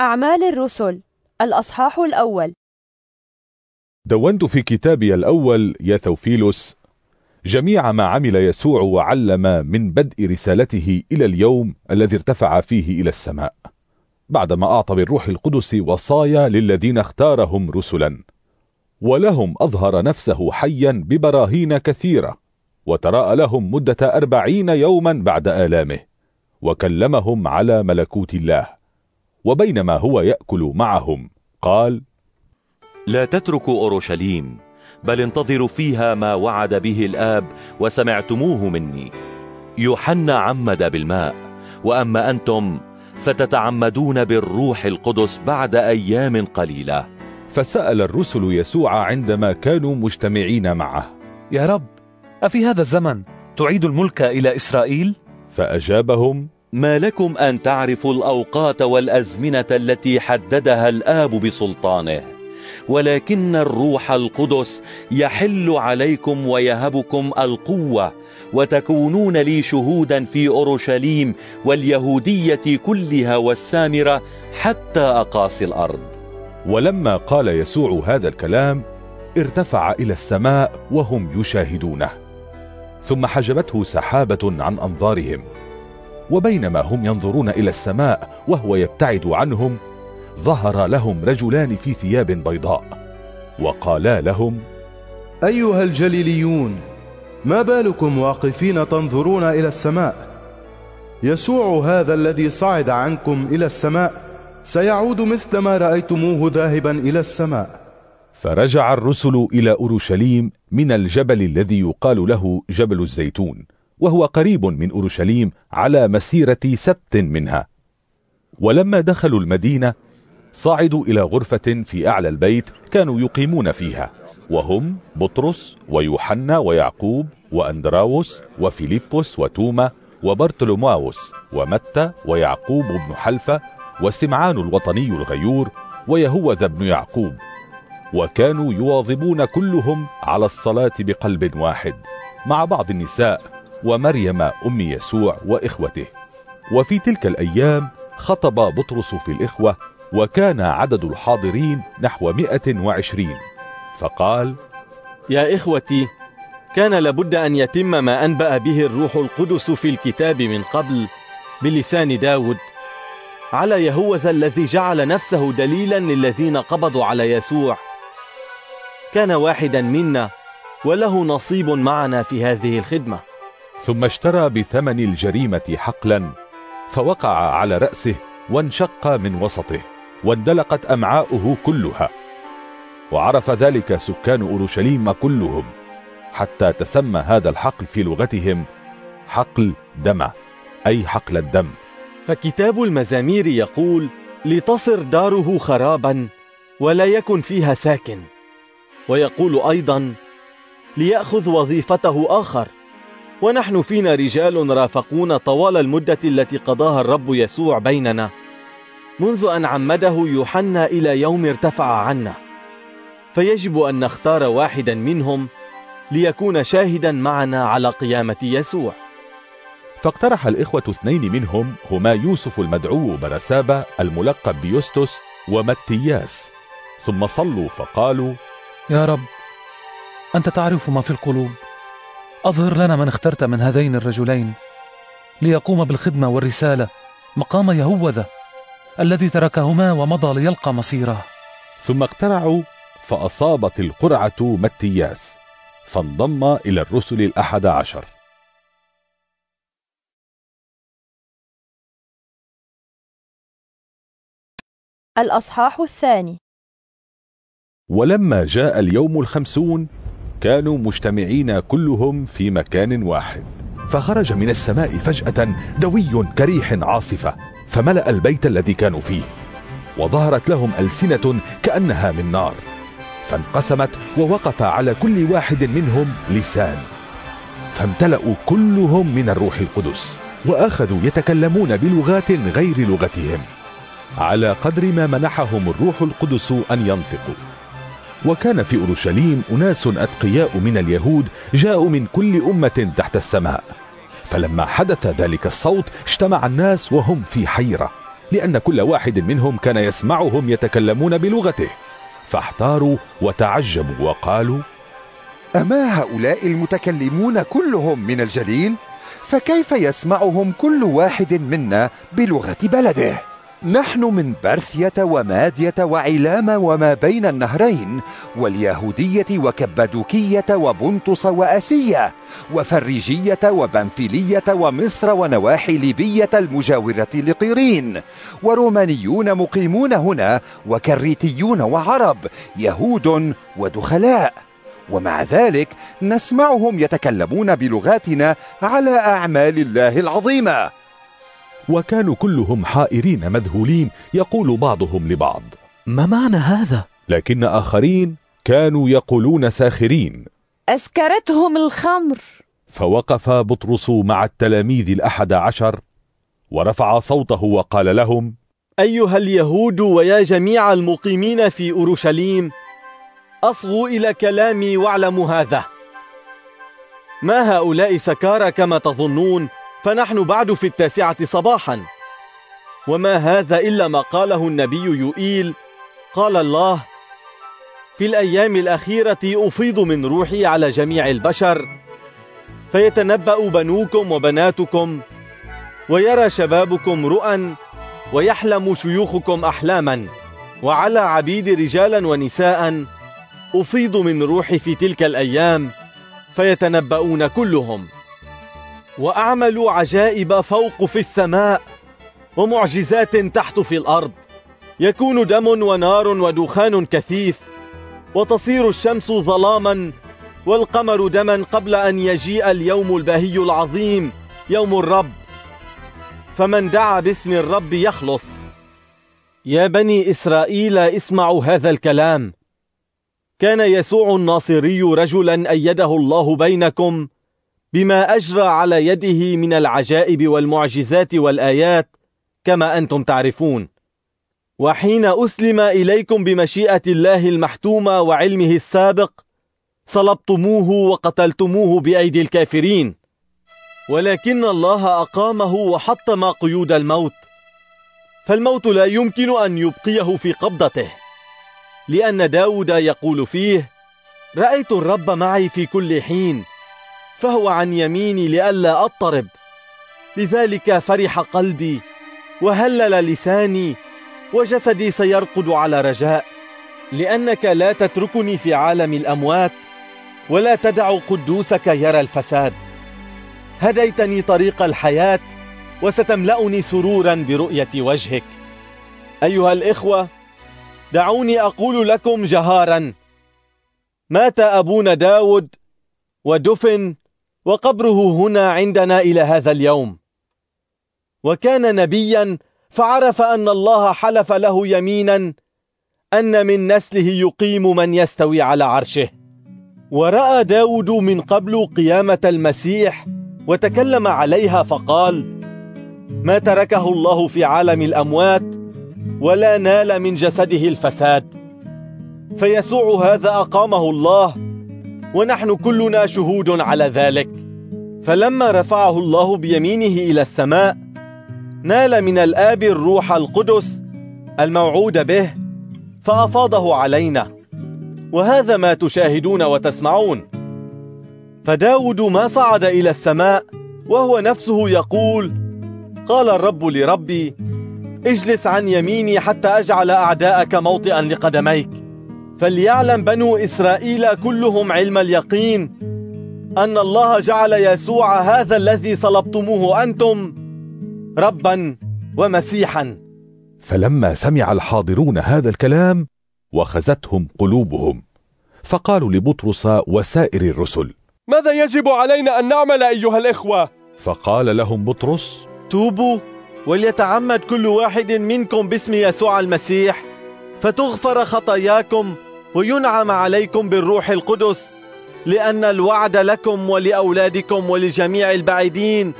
أعمال الرسل. الأصحاح الأول. دونت في كتابي الأول يا ثوفيلوس. جميع ما عمل يسوع وعلم من بدء رسالته إلى اليوم الذي ارتفع فيه إلى السماء. بعدما أعطى بالروح القدس وصايا للذين اختارهم رسلا. ولهم أظهر نفسه حيا ببراهين كثيرة. وتراءى لهم مدة أربعين يوما بعد آلامه. وكلمهم على ملكوت الله. وبينما هو يأكل معهم. قال لا تتركوا أورشليم بل انتظروا فيها ما وعد به الآب وسمعتموه مني. يوحنا عمد بالماء وأما أنتم فتتعمدون بالروح القدس بعد أيام قليلة. فسأل الرسل يسوع عندما كانوا مجتمعين معه. يا رب أفي هذا الزمن تعيد الملك إلى إسرائيل؟ فأجابهم ما لكم أن تعرفوا الأوقات والأزمنة التي حددها الآب بسلطانه. ولكن الروح القدس يحل عليكم ويهبكم القوة وتكونون لي شهودا في أورشليم واليهودية كلها والسامرة حتى أقاصي الأرض. ولما قال يسوع هذا الكلام ارتفع إلى السماء وهم يشاهدونه. ثم حجبته سحابة عن أنظارهم. وبينما هم ينظرون إلى السماء وهو يبتعد عنهم ظهر لهم رجلان في ثياب بيضاء وقالا لهم أيها الجليليون ما بالكم واقفين تنظرون إلى السماء؟ يسوع هذا الذي صعد عنكم إلى السماء سيعود مثل ما رأيتموه ذاهبا إلى السماء. فرجع الرسل إلى أورشليم من الجبل الذي يقال له جبل الزيتون. وهو قريب من أورشليم على مسيرة سبت منها. ولما دخلوا المدينة صعدوا إلى غرفة في أعلى البيت كانوا يقيمون فيها. وهم بطرس ويوحنا ويعقوب وأندراوس وفيليبوس وتوما وبرتلوماوس ومتى ويعقوب بن حلفة وسمعان الوطني الغيور ويهوذا بن يعقوب. وكانوا يواظبون كلهم على الصلاة بقلب واحد مع بعض النساء. ومريم أم يسوع وإخوته. وفي تلك الأيام خطب بطرس في الإخوة وكان عدد الحاضرين نحو مئة وعشرين. فقال يا إخوتي كان لابد أن يتم ما أنبأ به الروح القدس في الكتاب من قبل بلسان داود. على يهوذا الذي جعل نفسه دليلا للذين قبضوا على يسوع. كان واحدا منا وله نصيب معنا في هذه الخدمة. ثم اشترى بثمن الجريمة حقلا فوقع على رأسه وانشق من وسطه واندلقت أمعاؤه كلها. وعرف ذلك سكان أورشليم كلهم حتى تسمى هذا الحقل في لغتهم حقل دم أي حقل الدم. فكتاب المزامير يقول لتصر داره خرابا ولا يكن فيها ساكن. ويقول أيضا ليأخذ وظيفته آخر. ونحن فينا رجال رافقون طوال المدة التي قضاها الرب يسوع بيننا. منذ أن عمده يوحنا إلى يوم ارتفع عنا. فيجب أن نختار واحدا منهم ليكون شاهدا معنا على قيامة يسوع. فاقترح الإخوة اثنين منهم هما يوسف المدعو برسابة الملقب بيوستوس ومتياس. ثم صلوا فقالوا يا رب أنت تعرف ما في القلوب. أظهر لنا من اخترت من هذين الرجلين ليقوم بالخدمة والرسالة مقام يهوذا الذي تركهما ومضى ليلقى مصيره ثم اقترعوا فأصابت القرعة متياس فانضم إلى الرسل الأحد عشر. الأصحاح الثاني. ولما جاء اليوم الخمسون كانوا مجتمعين كلهم في مكان واحد. فخرج من السماء فجأة دوي كريح عاصفة فملأ البيت الذي كانوا فيه وظهرت لهم ألسنة كأنها من نار فانقسمت ووقف على كل واحد منهم لسان فامتلأوا كلهم من الروح القدس وأخذوا يتكلمون بلغات غير لغتهم على قدر ما منحهم الروح القدس أن ينطقوا. وكان في أورشليم أناس أتقياء من اليهود جاءوا من كل أمة تحت السماء فلما حدث ذلك الصوت اجتمع الناس وهم في حيرة لأن كل واحد منهم كان يسمعهم يتكلمون بلغته فاحتاروا وتعجبوا وقالوا أما هؤلاء المتكلمون كلهم من الجليل؟ فكيف يسمعهم كل واحد منا بلغة بلده؟ نحن من برثية ومادية وعلام وما بين النهرين واليهودية وكبدوكية وبنطس وأسية وفريجية وبنفيلية ومصر ونواحي ليبية المجاورة لقيرين ورومانيون مقيمون هنا وكريتيون وعرب يهود ودخلاء. ومع ذلك نسمعهم يتكلمون بلغاتنا على أعمال الله العظيمة. وكانوا كلهم حائرين مذهولين يقول بعضهم لبعض. ما معنى هذا؟ لكن آخرين كانوا يقولون ساخرين. أسكرتهم الخمر. فوقف بطرس مع التلاميذ الأحد عشر ورفع صوته وقال لهم أيها اليهود ويا جميع المقيمين في أورشليم أصغوا إلى كلامي واعلموا هذا. ما هؤلاء سكارى كما تظنون؟ فنحن بعد في التاسعة صباحا. وما هذا إلا ما قاله النبي يؤيل. قال الله في الأيام الأخيرة أفيض من روحي على جميع البشر فيتنبأ بنوكم وبناتكم ويرى شبابكم رؤى ويحلم شيوخكم أحلاما. وعلى عبيد رجالا ونساء أفيض من روحي في تلك الأيام فيتنبؤون كلهم. وأعمل عجائب فوق في السماء ومعجزات تحت في الأرض. يكون دم ونار ودخان كثيف وتصير الشمس ظلاما والقمر دما قبل أن يجيء اليوم البهي العظيم يوم الرب. فمن دعا باسم الرب يخلص. يا بني إسرائيل اسمعوا هذا الكلام. كان يسوع الناصري رجلا أيده الله بينكم بما أجرى على يده من العجائب والمعجزات والآيات كما أنتم تعرفون. وحين أسلم إليكم بمشيئة الله المحتومة وعلمه السابق صلبتموه وقتلتموه بأيدي الكافرين. ولكن الله أقامه وحطم قيود الموت. فالموت لا يمكن أن يبقيه في قبضته. لأن داود يقول فيه رأيت الرب معي في كل حين فهو عن يميني لئلا أضطرب. لذلك فرح قلبي وهلل لساني وجسدي سيرقد على رجاء لأنك لا تتركني في عالم الأموات ولا تدع قدوسك يرى الفساد. هديتني طريق الحياة وستملأني سرورا برؤية وجهك. أيها الإخوة دعوني أقول لكم جهارا. مات أبونا داود ودفن وقبره هنا عندنا إلى هذا اليوم. وكان نبيا فعرف أن الله حلف له يمينا أن من نسله يقيم من يستوي على عرشه. ورأى داود من قبل قيامة المسيح وتكلم عليها فقال ما تركه الله في عالم الأموات ولا نال من جسده الفساد. فيسوع هذا أقامه الله ونحن كلنا شهود على ذلك. فلما رفعه الله بيمينه إلى السماء نال من الآب الروح القدس الموعود به فأفاضه علينا. وهذا ما تشاهدون وتسمعون. فداود ما صعد إلى السماء وهو نفسه يقول قال الرب لربي اجلس عن يميني حتى أجعل أعداءك موطئا لقدميك. فليعلم بنو إسرائيل كلهم علم اليقين أن الله جعل يسوع هذا الذي صلبتموه أنتم ربا ومسيحا فلما سمع الحاضرون هذا الكلام وخزتهم قلوبهم فقالوا لبطرس وسائر الرسل ماذا يجب علينا أن نعمل أيها الإخوة؟ فقال لهم بطرس توبوا وليتعمد كل واحد منكم باسم يسوع المسيح فتغفر خطاياكم وينعم عليكم بالروح القدس لأن الوعد لكم ولأولادكم ولجميع البعيدين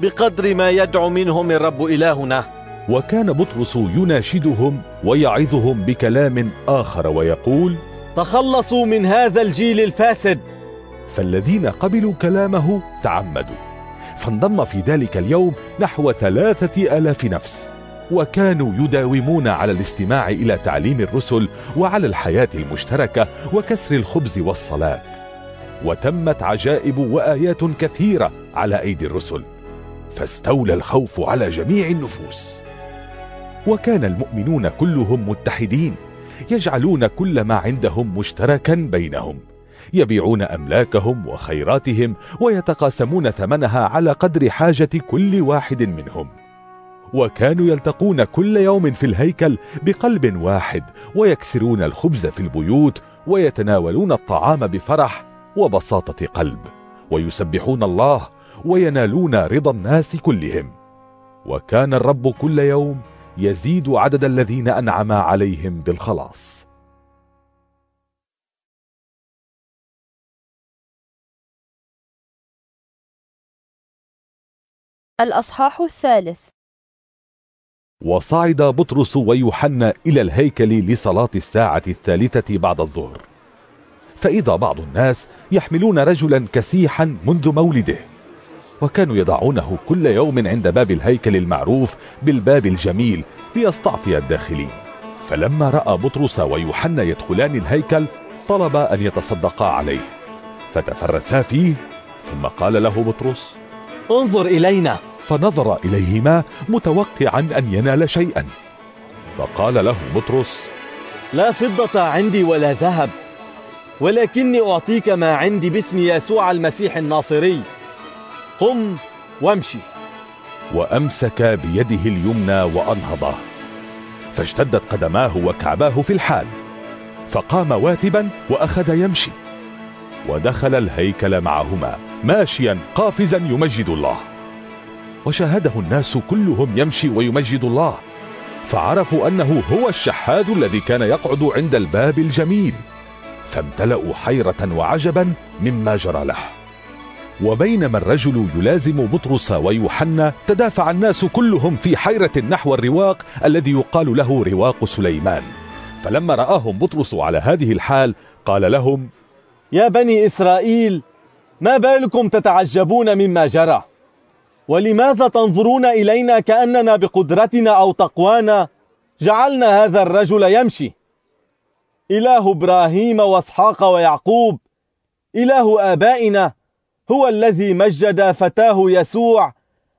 بقدر ما يدعو منهم الرب إلهنا. وكان بطرس يناشدهم ويعظهم بكلام آخر ويقول تخلصوا من هذا الجيل الفاسد. فالذين قبلوا كلامه تعمدوا. فانضم في ذلك اليوم نحو ثلاثة ألاف نفس. وكانوا يداومون على الاستماع إلى تعليم الرسل وعلى الحياة المشتركة وكسر الخبز والصلاة وتمت عجائب وآيات كثيرة على أيدي الرسل فاستولى الخوف على جميع النفوس. وكان المؤمنون كلهم متحدين يجعلون كل ما عندهم مشتركا بينهم يبيعون أملاكهم وخيراتهم ويتقاسمون ثمنها على قدر حاجة كل واحد منهم. وكانوا يلتقون كل يوم في الهيكل بقلب واحد ويكسرون الخبز في البيوت ويتناولون الطعام بفرح وبساطة قلب ويسبحون الله وينالون رضا الناس كلهم. وكان الرب كل يوم يزيد عدد الذين أنعم عليهم بالخلاص. الأصحاح الثالث. وصعد بطرس ويوحنا إلى الهيكل لصلاة الساعة الثالثة بعد الظهر. فإذا بعض الناس يحملون رجلا كسيحا منذ مولده وكانوا يضعونه كل يوم عند باب الهيكل المعروف بالباب الجميل ليستعطي الداخلين. فلما رأى بطرس ويوحنا يدخلان الهيكل طلب أن يتصدقا عليه فتفرسا فيه ثم قال له بطرس انظر إلينا. فنظر إليهما متوقعا أن ينال شيئا. فقال له بطرس لا فضة عندي ولا ذهب ولكني أعطيك ما عندي باسم يسوع المسيح الناصري. قم وامشي. وأمسك بيده اليمنى وأنهضه. فاشتدت قدماه وكعباه في الحال. فقام واثبا وأخذ يمشي. ودخل الهيكل معهما ماشيا قافزا يمجد الله. وشاهده الناس كلهم يمشي ويمجد الله فعرفوا أنه هو الشحاذ الذي كان يقعد عند الباب الجميل فامتلأوا حيرة وعجبا مما جرى له. وبينما الرجل يلازم بطرس ويوحنا تدافع الناس كلهم في حيرة نحو الرواق الذي يقال له رواق سليمان. فلما رآهم بطرس على هذه الحال قال لهم يا بني إسرائيل ما بالكم تتعجبون مما جرى؟ ولماذا تنظرون إلينا كأننا بقدرتنا أو تقوانا؟ جعلنا هذا الرجل يمشي. إله إبراهيم وإسحاق ويعقوب. إله آبائنا. هو الذي مجد فتاة يسوع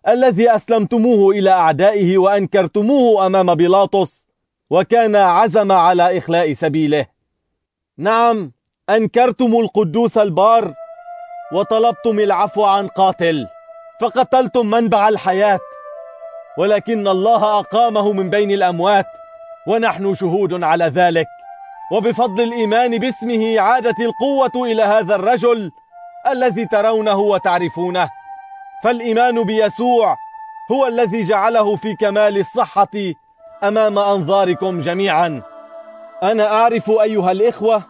الذي أسلمتموه إلى أعدائه وأنكرتموه أمام بيلاطس وكان عزم على إخلاء سبيله. نعم أنكرتم القدوس البار وطلبتم العفو عن قاتل. فقتلتم منبع الحياة ولكن الله أقامه من بين الأموات ونحن شهود على ذلك. وبفضل الإيمان باسمه عادت القوة إلى هذا الرجل الذي ترونه وتعرفونه. فالإيمان بيسوع هو الذي جعله في كمال الصحة أمام أنظاركم جميعا. أنا أعرف أيها الإخوة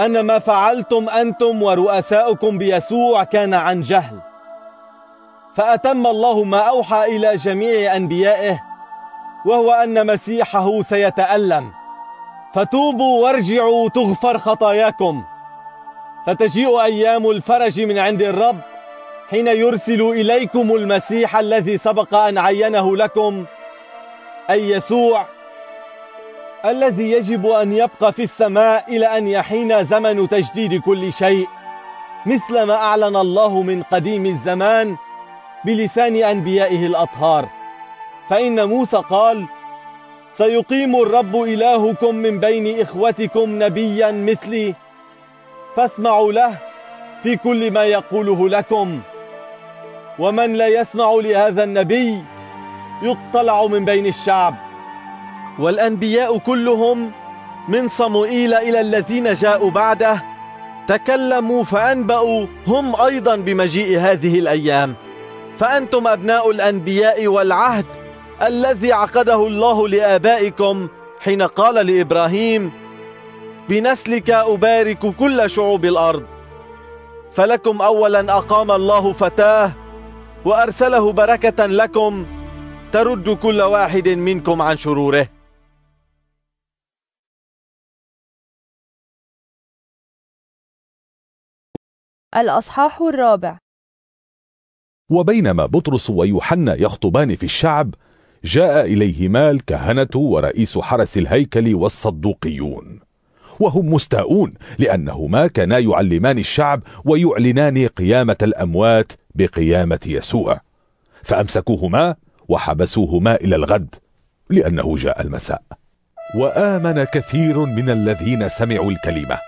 أن ما فعلتم أنتم ورؤساؤكم بيسوع كان عن جهل. فأتم الله ما أوحى إلى جميع أنبيائه وهو أن مسيحه سيتألم. فتوبوا وارجعوا تغفر خطاياكم. فتجيء أيام الفرج من عند الرب حين يرسل إليكم المسيح الذي سبق أن عينه لكم أي يسوع الذي يجب أن يبقى في السماء إلى أن يحين زمن تجديد كل شيء. مثل ما أعلن الله من قديم الزمان بلسان أنبيائه الأطهار. فإن موسى قال سيقيم الرب إلهكم من بين إخوتكم نبيا مثلي فاسمعوا له في كل ما يقوله لكم. ومن لا يسمع لهذا النبي يقتلع من بين الشعب. والأنبياء كلهم من صموئيل إلى الذين جاءوا بعده تكلموا فأنبأوا هم أيضا بمجيء هذه الأيام. فأنتم أبناء الأنبياء والعهد الذي عقده الله لآبائكم حين قال لإبراهيم بنسلك أبارك كل شعوب الأرض. فلكم أولا أقام الله فتاة وأرسله بركة لكم ترد كل واحد منكم عن شروره. الأصحاح الرابع. وبينما بطرس ويوحنا يخطبان في الشعب جاء إليهما الكهنة ورئيس حرس الهيكل والصدوقيون. وهم مستاءون لأنهما كانا يعلمان الشعب ويعلنان قيامة الأموات بقيامة يسوع. فأمسكوهما وحبسوهما إلى الغد لأنه جاء المساء. وآمن كثير من الذين سمعوا الكلمة.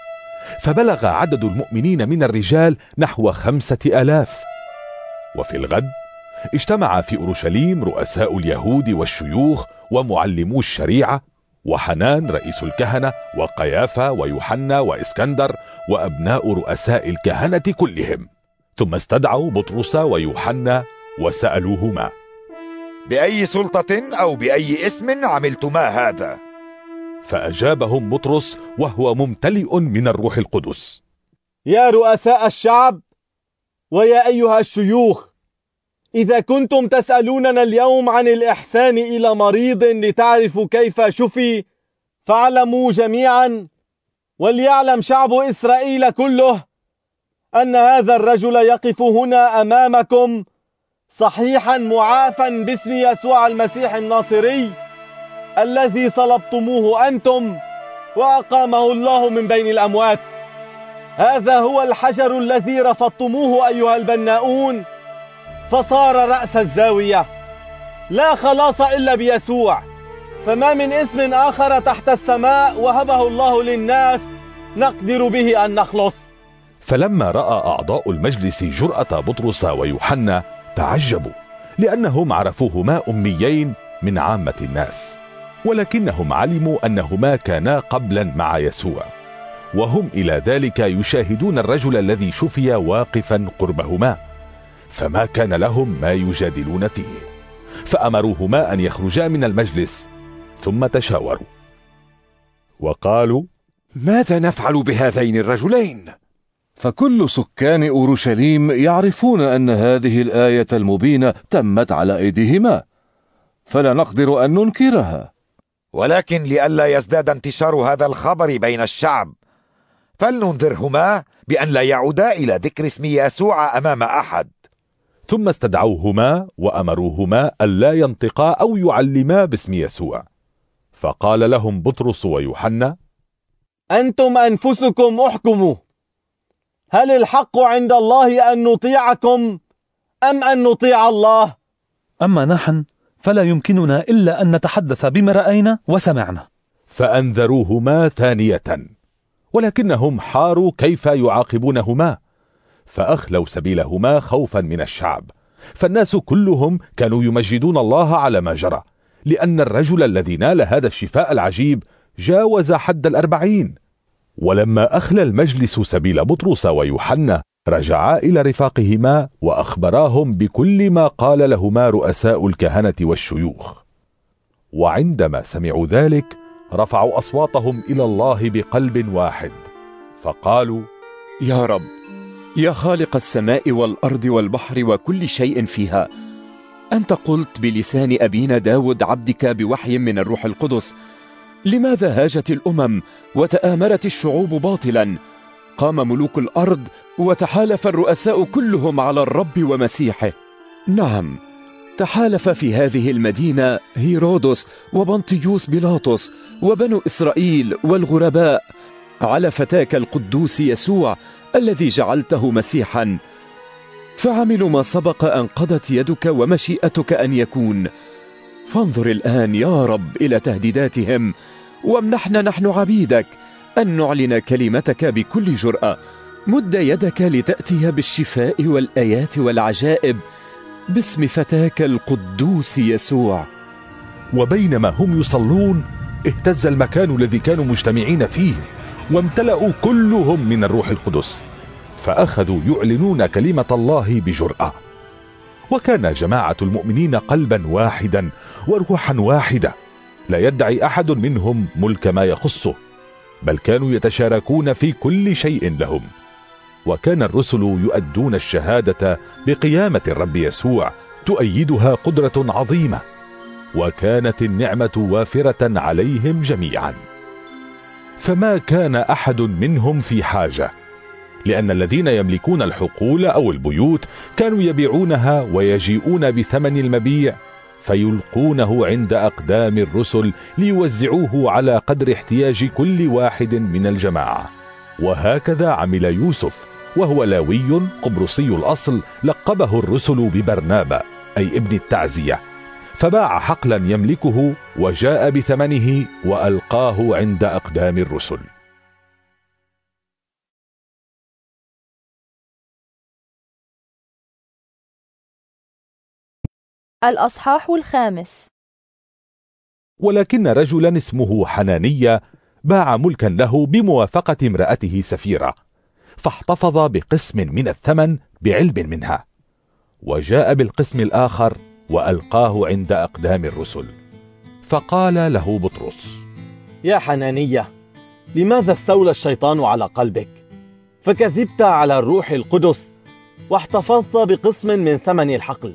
فبلغ عدد المؤمنين من الرجال نحو خمسة ألاف. وفي الغد اجتمع في أورشليم رؤساء اليهود والشيوخ ومعلمو الشريعة وحنان رئيس الكهنة وقيافة ويوحنا وإسكندر وأبناء رؤساء الكهنة كلهم. ثم استدعوا بطرس ويوحنا وسألوهما. بأي سلطة أو بأي اسم عملتما هذا؟ فأجابهم بطرس وهو ممتلئ من الروح القدس. يا رؤساء الشعب ويا أيها الشيوخ إذا كنتم تسألوننا اليوم عن الإحسان إلى مريض لتعرفوا كيف شفي فاعلموا جميعا وليعلم شعب إسرائيل كله أن هذا الرجل يقف هنا أمامكم صحيحا معافا باسم يسوع المسيح الناصري الذي صلبتموه أنتم وأقامه الله من بين الأموات. هذا هو الحجر الذي رفضتموه أيها البناؤون. فصار رأس الزاوية. لا خلاص إلا بيسوع. فما من اسم آخر تحت السماء وهبه الله للناس نقدر به أن نخلص. فلما رأى أعضاء المجلس جرأة بطرس ويوحنا تعجبوا لأنهم عرفوهما أميين من عامة الناس ولكنهم علموا أنهما كانا قبلا مع يسوع. وهم إلى ذلك يشاهدون الرجل الذي شفي واقفا قربهما فما كان لهم ما يجادلون فيه. فأمروهما أن يخرجا من المجلس ثم تشاوروا. وقالوا ماذا نفعل بهذين الرجلين؟ فكل سكان أورشليم يعرفون أن هذه الآية المبينة تمت على أيديهما فلا نقدر أن ننكرها. ولكن لئلا يزداد انتشار هذا الخبر بين الشعب. فلننذرهما بأن لا يعودا إلى ذكر اسم يسوع أمام أحد. ثم استدعوهما وأمروهما ألا ينطقا أو يعلما باسم يسوع. فقال لهم بطرس ويوحنا أنتم أنفسكم أحكموا. هل الحق عند الله أن نطيعكم أم أن نطيع الله؟ أما نحن فلا يمكننا إلا أن نتحدث بما رأينا وسمعنا. فأنذروهما ثانية. ولكنهم حاروا كيف يعاقبونهما. فأخلوا سبيلهما خوفا من الشعب. فالناس كلهم كانوا يمجدون الله على ما جرى لأن الرجل الذي نال هذا الشفاء العجيب جاوز حد الأربعين. ولما أخلى المجلس سبيل بطرس ويوحنا رجعا إلى رفاقهما وأخبراهم بكل ما قال لهما رؤساء الكهنة والشيوخ. وعندما سمعوا ذلك رفعوا أصواتهم إلى الله بقلب واحد فقالوا يا رب يا خالق السماء والأرض والبحر وكل شيء فيها أنت قلت بلسان أبينا داود عبدك بوحي من الروح القدس لماذا هاجت الأمم وتآمرت الشعوب باطلا؟ قام ملوك الأرض وتحالف الرؤساء كلهم على الرب ومسيحه. نعم تحالف في هذه المدينة هيرودس وبنطيوس بيلاطس وبنو إسرائيل والغرباء على فتاك القدوس يسوع الذي جعلته مسيحا. فعملوا ما سبق أن قضت يدك ومشيئتك أن يكون. فانظر الآن يا رب إلى تهديداتهم. وامنحنا نحن عبيدك أن نعلن كلمتك بكل جرأة. مد يدك لتأتي بالشفاء والآيات والعجائب. باسم فتاك القدوس يسوع. وبينما هم يصلون اهتز المكان الذي كانوا مجتمعين فيه وامتلأوا كلهم من الروح القدس فأخذوا يعلنون كلمة الله بجرأة. وكان جماعة المؤمنين قلبا واحدا وروحا واحدة. لا يدعي أحد منهم ملك ما يخصه بل كانوا يتشاركون في كل شيء لهم. وكان الرسل يؤدون الشهادة بقيامة الرب يسوع تؤيدها قدرة عظيمة وكانت النعمة وافرة عليهم جميعا. فما كان أحد منهم في حاجة لأن الذين يملكون الحقول أو البيوت كانوا يبيعونها ويجيئون بثمن المبيع فيلقونه عند أقدام الرسل ليوزعوه على قدر احتياج كل واحد من الجماعة. وهكذا عمل يوسف. وهو لاوي قبرصي الأصل لقبه الرسل ببرنابا أي ابن التعزية. فباع حقلا يملكه وجاء بثمنه وألقاه عند أقدام الرسل. الأصحاح الخامس. ولكن رجلا اسمه حنانية باع ملكا له بموافقة امرأته سفيرة. فاحتفظ بقسم من الثمن بعلم منها وجاء بالقسم الآخر وألقاه عند أقدام الرسل. فقال له بطرس يا حنانية لماذا استولى الشيطان على قلبك؟ فكذبت على الروح القدس واحتفظت بقسم من ثمن الحقل.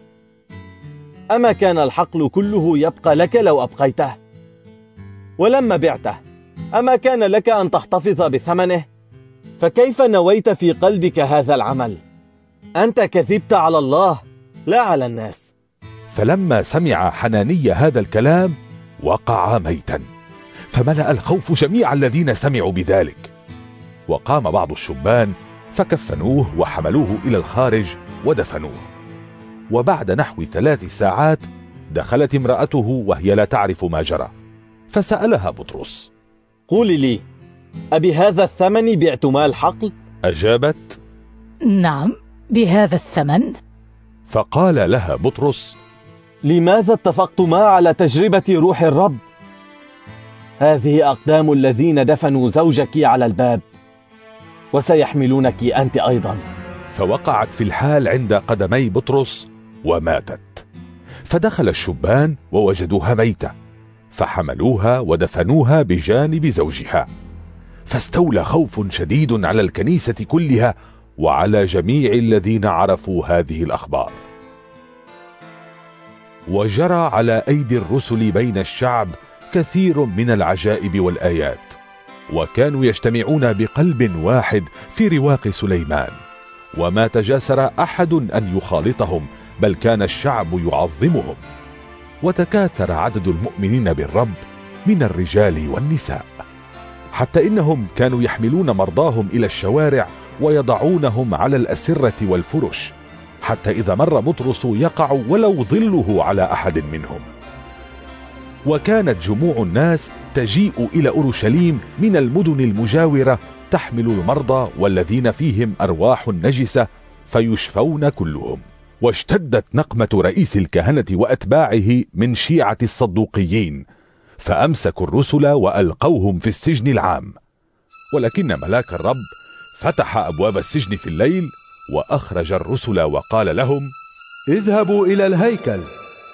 أما كان الحقل كله يبقى لك لو أبقيته ولما بعته أما كان لك أن تحتفظ بثمنه؟ فكيف نويت في قلبك هذا العمل؟ أنت كذبت على الله لا على الناس. فلما سمع حنانية هذا الكلام وقع ميتا. فملأ الخوف جميع الذين سمعوا بذلك. وقام بعض الشبان فكفنوه وحملوه إلى الخارج ودفنوه. وبعد نحو ثلاث ساعات دخلت امرأته وهي لا تعرف ما جرى. فسألها بطرس. قولي لي أبهذا الثمن بعت مال حقل؟ أجابت نعم بهذا الثمن فقال لها بطرس لماذا اتفقتما على تجربة روح الرب؟ هذه أقدام الذين دفنوا زوجك على الباب وسيحملونك أنت أيضا فوقعت في الحال عند قدمي بطرس وماتت فدخل الشبان ووجدوها ميتة فحملوها ودفنوها بجانب زوجها فاستولى خوف شديد على الكنيسة كلها وعلى جميع الذين عرفوا هذه الأخبار. وجرى على أيدي الرسل بين الشعب كثير من العجائب والآيات وكانوا يجتمعون بقلب واحد في رواق سليمان وما تجاسر أحد أن يخالطهم بل كان الشعب يعظمهم. وتكاثر عدد المؤمنين بالرب من الرجال والنساء. حتى إنهم كانوا يحملون مرضاهم إلى الشوارع ويضعونهم على الأسرة والفرش حتى إذا مر بطرس يقع ولو ظله على أحد منهم. وكانت جموع الناس تجيء إلى أورشليم من المدن المجاورة تحمل المرضى والذين فيهم أرواح نجسة فيشفون كلهم. واشتدت نقمة رئيس الكهنة وأتباعه من شيعة الصدوقيين فأمسكوا الرسل وألقوهم في السجن العام. ولكن ملاك الرب فتح أبواب السجن في الليل وأخرج الرسل وقال لهم اذهبوا إلى الهيكل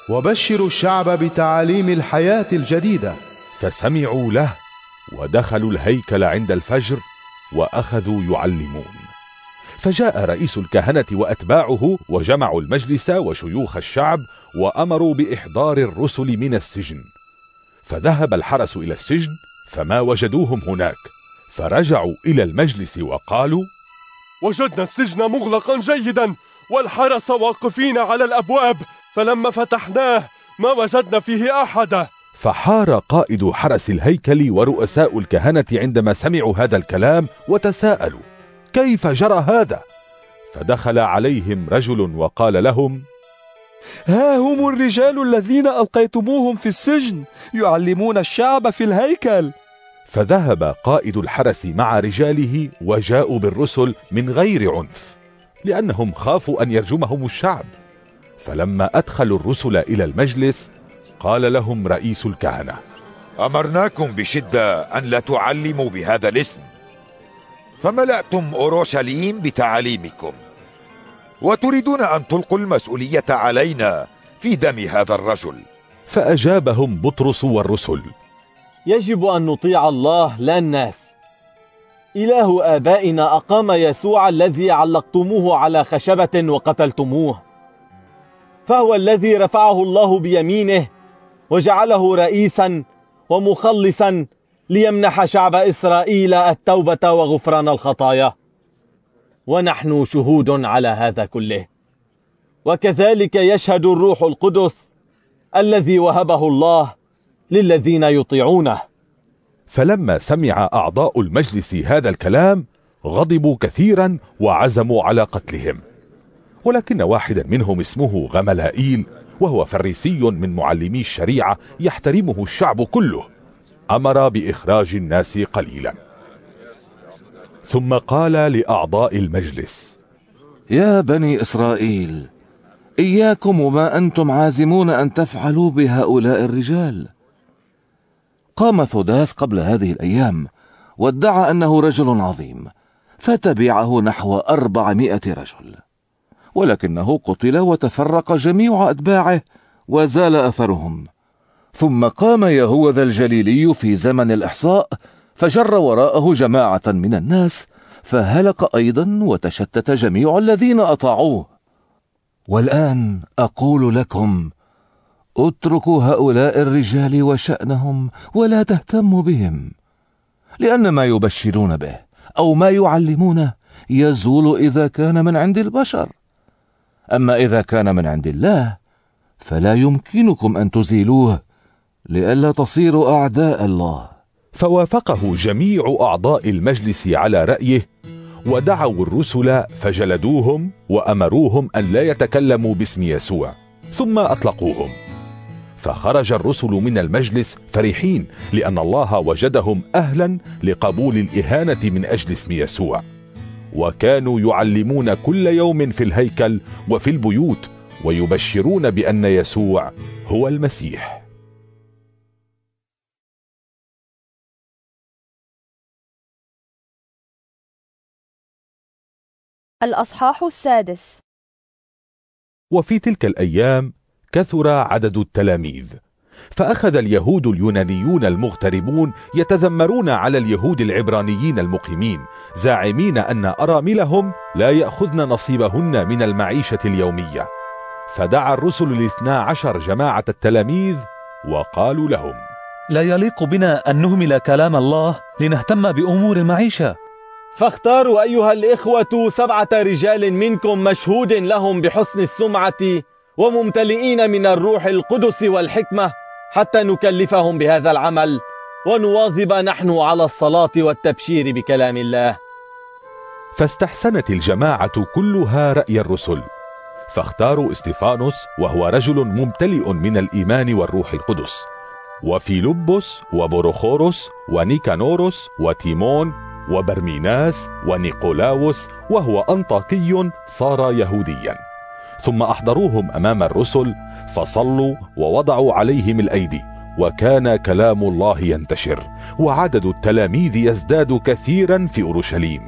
وبشروا الشعب بتعاليم الحياة الجديدة. فسمعوا له ودخلوا الهيكل عند الفجر وأخذوا يعلمون. فجاء رئيس الكهنة وأتباعه وجمعوا المجلس وشيوخ الشعب وأمروا بإحضار الرسل من السجن. فذهب الحرس إلى السجن فما وجدوهم هناك فرجعوا إلى المجلس وقالوا وجدنا السجن مغلقا جيدا والحرس واقفين على الأبواب فلما فتحناه ما وجدنا فيه أحدا. فحار قائد حرس الهيكل ورؤساء الكهنة عندما سمعوا هذا الكلام وتساءلوا كيف جرى هذا؟ فدخل عليهم رجل وقال لهم ها هم الرجال الذين ألقيتموهم في السجن يعلمون الشعب في الهيكل. فذهب قائد الحرس مع رجاله وجاءوا بالرسل من غير عنف لأنهم خافوا أن يرجمهم الشعب. فلما أدخلوا الرسل إلى المجلس قال لهم رئيس الكهنة أمرناكم بشدة أن لا تعلموا بهذا الاسم فملأتم أورشليم بتعاليمكم. وتريدون أن تلقوا المسؤولية علينا في دم هذا الرجل. فأجابهم بطرس والرسل. يجب أن نطيع الله لا الناس. إله آبائنا أقام يسوع الذي علقتموه على خشبة وقتلتموه. فهو الذي رفعه الله بيمينه وجعله رئيسا ومخلصا ليمنح شعب إسرائيل التوبة وغفران الخطايا. ونحن شهود على هذا كله. وكذلك يشهد الروح القدس الذي وهبه الله للذين يطيعونه. فلما سمع أعضاء المجلس هذا الكلام غضبوا كثيرا وعزموا على قتلهم. ولكن واحدا منهم اسمه غملائيل وهو فريسي من معلمي الشريعة يحترمه الشعب كله. أمر بإخراج الناس قليلا. ثم قال لأعضاء المجلس. يا بني إسرائيل إياكم وما أنتم عازمون أن تفعلوا بهؤلاء الرجال. قام ثوداس قبل هذه الأيام وادعى أنه رجل عظيم فتبعه نحو أربعمائة رجل. ولكنه قتل وتفرق جميع أتباعه وزال أثرهم. ثم قام يهوذا الجليلي في زمن الإحصاء فجر وراءه جماعة من الناس فهلك أيضا وتشتت جميع الذين أطاعوه. والآن أقول لكم اتركوا هؤلاء الرجال وشأنهم ولا تهتموا بهم لأن ما يبشرون به أو ما يعلمونه يزول إذا كان من عند البشر. أما إذا كان من عند الله فلا يمكنكم أن تزيلوه لئلا تصيروا أعداء الله. فوافقه جميع أعضاء المجلس على رأيه ودعوا الرسل فجلدوهم وأمروهم أن لا يتكلموا باسم يسوع ثم أطلقوهم. فخرج الرسل من المجلس فرحين لأن الله وجدهم أهلا لقبول الإهانة من أجل اسم يسوع. وكانوا يعلمون كل يوم في الهيكل وفي البيوت ويبشرون بأن يسوع هو المسيح. الأصحاح السادس. وفي تلك الأيام كثر عدد التلاميذ فأخذ اليهود اليونانيون المغتربون يتذمرون على اليهود العبرانيين المقيمين زاعمين أن أراملهم لا يأخذن نصيبهن من المعيشة اليومية. فدعا الرسل الاثنا عشر جماعة التلاميذ وقالوا لهم لا يليق بنا أن نهمل كلام الله لنهتم بأمور المعيشة. فاختاروا أيها الإخوة سبعة رجال منكم مشهود لهم بحسن السمعة وممتلئين من الروح القدس والحكمة حتى نكلفهم بهذا العمل ونواظب نحن على الصلاة والتبشير بكلام الله. فاستحسنت الجماعة كلها رأي الرسل. فاختاروا استفانوس وهو رجل ممتلئ من الإيمان والروح القدس. وفيلبس وبروخوروس ونيكانوروس وتيمون وبرميناس ونيقولاوس وهو أنطاكي صار يهوديا. ثم أحضروهم أمام الرسل فصلوا ووضعوا عليهم الأيدي وكان كلام الله ينتشر وعدد التلاميذ يزداد كثيرا في أورشليم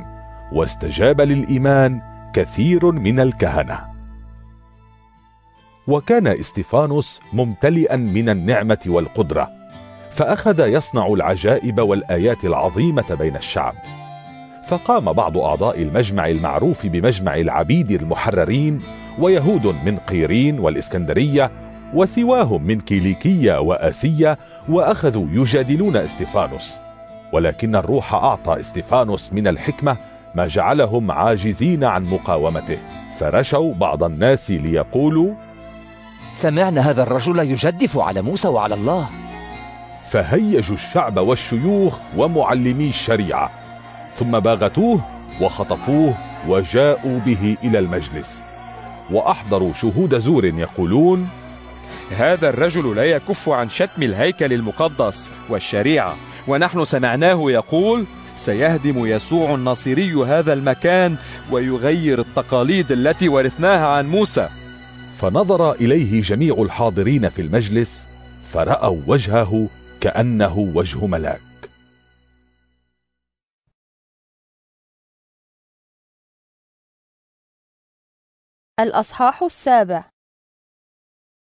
واستجاب للإيمان كثير من الكهنة. وكان استفانوس ممتلئا من النعمة والقدرة فأخذ يصنع العجائب والآيات العظيمة بين الشعب. فقام بعض أعضاء المجمع المعروف بمجمع العبيد المحررين ويهود من قيرين والإسكندرية وسواهم من كيليكية وآسية وأخذوا يجادلون استفانوس ولكن الروح أعطى استفانوس من الحكمة ما جعلهم عاجزين عن مقاومته. فرشوا بعض الناس ليقولوا سمعنا هذا الرجل يجدف على موسى وعلى الله. فهيجوا الشعب والشيوخ ومعلمي الشريعة ثم باغتوه وخطفوه وجاءوا به إلى المجلس. وأحضروا شهود زور يقولون هذا الرجل لا يكف عن شتم الهيكل المقدس والشريعة ونحن سمعناه يقول سيهدم يسوع الناصري هذا المكان ويغير التقاليد التي ورثناها عن موسى. فنظر إليه جميع الحاضرين في المجلس فرأوا وجهه كأنه وجه ملاك. الأصحاح السابع.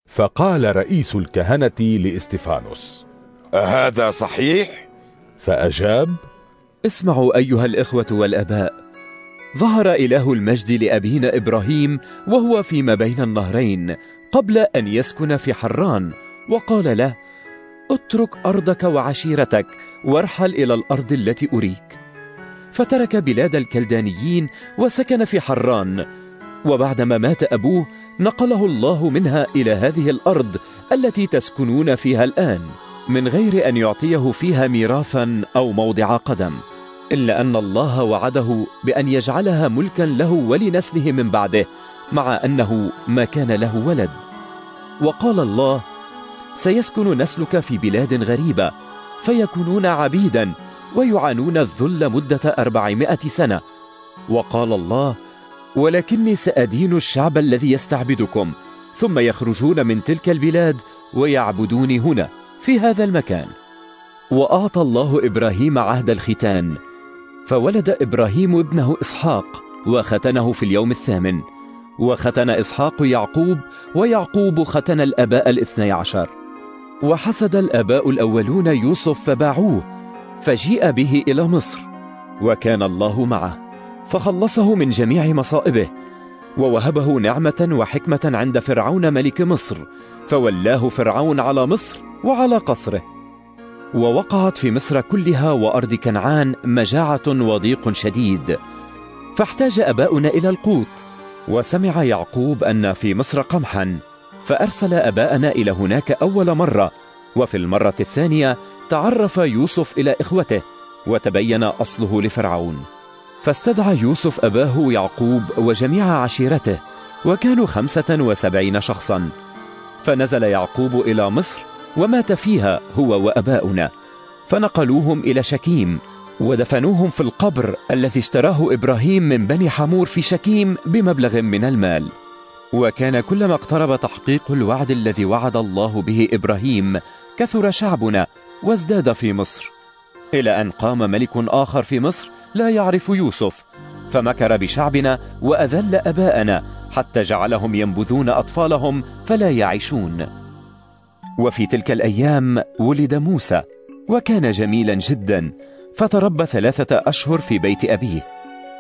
فقال رئيس الكهنة لاستفانوس أهذا صحيح؟ فأجاب اسمعوا أيها الإخوة والأباء. ظهر إله المجد لأبينا إبراهيم وهو فيما بين النهرين قبل أن يسكن في حران وقال له اترك أرضك وعشيرتك وارحل إلى الأرض التي أريك. فترك بلاد الكلدانيين وسكن في حران. وبعدما مات أبوه نقله الله منها إلى هذه الأرض التي تسكنون فيها الآن من غير أن يعطيه فيها ميراثا أو موضع قدم. إلا أن الله وعده بأن يجعلها ملكا له ولنسله من بعده مع أنه ما كان له ولد. وقال الله سيسكن نسلك في بلاد غريبة فيكونون عبيدا ويعانون الذل مدة أربعمائة سنة. وقال الله ولكني سأدين الشعب الذي يستعبدكم ثم يخرجون من تلك البلاد ويعبدوني هنا في هذا المكان. وأعطى الله إبراهيم عهد الختان فولد إبراهيم ابنه إسحاق وختنه في اليوم الثامن. وختن إسحاق يعقوب ويعقوب ختن الأباء الاثني عشر. وحسد الآباء الأولون يوسف فباعوه فجيء به إلى مصر وكان الله معه فخلصه من جميع مصائبه ووهبه نعمة وحكمة عند فرعون ملك مصر فولاه فرعون على مصر وعلى قصره. ووقعت في مصر كلها وأرض كنعان مجاعة وضيق شديد. فاحتاج أباؤنا إلى القوت وسمع يعقوب أن في مصر قمحا فأرسل أباءنا إلى هناك أول مرة وفي المرة الثانية تعرف يوسف إلى إخوته وتبين أصله لفرعون. فاستدعى يوسف أباه يعقوب وجميع عشيرته وكانوا خمسة وسبعين شخصا. فنزل يعقوب إلى مصر ومات فيها هو وأباؤنا. فنقلوهم إلى شكيم ودفنوهم في القبر الذي اشتراه إبراهيم من بني حمور في شكيم بمبلغ من المال. وكان كلما اقترب تحقيق الوعد الذي وعد الله به إبراهيم كثر شعبنا وازداد في مصر. إلى أن قام ملك آخر في مصر لا يعرف يوسف فمكر بشعبنا وأذل أباءنا حتى جعلهم ينبذون أطفالهم فلا يعيشون. وفي تلك الأيام ولد موسى وكان جميلا جدا فتربى ثلاثة أشهر في بيت أبيه.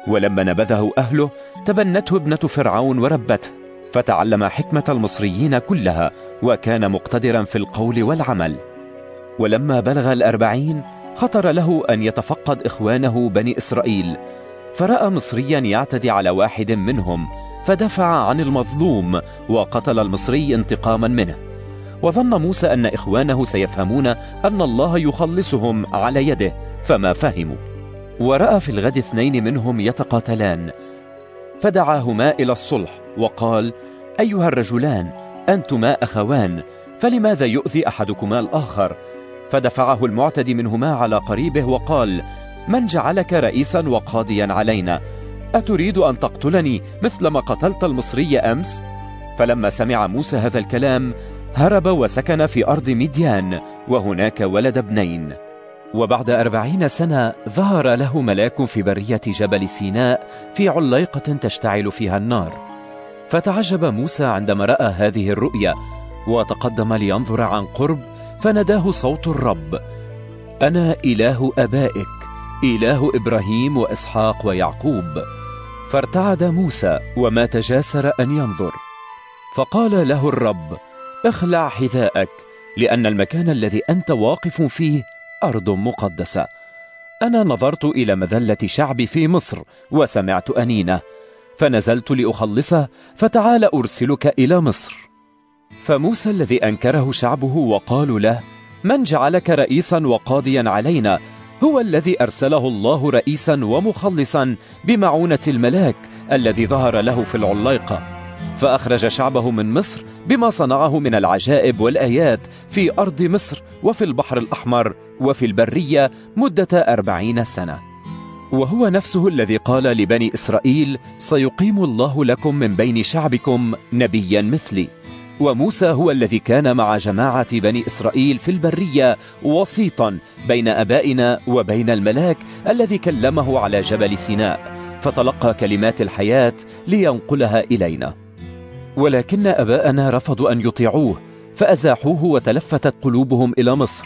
ولما نبذه أهله تبنته ابنة فرعون وربته. فتعلم حكمة المصريين كلها وكان مقتدرا في القول والعمل. ولما بلغ الأربعين خطر له أن يتفقد إخوانه بني إسرائيل فرأى مصريا يعتدي على واحد منهم فدفع عن المظلوم وقتل المصري انتقاما منه. وظن موسى أن إخوانه سيفهمون أن الله يخلصهم على يده فما فهموا. ورأى في الغد اثنين منهم يتقاتلان فدعاهما إلى الصلح وقال أيها الرجلان أنتما أخوان فلماذا يؤذي أحدكما الآخر؟ فدفعه المعتدي منهما على قريبه وقال من جعلك رئيسا وقاضيا علينا أتريد أن تقتلني مثلما قتلت المصري أمس؟ فلما سمع موسى هذا الكلام هرب وسكن في أرض مديان وهناك ولد ابنين. وبعد أربعين سنة ظهر له ملاك في برية جبل سيناء في عليقة تشتعل فيها النار. فتعجب موسى عندما رأى هذه الرؤيا وتقدم لينظر عن قرب فنداه صوت الرب. أنا إله أبائك إله إبراهيم وإسحاق ويعقوب. فارتعد موسى وما تجاسر أن ينظر. فقال له الرب اخلع حذاءك لأن المكان الذي أنت واقف فيه أرض مقدسة. أنا نظرت إلى مذلة شعبي في مصر وسمعت أنينة. فنزلت لأخلصه فتعال أرسلك إلى مصر. فموسى الذي أنكره شعبه وقالوا له من جعلك رئيسا وقاضيا علينا؟ هو الذي أرسله الله رئيسا ومخلصا بمعونة الملاك الذي ظهر له في العليقة. فأخرج شعبه من مصر بما صنعه من العجائب والآيات في أرض مصر وفي البحر الأحمر وفي البرية مدة أربعين سنة. وهو نفسه الذي قال لبني إسرائيل سيقيم الله لكم من بين شعبكم نبيا مثلي وموسى هو الذي كان مع جماعة بني إسرائيل في البرية وسيطا بين أبائنا وبين الملاك الذي كلمه على جبل سيناء فتلقى كلمات الحياة لينقلها إلينا. ولكن أباءنا رفضوا أن يطيعوه فأزاحوه وتلفتت قلوبهم إلى مصر.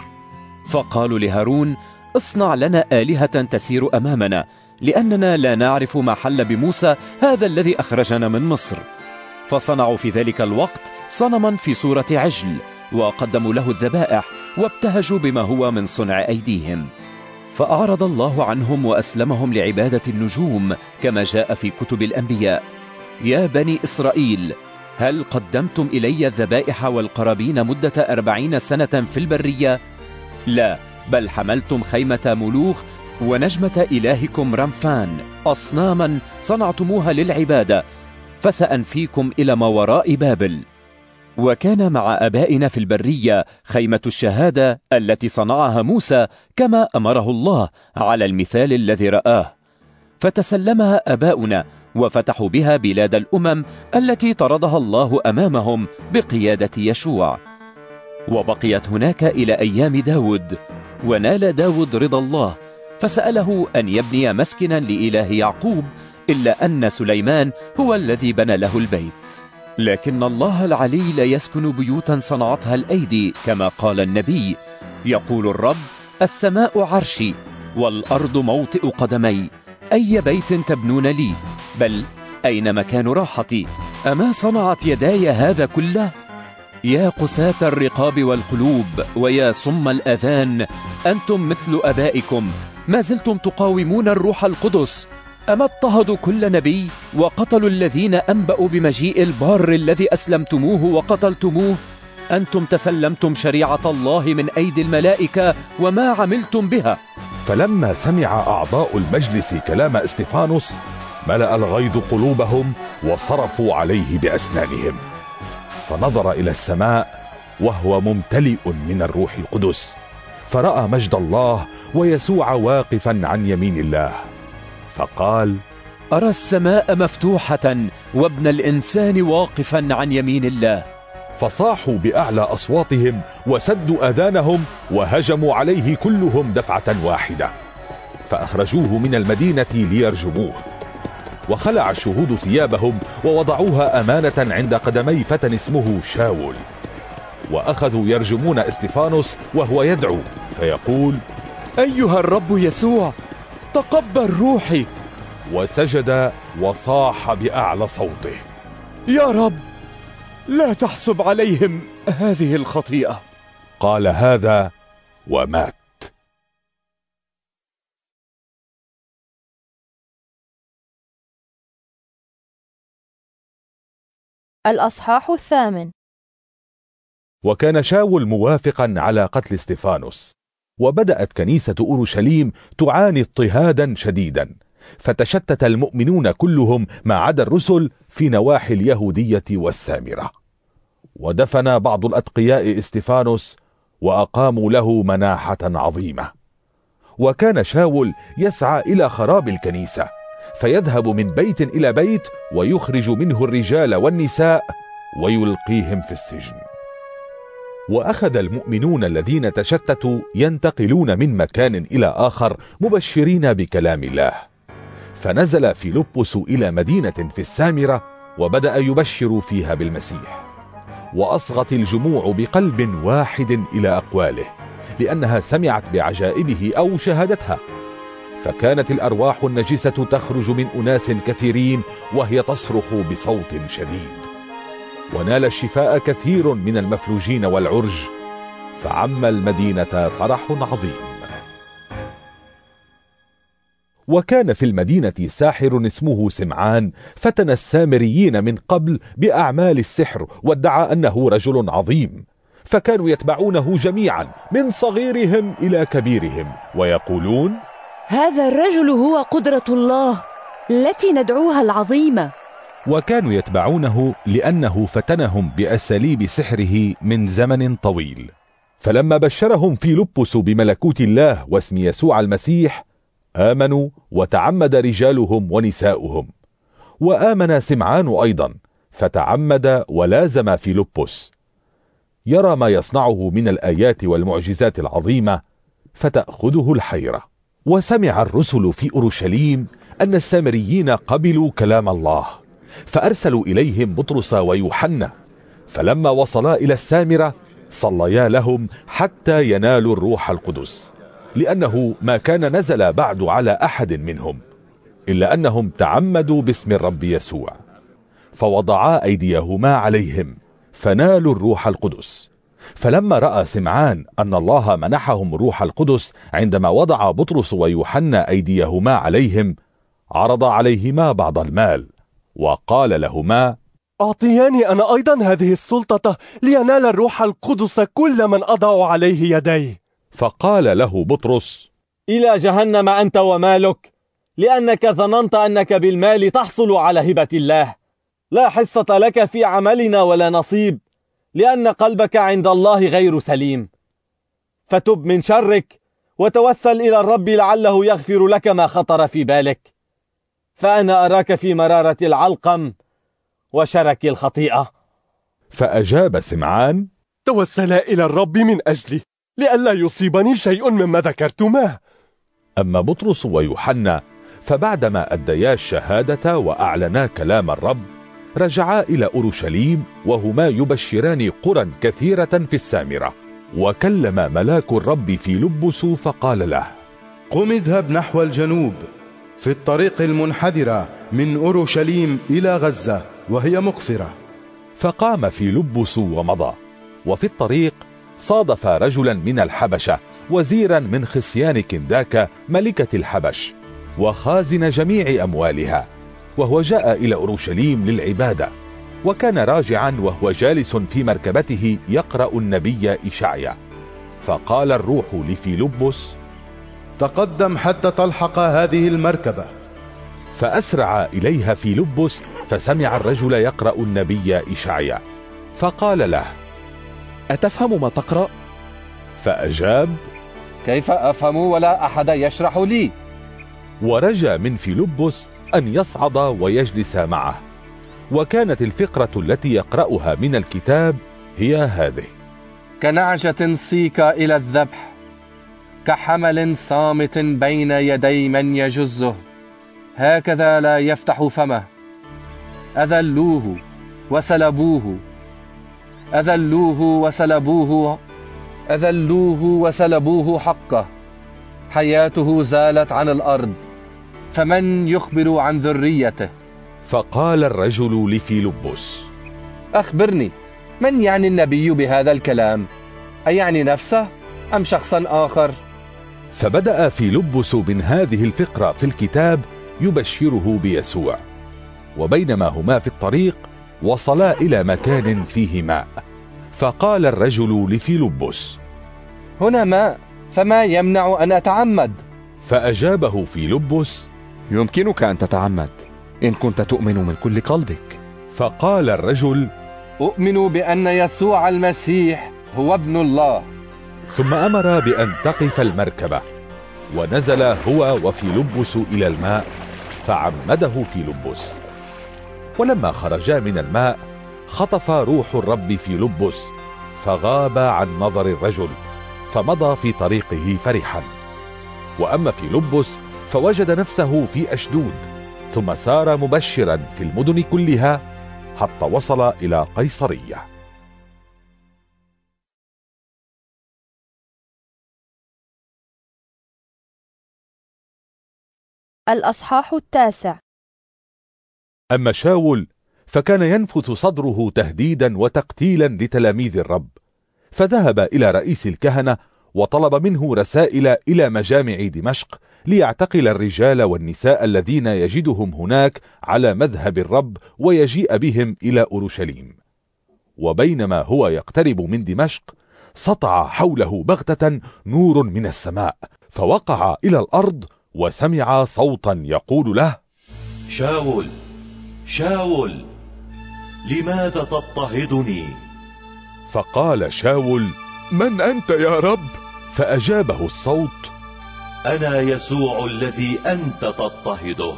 فقالوا لهارون اصنع لنا آلهة تسير أمامنا لأننا لا نعرف ما حل بموسى هذا الذي أخرجنا من مصر. فصنعوا في ذلك الوقت صنما في صورة عجل وقدموا له الذبائح وابتهجوا بما هو من صنع أيديهم. فأعرض الله عنهم وأسلمهم لعبادة النجوم كما جاء في كتب الأنبياء يا بني إسرائيل هل قدمتم إلي الذبائح والقرابين مدة أربعين سنة في البرية؟ لا بل حملتم خيمة ملوخ ونجمة إلهكم رمفان. أصناما صنعتموها للعبادة فسأنفيكم إلى ما وراء بابل. وكان مع أبائنا في البرية خيمة الشهادة التي صنعها موسى كما أمره الله على المثال الذي رآه. فتسلمها أباؤنا وفتحوا بها بلاد الأمم التي طردها الله أمامهم بقيادة يشوع. وبقيت هناك إلى أيام داود ونال داود رضا الله فسأله أن يبني مسكنا لإله يعقوب إلا أن سليمان هو الذي بنى له البيت. لكن الله العلي لا يسكن بيوتا صنعتها الأيدي كما قال النبي. يقول الرب السماء عرشي والأرض موطئ قدمي أي بيت تبنون لي؟ بل أين مكان راحتي؟ أما صنعت يداي هذا كله؟ يا قساة الرقاب والقلوب ويا صم الأذان أنتم مثل أبائكم. ما زلتم تقاومون الروح القدس. أما اضطهدوا كل نبي وقتلوا الذين أنبأوا بمجيء البار الذي أسلمتموه وقتلتموه؟ أنتم تسلمتم شريعة الله من أيدي الملائكة وما عملتم بها؟ فلما سمع أعضاء المجلس كلام استفانوس ملأ الغيظ قلوبهم وصرفوا عليه بأسنانهم. فنظر إلى السماء وهو ممتلئ من الروح القدس. فرأى مجد الله ويسوع واقفا عن يمين الله. فقال أرى السماء مفتوحة وابن الإنسان واقفا عن يمين الله. فصاحوا بأعلى أصواتهم وسدوا أذانهم وهجموا عليه كلهم دفعة واحدة. فأخرجوه من المدينة ليرجموه وخلع الشهود ثيابهم ووضعوها أمانة عند قدمي فتى اسمه شاول. وأخذوا يرجمون استفانوس وهو يدعو فيقول أيها الرب يسوع تقبل روحي. وسجد وصاح بأعلى صوته. يا رب لا تحسب عليهم هذه الخطيئة. قال هذا ومات. الأصحاح الثامن. وكان شاول موافقا على قتل استفانوس وبدأت كنيسة أورشليم تعاني اضطهادا شديدا. فتشتت المؤمنون كلهم ما عدا الرسل في نواحي اليهودية والسامرة. ودفن بعض الأتقياء استفانوس وأقاموا له مناحة عظيمة. وكان شاول يسعى إلى خراب الكنيسة. فيذهب من بيت إلى بيت ويخرج منه الرجال والنساء ويلقيهم في السجن. وأخذ المؤمنون الذين تشتتوا ينتقلون من مكان إلى آخر مبشرين بكلام الله. فنزل فيلبس إلى مدينة في السامرة وبدأ يبشر فيها بالمسيح. وأصغت الجموع بقلب واحد إلى أقواله لأنها سمعت بعجائبه أو شاهدتها فكانت الأرواح النجسة تخرج من أناس كثيرين وهي تصرخ بصوت شديد. ونال الشفاء كثير من المفلوجين والعرج فعم المدينة فرح عظيم. وكان في المدينة ساحر اسمه سمعان فتن السامريين من قبل بأعمال السحر وادعى أنه رجل عظيم. فكانوا يتبعونه جميعا من صغيرهم إلى كبيرهم ويقولون هذا الرجل هو قدرة الله التي ندعوها العظيمة. وكانوا يتبعونه لأنه فتنهم بأساليب سحره من زمن طويل. فلما بشرهم في لبس بملكوت الله واسم يسوع المسيح آمنوا وتعمد رجالهم ونساؤهم. وآمن سمعان أيضا فتعمد ولازم في لبس يرى ما يصنعه من الآيات والمعجزات العظيمة فتأخذه الحيرة. وسمع الرسل في أورشليم أن السامريين قبلوا كلام الله فأرسلوا إليهم بطرس ويوحنا فلما وصلا إلى السامرة صليا لهم حتى ينالوا الروح القدس لأنه ما كان نزل بعد على أحد منهم إلا أنهم تعمدوا باسم الرب يسوع فوضعا أيديهما عليهم فنالوا الروح القدس. فلما رأى سمعان أن الله منحهم الروح القدس عندما وضع بطرس ويوحنا أيديهما عليهم عرض عليهما بعض المال وقال لهما أعطياني أنا أيضا هذه السلطة لينال الروح القدس كل من أضع عليه يديه. فقال له بطرس إلى جهنم أنت ومالك لأنك ظننت أنك بالمال تحصل على هبة الله. لا حصة لك في عملنا ولا نصيب. لأن قلبك عند الله غير سليم. فتب من شرك وتوسل إلى الرب لعله يغفر لك ما خطر في بالك. فأنا أراك في مرارة العلقم وشرك الخطيئة. فأجاب سمعان توسل إلى الرب من أجلي لئلا يصيبني شيء مما ذكرتماه أما بطرس ويوحنا فبعدما أديا الشهادة وأعلنا كلام الرب رجعا إلى أورشليم وهما يبشران قرى كثيرة في السامرة. وكلم ملاك الرب في لبس فقال له قم اذهب نحو الجنوب في الطريق المنحدرة من أورشليم إلى غزة وهي مقفرة. فقام في لبس ومضى. وفي الطريق صادف رجلا من الحبشة وزيرا من خصيان كنداك ملكة الحبش وخازن جميع أموالها. وهو جاء إلى أورشليم للعبادة وكان راجعا وهو جالس في مركبته يقرأ النبي إشعيا فقال الروح لفيلبس تقدم حتى تلحق هذه المركبة فأسرع إليها فيلبس فسمع الرجل يقرأ النبي إشعيا فقال له أتفهم ما تقرأ؟ فأجاب كيف أفهم ولا أحد يشرح لي؟ ورجى من فيلبس أن يصعد ويجلس معه. وكانت الفقرة التي يقرأها من الكتاب هي هذه. كنعجة سيك إلى الذبح كحمل صامت بين يدي من يجزه هكذا لا يفتح فمه. أذلوه وسلبوه أذلوه وسلبوه أذلوه وسلبوه حقه. حياته زالت عن الأرض. فمن يخبر عن ذريته؟ فقال الرجل لفيلبس أخبرني من يعني النبي بهذا الكلام؟ أيعني نفسه أم شخصا آخر؟ فبدأ فيلبس من هذه الفقرة في الكتاب يبشره بيسوع وبينما هما في الطريق وصلا إلى مكان فيه ماء. فقال الرجل لفيلبس هنا ماء فما يمنع أن أتعمد؟ فأجابه فيلبس يمكنك أن تتعمد إن كنت تؤمن من كل قلبك. فقال الرجل أؤمن بأن يسوع المسيح هو ابن الله. ثم أمر بأن تقف المركبة ونزل هو وفيلبس إلى الماء فعمده فيلبس ولما خرجا من الماء خطف روح الرب فيلبس فغاب عن نظر الرجل فمضى في طريقه فرحا. وأما فيلبس فوجد نفسه في أشدود ثم سار مبشرا في المدن كلها حتى وصل إلى قيصرية. الأصحاح التاسع. أما شاول فكان ينفث صدره تهديدا وتقتيلا لتلاميذ الرب فذهب إلى رئيس الكهنة وطلب منه رسائل إلى مجامع دمشق ليعتقل الرجال والنساء الذين يجدهم هناك على مذهب الرب ويجيء بهم إلى أورشليم. وبينما هو يقترب من دمشق سطع حوله بغتة نور من السماء فوقع إلى الأرض وسمع صوتا يقول له شاول شاول لماذا تضطهدني؟ فقال شاول من أنت يا رب؟ فأجابه الصوت أنا يسوع الذي أنت تضطهده.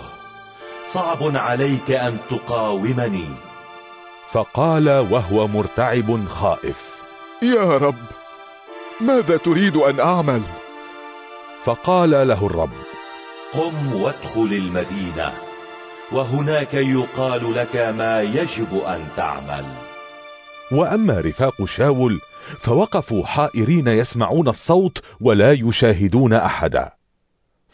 صعب عليك أن تقاومني. فقال وهو مرتعب خائف. يا رب ماذا تريد أن أعمل؟ فقال له الرب قم وادخل المدينة وهناك يقال لك ما يجب أن تعمل. وأما رفاق شاول فوقفوا حائرين يسمعون الصوت ولا يشاهدون أحدا.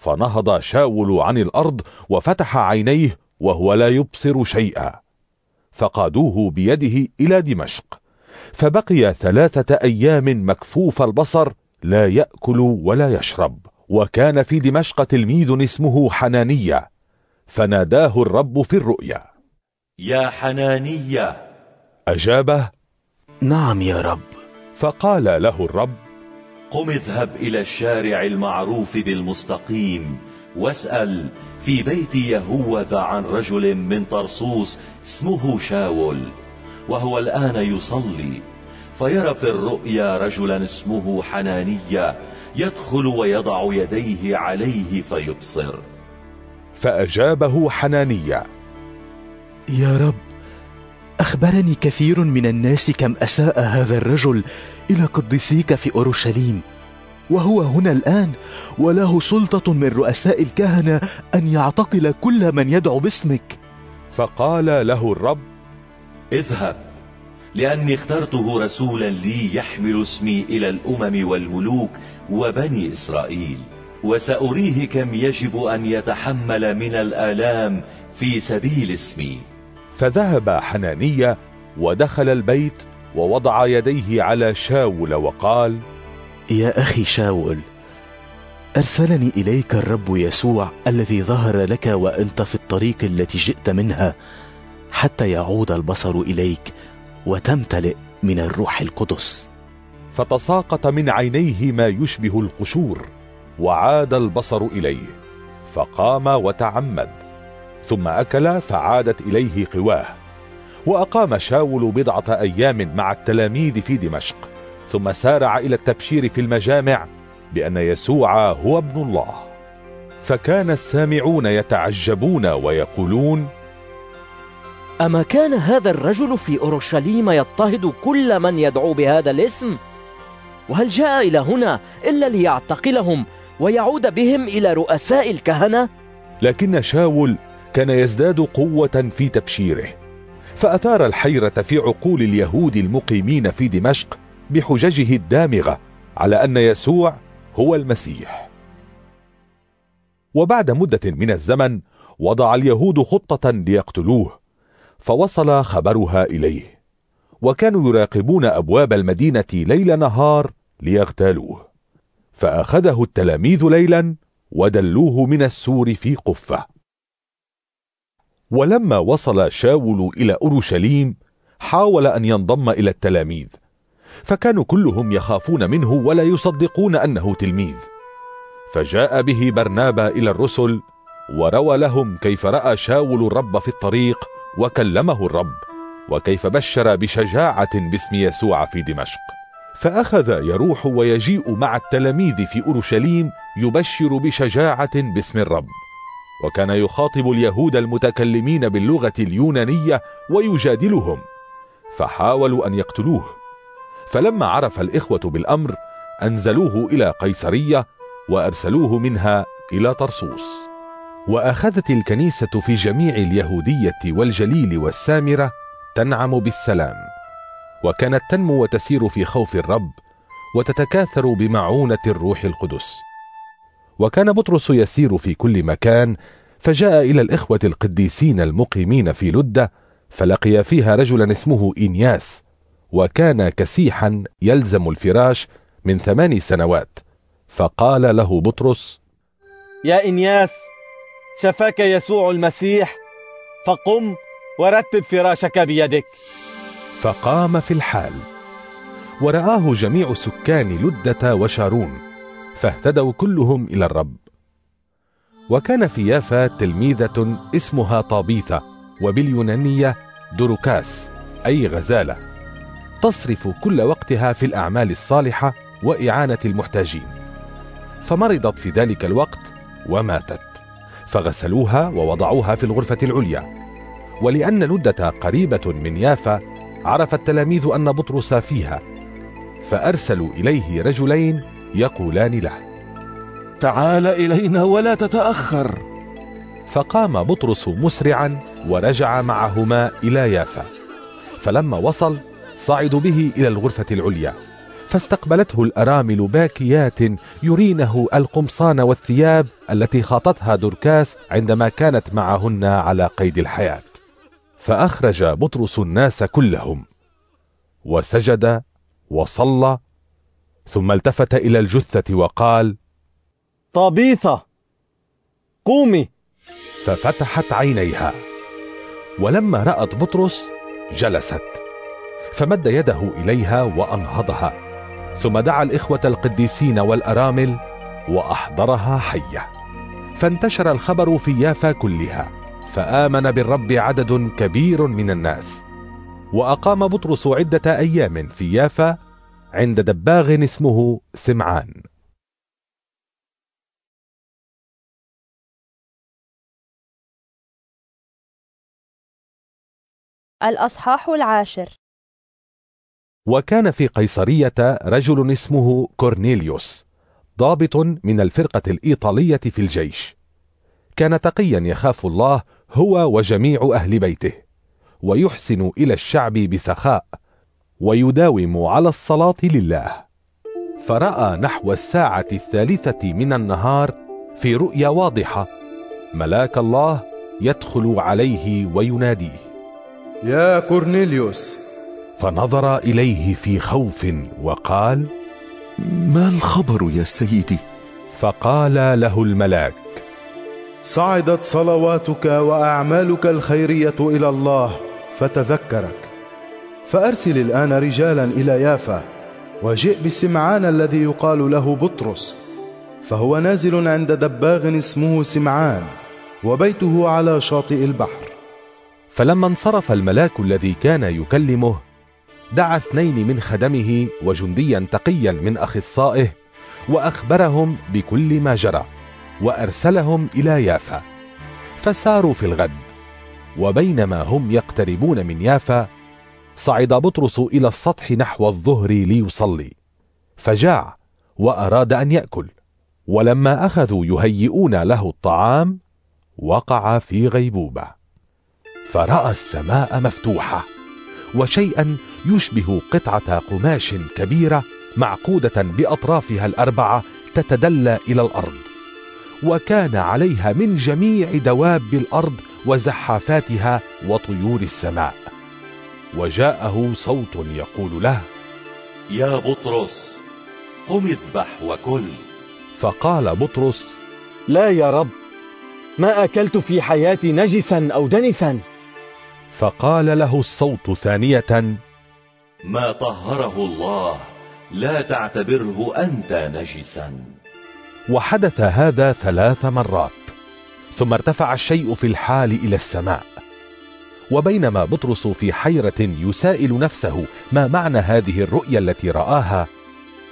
فنهض شاول عن الأرض وفتح عينيه وهو لا يبصر شيئا. فقادوه بيده إلى دمشق. فبقي ثلاثة أيام مكفوف البصر لا يأكل ولا يشرب. وكان في دمشق تلميذ اسمه حنانية. فناداه الرب في الرؤيا. يا حنانية. أجابه نعم يا رب. فقال له الرب قم اذهب إلى الشارع المعروف بالمستقيم واسأل في بيت يهوذا عن رجل من طرسوس اسمه شاول وهو الآن يصلي فيرى في الرؤيا رجلا اسمه حنانية يدخل ويضع يديه عليه فيبصر. فأجابه حنانية يا رب أخبرني كثير من الناس كم أساء هذا الرجل إلى قديسيك في أورشليم. وهو هنا الآن وله سلطة من رؤساء الكهنة أن يعتقل كل من يدعو باسمك. فقال له الرب اذهب لأني اخترته رسولا لي يحمل اسمي إلى الأمم والملوك وبني إسرائيل. وسأريه كم يجب أن يتحمل من الآلام في سبيل اسمي. فذهب حنانية ودخل البيت ووضع يديه على شاول وقال يا أخي شاول أرسلني إليك الرب يسوع الذي ظهر لك وأنت في الطريق التي جئت منها حتى يعود البصر إليك وتمتلئ من الروح القدس. فتساقط من عينيه ما يشبه القشور وعاد البصر إليه فقام وتعمد. ثم أكل فعادت إليه قواه وأقام شاول بضعة أيام مع التلاميذ في دمشق ثم سارع إلى التبشير في المجامع بأن يسوع هو ابن الله فكان السامعون يتعجبون ويقولون أما كان هذا الرجل في أورشليم يضطهد كل من يدعو بهذا الاسم؟ وهل جاء إلى هنا إلا ليعتقلهم ويعود بهم إلى رؤساء الكهنة؟ لكن شاول كان يزداد قوة في تبشيره فأثار الحيرة في عقول اليهود المقيمين في دمشق بحججه الدامغة على أن يسوع هو المسيح. وبعد مدة من الزمن وضع اليهود خطة ليقتلوه فوصل خبرها إليه وكانوا يراقبون أبواب المدينة ليل نهار ليغتالوه فأخذه التلاميذ ليلا ودلوه من السور في قفة. ولما وصل شاول إلى أورشليم حاول أن ينضم إلى التلاميذ فكانوا كلهم يخافون منه ولا يصدقون أنه تلميذ. فجاء به برنابا إلى الرسل وروى لهم كيف رأى شاول الرب في الطريق وكلمه الرب وكيف بشر بشجاعة باسم يسوع في دمشق. فأخذ يروح ويجيء مع التلاميذ في أورشليم يبشر بشجاعة باسم الرب. وكان يخاطب اليهود المتكلمين باللغة اليونانية ويجادلهم. فحاولوا أن يقتلوه. فلما عرف الإخوة بالأمر أنزلوه إلى قيصرية وأرسلوه منها إلى طرسوس. وأخذت الكنيسة في جميع اليهودية والجليل والسامرة تنعم بالسلام. وكانت تنمو وتسير في خوف الرب وتتكاثر بمعونة الروح القدس. وكان بطرس يسير في كل مكان فجاء إلى الإخوة القديسين المقيمين في لدة فلقي فيها رجلا اسمه إنياس وكان كسيحا يلزم الفراش من ثمان سنوات. فقال له بطرس يا إنياس شفاك يسوع المسيح فقم ورتب فراشك بيدك. فقام في الحال ورآه جميع سكان لدة وشارون. فاهتدوا كلهم إلى الرب. وكان في يافا تلميذة اسمها طابيثة وباليونانية دروكاس أي غزالة تصرف كل وقتها في الأعمال الصالحة وإعانة المحتاجين. فمرضت في ذلك الوقت وماتت فغسلوها ووضعوها في الغرفة العليا. ولأن لدة قريبة من يافا عرف التلاميذ أن بطرس فيها فأرسلوا إليه رجلين يقولان له. تعال إلينا ولا تتأخر. فقام بطرس مسرعا ورجع معهما إلى يافا. فلما وصل صعدوا به إلى الغرفة العليا. فاستقبلته الأرامل باكيات يرينه القمصان والثياب التي خاطتها دركاس عندما كانت معهن على قيد الحياة. فأخرج بطرس الناس كلهم. وسجد وصلى ثم التفت إلى الجثة وقال طبيثة قومي. ففتحت عينيها ولما رأت بطرس جلست فمد يده إليها وأنهضها ثم دعا الإخوة القديسين والأرامل وأحضرها حية فانتشر الخبر في يافا كلها فآمن بالرب عدد كبير من الناس وأقام بطرس عدة أيام في يافا عند دباغ اسمه سمعان. الأصحاح العاشر. وكان في قيصرية رجل اسمه كورنيليوس ضابط من الفرقة الإيطالية في الجيش. كان تقيا يخاف الله هو وجميع أهل بيته ويحسن إلى الشعب بسخاء ويداوم على الصلاة لله. فرأى نحو الساعة الثالثة من النهار في رؤيا واضحة. ملاك الله يدخل عليه ويناديه. يا كورنيليوس. فنظر إليه في خوف وقال ما الخبر يا سيدي؟ فقال له الملاك صعدت صلواتك وأعمالك الخيرية إلى الله فتذكرك. فأرسل الآن رجالا إلى يافا وجئ بسمعان الذي يقال له بطرس فهو نازل عند دباغ اسمه سمعان وبيته على شاطئ البحر. فلما انصرف الملاك الذي كان يكلمه دعا اثنين من خدمه وجنديا تقيا من أخصائه وأخبرهم بكل ما جرى وأرسلهم إلى يافا. فساروا في الغد وبينما هم يقتربون من يافا صعد بطرس إلى السطح نحو الظهر ليصلي. فجاع وأراد أن يأكل. ولما أخذوا يهيئون له الطعام وقع في غيبوبة. فرأى السماء مفتوحة وشيئا يشبه قطعة قماش كبيرة معقودة بأطرافها الأربعة تتدلى إلى الأرض. وكان عليها من جميع دواب الأرض وزحافاتها وطيور السماء. وجاءه صوت يقول له يا بطرس قم اذبح وكل. فقال بطرس لا يا رب ما أكلت في حياتي نجسا أو دنسا. فقال له الصوت ثانية ما طهره الله لا تعتبره أنت نجسا. وحدث هذا ثلاث مرات ثم ارتفع الشيء في الحال إلى السماء. وبينما بطرس في حيرة يسائل نفسه ما معنى هذه الرؤيا التي رآها.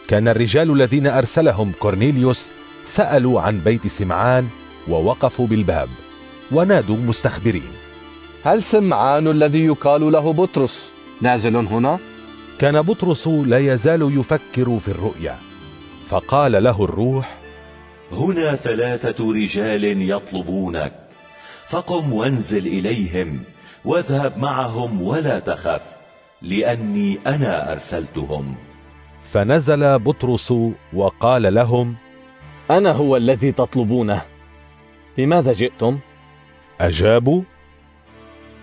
كان الرجال الذين أرسلهم كورنيليوس سألوا عن بيت سمعان ووقفوا بالباب ونادوا مستخبرين. هل سمعان الذي يقال له بطرس نازل هنا؟ كان بطرس لا يزال يفكر في الرؤيا فقال له الروح هنا ثلاثة رجال يطلبونك فقم وانزل إليهم. واذهب معهم ولا تخف لأني أنا أرسلتهم. فنزل بطرس وقال لهم أنا هو الذي تطلبونه. لماذا جئتم؟ أجابوا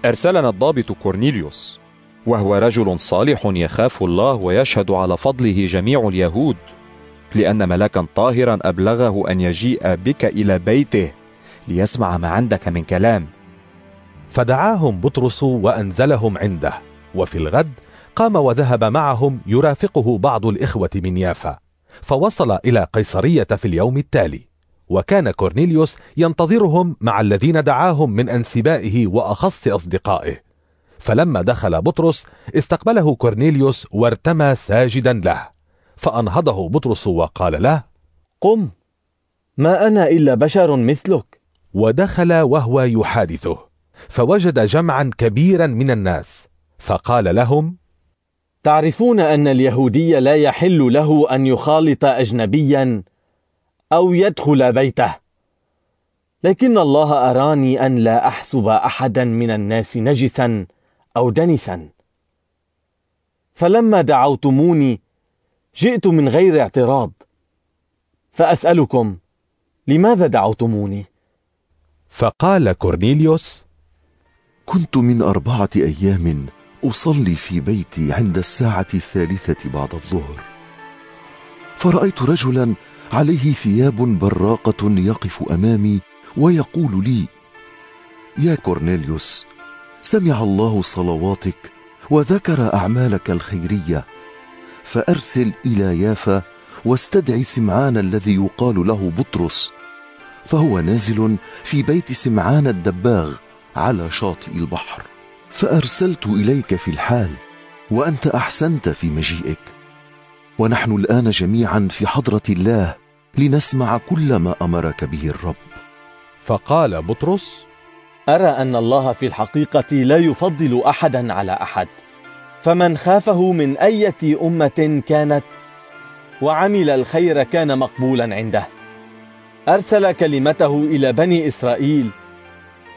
أرسلنا الضابط كورنيليوس وهو رجل صالح يخاف الله ويشهد على فضله جميع اليهود لأن ملاكا طاهرا أبلغه أن يجيء بك إلى بيته ليسمع ما عندك من كلام. فدعاهم بطرس وأنزلهم عنده. وفي الغد قام وذهب معهم يرافقه بعض الإخوة من يافا فوصل إلى قيصرية في اليوم التالي. وكان كورنيليوس ينتظرهم مع الذين دعاهم من أنسبائه وأخص أصدقائه. فلما دخل بطرس استقبله كورنيليوس وارتمى ساجدا له. فأنهضه بطرس وقال له قم ما أنا إلا بشر مثلك. ودخل وهو يحادثه. فوجد جمعا كبيرا من الناس فقال لهم تعرفون أن اليهودي لا يحل له أن يخالط أجنبيا أو يدخل بيته. لكن الله أراني أن لا أحسب أحدا من الناس نجسا أو دنسا. فلما دعوتموني جئت من غير اعتراض. فأسألكم لماذا دعوتموني؟ فقال كورنيليوس كنت من أربعة أيام أصلي في بيتي عند الساعة الثالثة بعد الظهر. فرأيت رجلا عليه ثياب براقة يقف أمامي ويقول لي يا كورنيليوس سمع الله صلواتك وذكر أعمالك الخيرية فأرسل إلى يافا واستدع سمعان الذي يقال له بطرس فهو نازل في بيت سمعان الدباغ على شاطئ البحر. فأرسلت إليك في الحال وأنت أحسنت في مجيئك. ونحن الآن جميعا في حضرة الله لنسمع كل ما أمرك به الرب. فقال بطرس أرى أن الله في الحقيقة لا يفضل احدا على أحد. فمن خافه من إيه أمة كانت وعمل الخير كان مقبولا عنده. أرسل كلمته إلى بني إسرائيل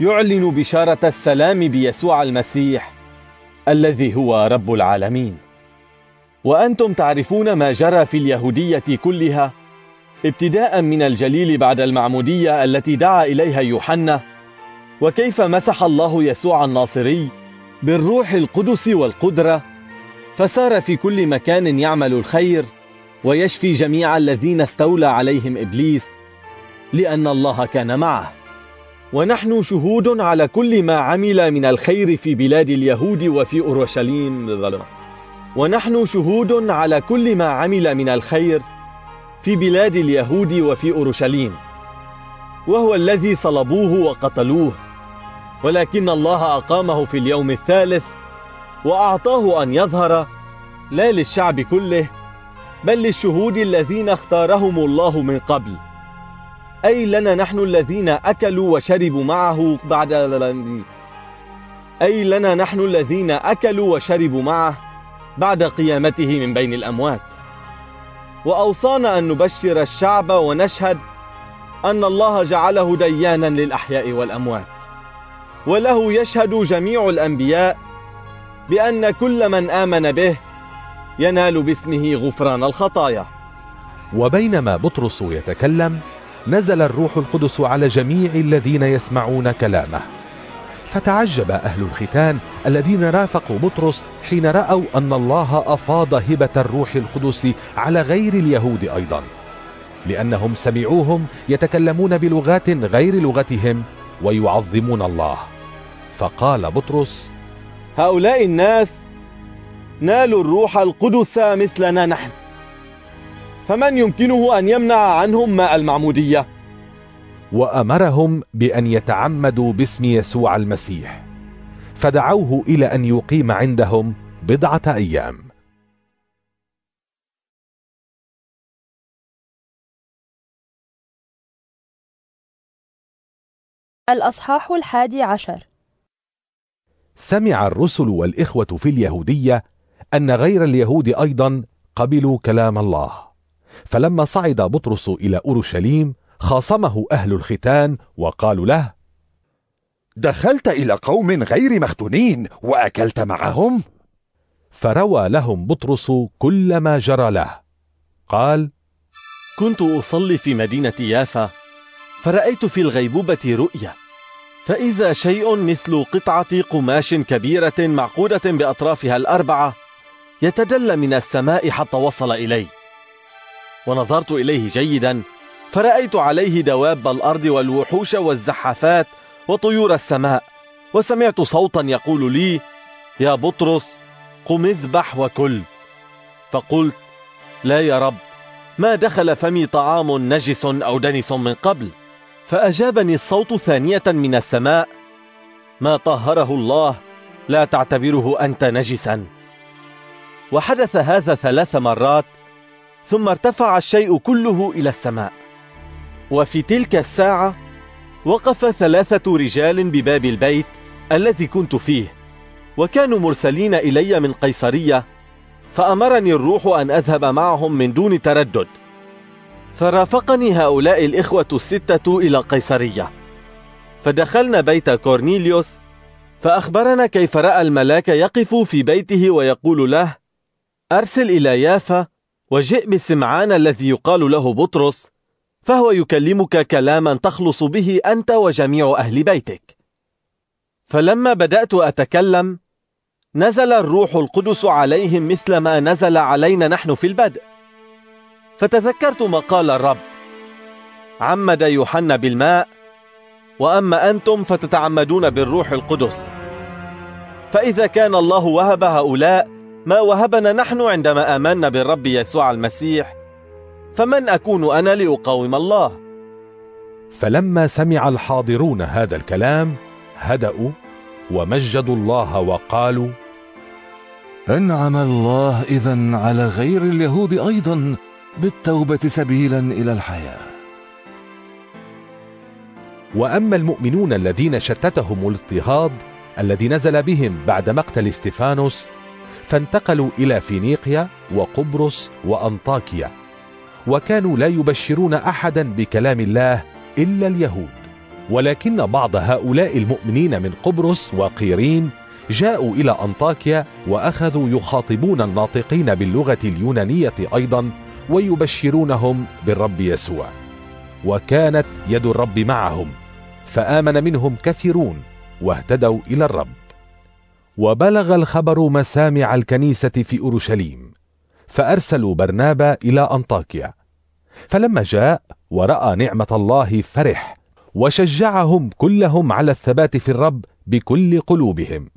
يعلن بشارة السلام بيسوع المسيح الذي هو رب العالمين. وأنتم تعرفون ما جرى في اليهودية كلها ابتداء من الجليل بعد المعمودية التي دعا إليها يوحنا وكيف مسح الله يسوع الناصري بالروح القدس والقدرة فسار في كل مكان يعمل الخير ويشفي جميع الذين استولى عليهم إبليس لأن الله كان معه. ونحن شهود على كل ما عمل من الخير في بلاد اليهود وفي أورشليم ونحن شهود على كل ما عمل من الخير في بلاد اليهود وفي أورشليم. وهو الذي صلبوه وقتلوه. ولكن الله أقامه في اليوم الثالث وأعطاه أن يظهر لا للشعب كله بل للشهود الذين اختارهم الله من قبل. أي لنا نحن الذين أكلوا وشربوا معه بعد أي لنا نحن الذين أكلوا وشربوا معه بعد قيامته من بين الأموات. وأوصانا أن نبشر الشعب ونشهد أن الله جعله ديانا للأحياء والأموات. وله يشهد جميع الأنبياء بأن كل من آمن به ينال باسمه غفران الخطايا. وبينما بطرس يتكلم نزل الروح القدس على جميع الذين يسمعون كلامه. فتعجب أهل الختان الذين رافقوا بطرس حين رأوا أن الله أفاض هبة الروح القدس على غير اليهود أيضا لأنهم سمعوهم يتكلمون بلغات غير لغتهم ويعظمون الله. فقال بطرس هؤلاء الناس نالوا الروح القدس مثلنا نحن. فمن يمكنه أن يمنع عنهم ماء المعمودية؟ وأمرهم بأن يتعمدوا باسم يسوع المسيح. فدعوه إلى أن يقيم عندهم بضعة أيام. الأصحاح الحادي عشر. سمع الرسل والإخوة في اليهودية أن غير اليهود أيضا قبلوا كلام الله. فلما صعد بطرس إلى أورشليم خاصمه أهل الختان وقالوا له دخلت إلى قوم غير مختونين وأكلت معهم؟ فروى لهم بطرس كل ما جرى له قال كنت أصلي في مدينة يافا فرأيت في الغيبوبة رؤيا فإذا شيء مثل قطعة قماش كبيرة معقودة بأطرافها الأربعة يتدلى من السماء حتى وصل إلي ونظرت إليه جيدا فرأيت عليه دواب الأرض والوحوش والزحافات وطيور السماء وسمعت صوتا يقول لي يا بطرس قم اذبح وكل. فقلت لا يا رب ما دخل فمي طعام نجس أو دنس من قبل. فأجابني الصوت ثانية من السماء ما طهره الله لا تعتبره أنت نجسا. وحدث هذا ثلاث مرات ثم ارتفع الشيء كله إلى السماء. وفي تلك الساعة وقف ثلاثة رجال بباب البيت الذي كنت فيه وكانوا مرسلين إلي من قيصرية فأمرني الروح أن أذهب معهم من دون تردد. فرافقني هؤلاء الإخوة الستة إلى قيصرية. فدخلنا بيت كورنيليوس فأخبرنا كيف رأى الملاك يقف في بيته ويقول له أرسل إلى يافا وجئ بسمعان الذي يقال له بطرس فهو يكلمك كلاما تخلص به أنت وجميع أهل بيتك. فلما بدأت أتكلم نزل الروح القدس عليهم مثل ما نزل علينا نحن في البدء. فتذكرت ما قال الرب. عمد يوحنا بالماء وأما أنتم فتتعمدون بالروح القدس. فإذا كان الله وهب هؤلاء ما وهبنا نحن عندما آمنا بالرب يسوع المسيح فمن أكون أنا لأقاوم الله؟ فلما سمع الحاضرون هذا الكلام هدأوا ومجدوا الله وقالوا أنعم الله إذا على غير اليهود أيضا بالتوبة سبيلا إلى الحياة وأما المؤمنون الذين شتتهم الاضطهاد الذي نزل بهم بعد مقتل استفانوس فانتقلوا إلى فينيقيا وقبرص وأنطاكيا وكانوا لا يبشرون أحدا بكلام الله إلا اليهود. ولكن بعض هؤلاء المؤمنين من قبرص وقيرين جاءوا إلى أنطاكيا وأخذوا يخاطبون الناطقين باللغة اليونانية أيضا ويبشرونهم بالرب يسوع. وكانت يد الرب معهم فآمن منهم كثيرون واهتدوا إلى الرب. وبلغ الخبر مسامع الكنيسة في أورشليم فأرسلوا برنابا إلى أنطاكيا. فلما جاء ورأى نعمة الله فرح وشجعهم كلهم على الثبات في الرب بكل قلوبهم.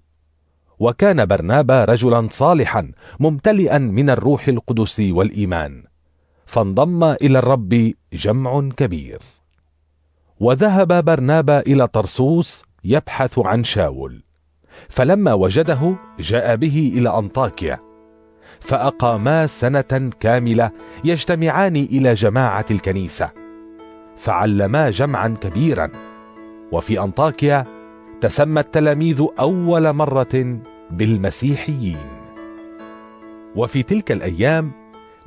وكان برنابا رجلا صالحا ممتلئا من الروح القدس والإيمان. فانضم إلى الرب جمع كبير. وذهب برنابا إلى طرسوس يبحث عن شاول. فلما وجده جاء به إلى أنطاكيا فأقاما سنة كاملة يجتمعان إلى جماعة الكنيسة فعلما جمعا كبيرا. وفي أنطاكيا تسمى التلاميذ أول مرة بالمسيحيين. وفي تلك الأيام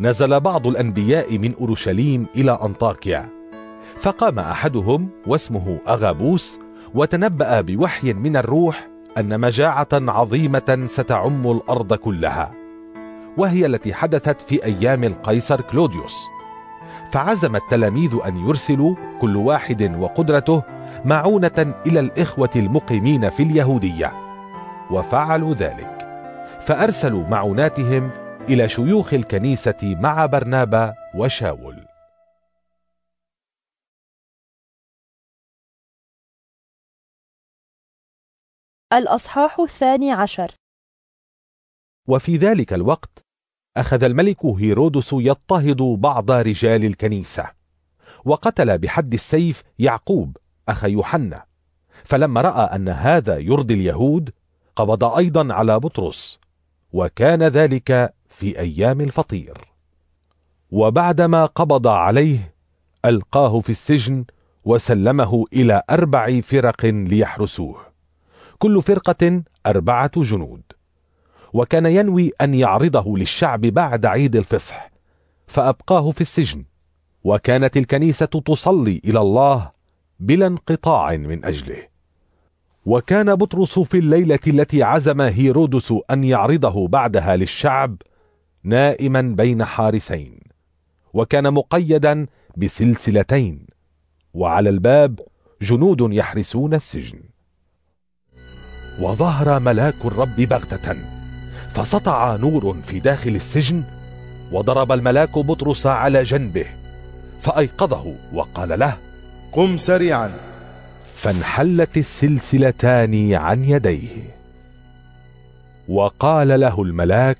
نزل بعض الأنبياء من أورشليم إلى أنطاكيا فقام أحدهم واسمه أغابوس وتنبأ بوحي من الروح أن مجاعة عظيمة ستعم الأرض كلها وهي التي حدثت في أيام القيصر كلوديوس. فعزم التلاميذ أن يرسلوا كل واحد وقدرته معونة إلى الإخوة المقيمين في اليهودية وفعلوا ذلك. فأرسلوا معوناتهم إلى شيوخ الكنيسة مع برنابا وشاول. الأصحاح الثاني عشر. وفي ذلك الوقت أخذ الملك هيرودس يضطهد بعض رجال الكنيسة وقتل بحد السيف يعقوب أخ يوحنا. فلما رأى أن هذا يرضي اليهود قبض أيضا على بطرس وكان ذلك في أيام الفطير. وبعدما قبض عليه ألقاه في السجن وسلمه إلى أربع فرق ليحرسوه. كل فرقة أربعة جنود. وكان ينوي أن يعرضه للشعب بعد عيد الفصح فأبقاه في السجن. وكانت الكنيسة تصلي إلى الله بلا انقطاع من أجله. وكان بطرس في الليلة التي عزم هيرودس أن يعرضه بعدها للشعب نائما بين حارسين. وكان مقيدا بسلسلتين وعلى الباب جنود يحرسون السجن. وظهر ملاك الرب بغتة. فسطع نور في داخل السجن وضرب الملاك بطرس على جنبه فأيقظه وقال له قم سريعا. فانحلت السلسلتان عن يديه. وقال له الملاك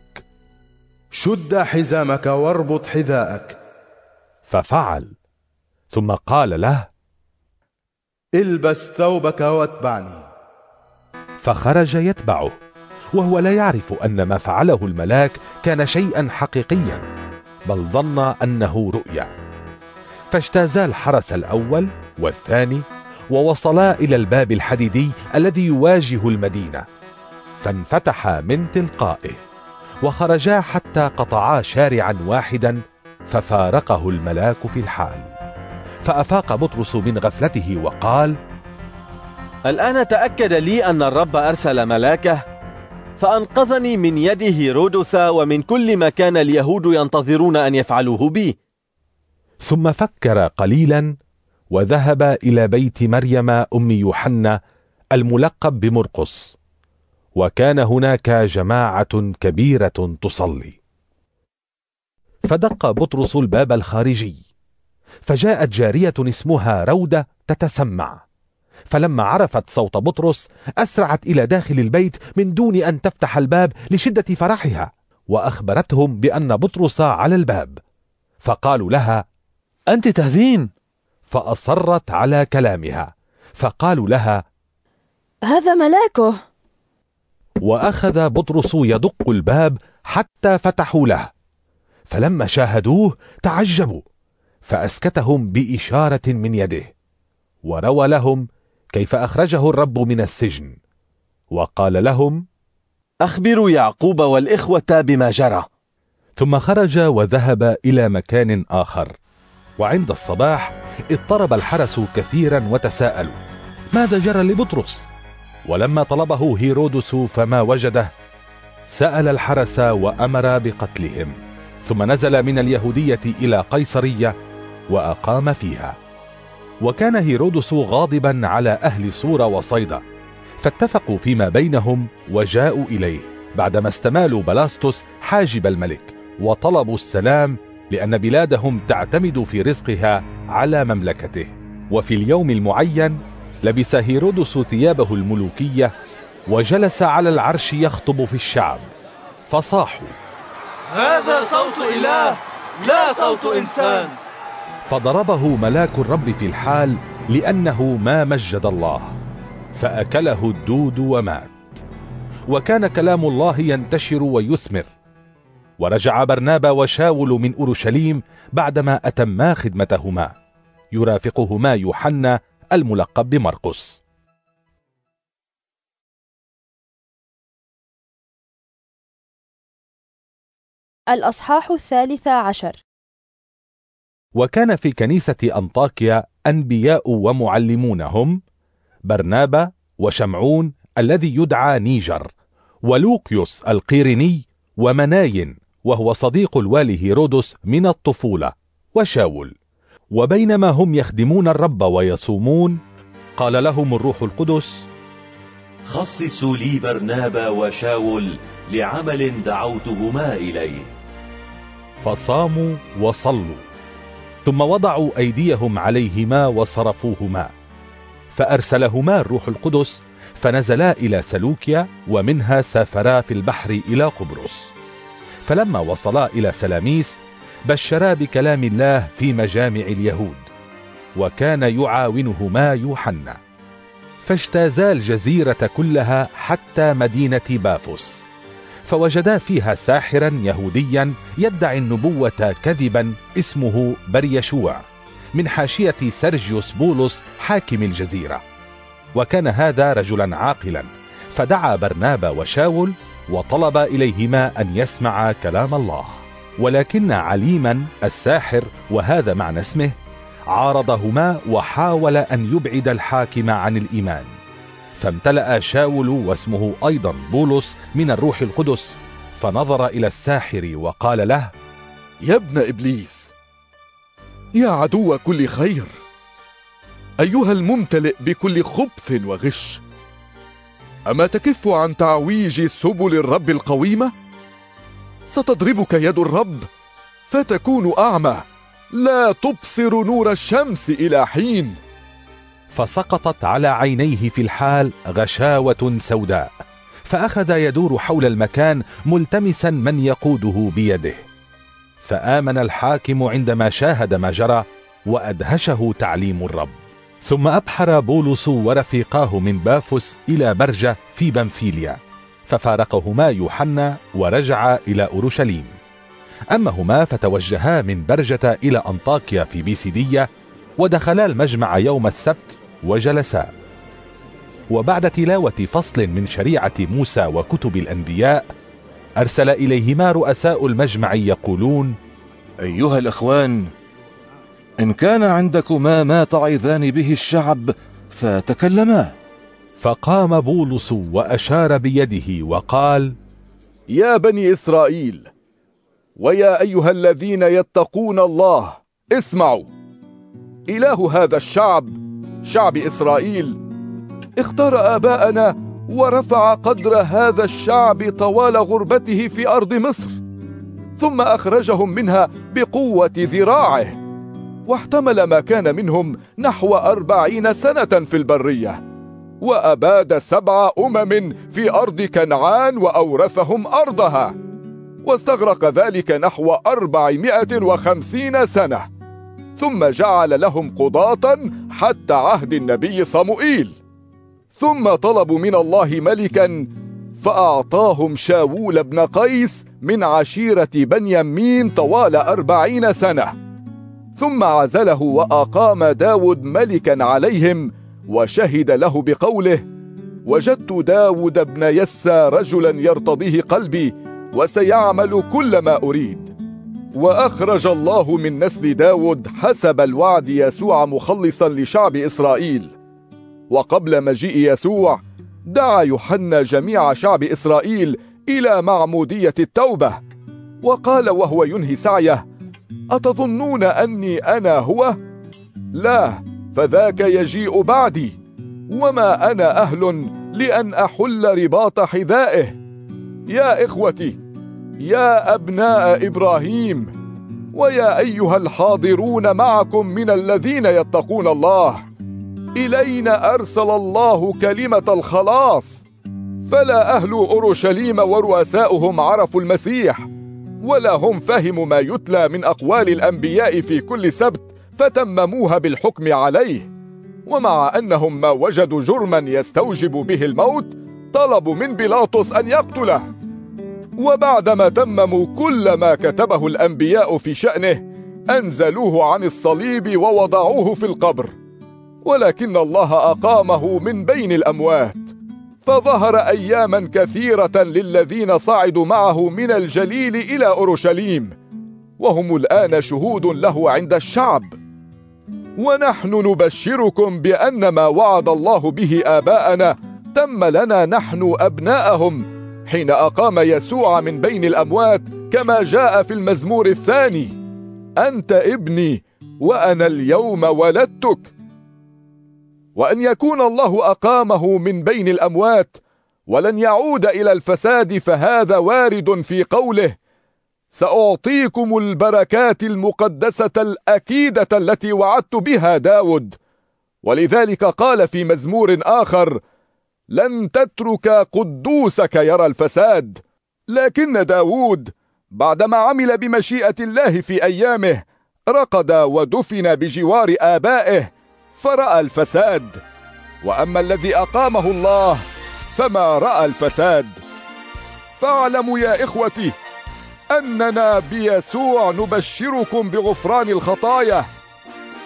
شد حزامك واربط حذاءك. ففعل. ثم قال له البس ثوبك واتبعني. فخرج يتبعه وهو لا يعرف أن ما فعله الملاك كان شيئا حقيقيا بل ظن أنه رؤيا. فاجتازا الحرس الأول والثاني ووصلا إلى الباب الحديدي الذي يواجه المدينة فانفتح من تلقائه وخرجا حتى قطعا شارعا واحدا ففارقه الملاك في الحال. فأفاق بطرس من غفلته وقال الآن تأكد لي أن الرب أرسل ملاكه فأنقذني من يد هيرودس ومن كل ما كان اليهود ينتظرون أن يفعلوه بي. ثم فكر قليلا وذهب إلى بيت مريم أم يوحنا الملقب بمرقس وكان هناك جماعة كبيرة تصلي. فدق بطرس الباب الخارجي فجاءت جارية اسمها رودة تتسمع. فلما عرفت صوت بطرس أسرعت إلى داخل البيت من دون أن تفتح الباب لشدة فرحها وأخبرتهم بأن بطرس على الباب. فقالوا لها أنت تهذين. فأصرت على كلامها. فقالوا لها هذا ملاكه. وأخذ بطرس يدق الباب حتى فتحوا له. فلما شاهدوه تعجبوا فأسكتهم بإشارة من يده. وروى لهم كيف أخرجه الرب من السجن؟ وقال لهم أخبروا يعقوب والإخوة بما جرى. ثم خرج وذهب إلى مكان آخر. وعند الصباح اضطرب الحرس كثيرا وتساءلوا ماذا جرى لبطرس؟ ولما طلبه هيرودس فما وجده سأل الحرس وأمر بقتلهم ثم نزل من اليهودية إلى قيصرية وأقام فيها. وكان هيرودس غاضبا على أهل صورة وصيدا فاتفقوا فيما بينهم وجاءوا إليه بعدما استمالوا بلاستوس حاجب الملك وطلبوا السلام لأن بلادهم تعتمد في رزقها على مملكته. وفي اليوم المعين لبس هيرودس ثيابه الملوكية وجلس على العرش يخطب في الشعب. فصاحوا. هذا صوت إله لا صوت إنسان. فضربه ملاك الرب في الحال لأنه ما مجد الله فأكله الدود ومات. وكان كلام الله ينتشر ويثمر. ورجع برنابا وشاول من أورشليم بعدما أتما خدمتهما. يرافقهما يوحنا الملقب بمرقس. الأصحاح الثالث عشر. وكان في كنيسة أنطاكيا أنبياء ومعلمون هم برنابا وشمعون الذي يدعى نيجر ولوقيوس القيريني ومناين وهو صديق الوالي هيرودس من الطفولة وشاول. وبينما هم يخدمون الرب ويصومون قال لهم الروح القدس خصصوا لي برنابا وشاول لعمل دعوتهما إليه. فصاموا وصلوا. ثم وضعوا أيديهم عليهما وصرفوهما. فأرسلهما الروح القدس فنزلا إلى سلوكيا ومنها سافرا في البحر إلى قبرص. فلما وصلا إلى سلاميس بشرا بكلام الله في مجامع اليهود وكان يعاونهما يوحنا. فاجتازا الجزيرة كلها حتى مدينة بافوس. فوجدا فيها ساحرا يهوديا يدعي النبوة كذبا اسمه بريشوع من حاشية سيرجيوس بولس حاكم الجزيرة. وكان هذا رجلا عاقلا فدعا برنابا وشاول وطلب إليهما أن يسمع كلام الله. ولكن عليما الساحر وهذا معنى اسمه عارضهما وحاول أن يبعد الحاكم عن الإيمان. فامتلأ شاول واسمه أيضا بولس من الروح القدس فنظر إلى الساحر وقال له يا ابن إبليس يا عدو كل خير أيها الممتلئ بكل خبث وغش أما تكف عن تعويج سبل الرب القويمة؟ ستضربك يد الرب فتكون أعمى لا تبصر نور الشمس إلى حين فسقطت على عينيه في الحال غشاوة سوداء. فأخذ يدور حول المكان ملتمسا من يقوده بيده. فآمن الحاكم عندما شاهد ما جرى وأدهشه تعليم الرب. ثم أبحر بولس ورفيقاه من بافوس إلى برجة في بنفيليا. ففارقهما يوحنا ورجعا إلى أورشليم. أما هما فتوجها من برجة إلى أنطاكيا في بيسيدية ودخلا المجمع يوم السبت وجلسا. وبعد تلاوة فصل من شريعة موسى وكتب الأنبياء أرسل إليهما رؤساء المجمع يقولون أيها الأخوان إن كان عندكما ما تعظان به الشعب فتكلما فقام بولس وأشار بيده وقال يا بني إسرائيل ويا أيها الذين يتقون الله اسمعوا إله هذا الشعب شعب إسرائيل. اختار آباءنا ورفع قدر هذا الشعب طوال غربته في أرض مصر ثم أخرجهم منها بقوة ذراعه واحتمل ما كان منهم نحو أربعين سنة في البرية وأباد سبع أمم في أرض كنعان وأورثهم أرضها واستغرق ذلك نحو أربعمائة وخمسين سنة. ثم جعل لهم قضاة حتى عهد النبي صموئيل. ثم طلبوا من الله ملكا فأعطاهم شاول بن قيس من عشيرة بنيامين طوال أربعين سنة. ثم عزله وأقام داود ملكا عليهم وشهد له بقوله وجدت داود بن يسى رجلا يرتضيه قلبي وسيعمل كل ما أريد وأخرج الله من نسل داود حسب الوعد يسوع مخلصا لشعب إسرائيل. وقبل مجيء يسوع دعا يوحنا جميع شعب إسرائيل إلى معمودية التوبة. وقال وهو ينهي سعيه أتظنون أني أنا هو؟ لا فذاك يجيء بعدي. وما أنا أهل لأن أحل رباط حذائه. يا إخوتي يا أبناء إبراهيم ويا أيها الحاضرون معكم من الذين يتقون الله. إلينا أرسل الله كلمة الخلاص. فلا أهل أورشليم ورؤساؤهم عرفوا المسيح ولا هم فهموا ما يتلى من أقوال الأنبياء في كل سبت فتمموها بالحكم عليه. ومع أنهم ما وجدوا جرما يستوجب به الموت طلبوا من بيلاطس أن يقتله. وبعدما تمموا كل ما كتبه الأنبياء في شأنه أنزلوه عن الصليب ووضعوه في القبر. ولكن الله أقامه من بين الأموات. فظهر أياما كثيرة للذين صعدوا معه من الجليل إلى أورشليم. وهم الآن شهود له عند الشعب. ونحن نبشركم بأن ما وعد الله به آباءنا تم لنا نحن أبناءهم حين أقام يسوع من بين الأموات كما جاء في المزمور الثاني. أنت ابني وأنا اليوم ولدتك. وأن يكون الله أقامه من بين الأموات ولن يعود إلى الفساد فهذا وارد في قوله سأعطيكم البركات المقدسة الأكيدة التي وعدت بها داود. ولذلك قال في مزمور آخر لن تترك قدوسك يرى الفساد. لكن داود بعدما عمل بمشيئة الله في أيامه رقد ودفن بجوار آبائه فرأى الفساد. وأما الذي أقامه الله فما رأى الفساد. فاعلموا يا إخوتي أننا بيسوع نبشركم بغفران الخطايا.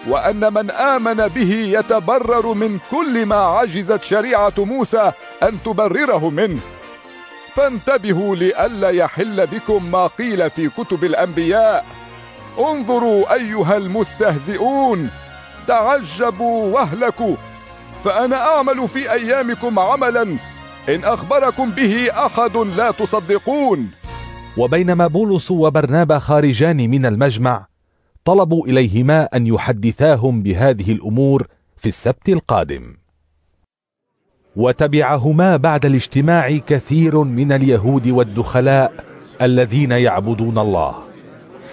وأن من آمن به يتبرر من كل ما عجزت شريعة موسى أن تبرره منه. فانتبهوا لئلا يحل بكم ما قيل في كتب الأنبياء. انظروا أيها المستهزئون تعجبوا واهلكوا. فأنا أعمل في أيامكم عملا إن أخبركم به أحد لا تصدقون. وبينما بولس وبرنابا خارجان من المجمع طلبوا إليهما أن يحدثاهم بهذه الأمور في السبت القادم. وتبعهما بعد الاجتماع كثير من اليهود والدخلاء الذين يعبدون الله.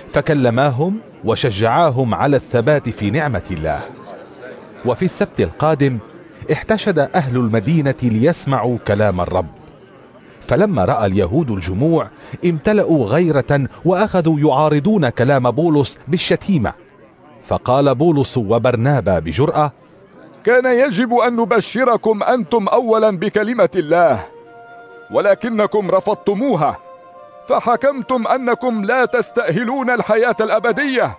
فكلماهم وشجعاهم على الثبات في نعمة الله. وفي السبت القادم احتشد أهل المدينة ليسمعوا كلام الرب. فلما رأى اليهود الجموع امتلأوا غيرة وأخذوا يعارضون كلام بولس بالشتيمة. فقال بولس وبرنابا بجرأة كان يجب أن نبشركم أنتم أولا بكلمة الله ولكنكم رفضتموها فحكمتم أنكم لا تستأهلون الحياة الأبدية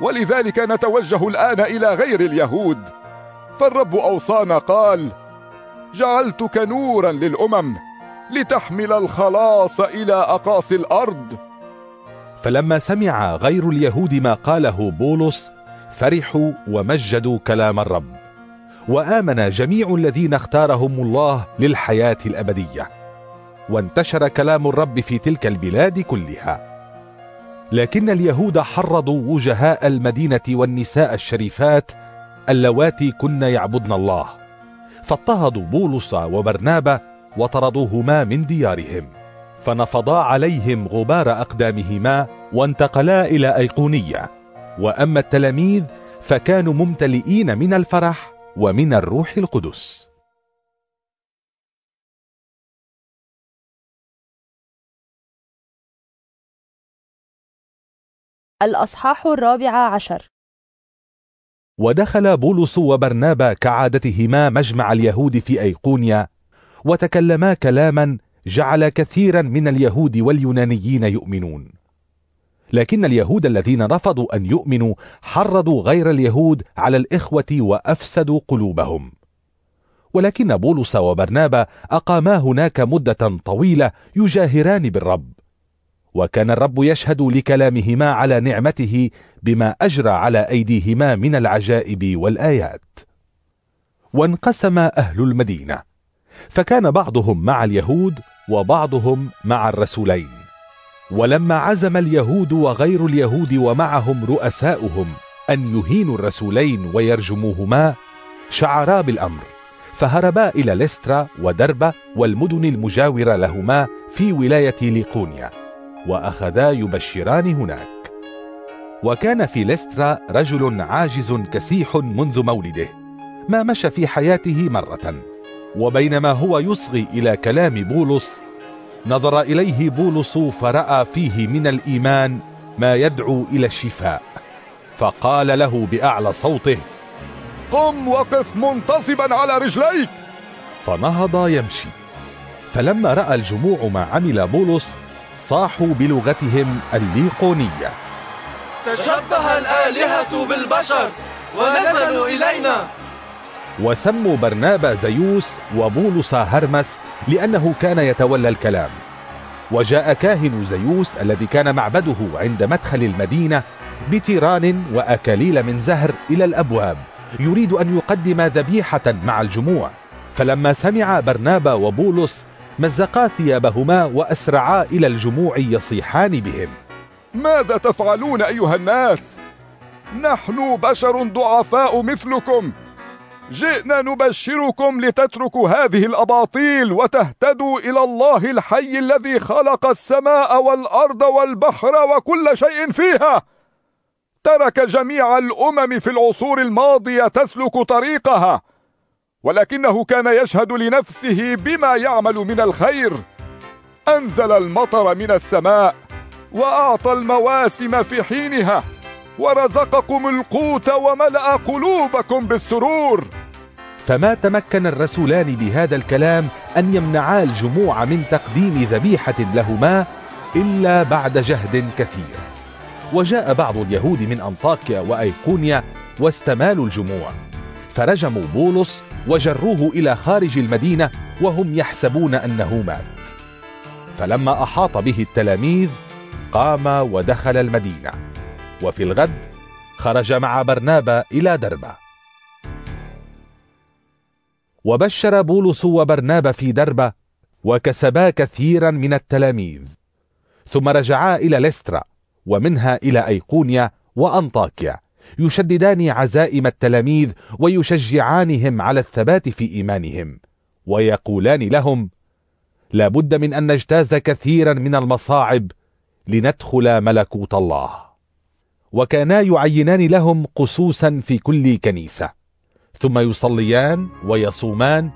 ولذلك نتوجه الآن إلى غير اليهود. فالرب أوصانا قال جعلتك نورا للأمم لتحمل الخلاص إلى أقاصي الأرض. فلما سمع غير اليهود ما قاله بولس فرحوا ومجدوا كلام الرب. وآمن جميع الذين اختارهم الله للحياة الأبدية. وانتشر كلام الرب في تلك البلاد كلها. لكن اليهود حرضوا وجهاء المدينة والنساء الشريفات اللواتي كن يعبدن الله. فاضطهدوا بولس وبرنابا وطردوهما من ديارهم فنفضا عليهم غبار أقدامهما وانتقلا إلى أيقونية. وأما التلاميذ فكانوا ممتلئين من الفرح ومن الروح القدس. الأصحاح الرابع عشر. ودخل بولس وبرنابا كعادتهما مجمع اليهود في أيقونيا وتكلما كلاما جعل كثيرا من اليهود واليونانيين يؤمنون. لكن اليهود الذين رفضوا أن يؤمنوا حرضوا غير اليهود على الإخوة وأفسدوا قلوبهم. ولكن بولس وبرنابا أقاما هناك مدة طويلة يجاهران بالرب. وكان الرب يشهد لكلامهما على نعمته بما أجرى على أيديهما من العجائب والآيات. وانقسم أهل المدينة. فكان بعضهم مع اليهود وبعضهم مع الرسولين. ولما عزم اليهود وغير اليهود ومعهم رؤساؤهم أن يهينوا الرسولين ويرجموهما شعرا بالأمر فهربا إلى لسترا ودربة والمدن المجاورة لهما في ولاية ليقونيا وأخذا يبشران هناك. وكان في لسترا رجل عاجز كسيح منذ مولده ما مشى في حياته مرة. وبينما هو يصغي إلى كلام بولس نظر إليه بولس فرأى فيه من الإيمان ما يدعو إلى الشفاء فقال له بأعلى صوته قم وقف منتصبا على رجليك! فنهض يمشي. فلما رأى الجموع ما عمل بولس صاحوا بلغتهم الليقونية. تشبه الآلهة بالبشر ونزلوا إلينا. وسموا برنابا زيوس وبولس هرمس لأنه كان يتولى الكلام. وجاء كاهن زيوس الذي كان معبده عند مدخل المدينة بتيران وأكاليل من زهر إلى الأبواب يريد أن يقدم ذبيحة مع الجموع. فلما سمع برنابا وبولس مزقا ثيابهما وأسرعا إلى الجموع يصيحان بهم. ماذا تفعلون أيها الناس؟ نحن بشر ضعفاء مثلكم. جئنا نبشركم لتتركوا هذه الأباطيل وتهتدوا إلى الله الحي الذي خلق السماء والأرض والبحر وكل شيء فيها. ترك جميع الأمم في العصور الماضية تسلك طريقها ولكنه كان يشهد لنفسه بما يعمل من الخير. أنزل المطر من السماء وأعطى المواسم في حينها. ورزقكم القوت وملأ قلوبكم بالسرور. فما تمكن الرسولان بهذا الكلام أن يمنعا الجموع من تقديم ذبيحة لهما إلا بعد جهد كثير. وجاء بعض اليهود من أنطاكيا وأيقونيا واستمالوا الجموع. فرجموا بولس وجروه إلى خارج المدينة وهم يحسبون أنه مات. فلما أحاط به التلاميذ قام ودخل المدينة. وفي الغد خرج مع برنابا إلى دربة وبشر بولس وبرنابا في دربة وكسبا كثيرا من التلاميذ. ثم رجعا إلى لسترا ومنها إلى أيقونيا وأنطاكيا يشددان عزائم التلاميذ ويشجعانهم على الثبات في إيمانهم ويقولان لهم لا بد من أن نجتاز كثيرا من المصاعب لندخل ملكوت الله. وكانا يعينان لهم قسوسا في كل كنيسة. ثم يصليان ويصومان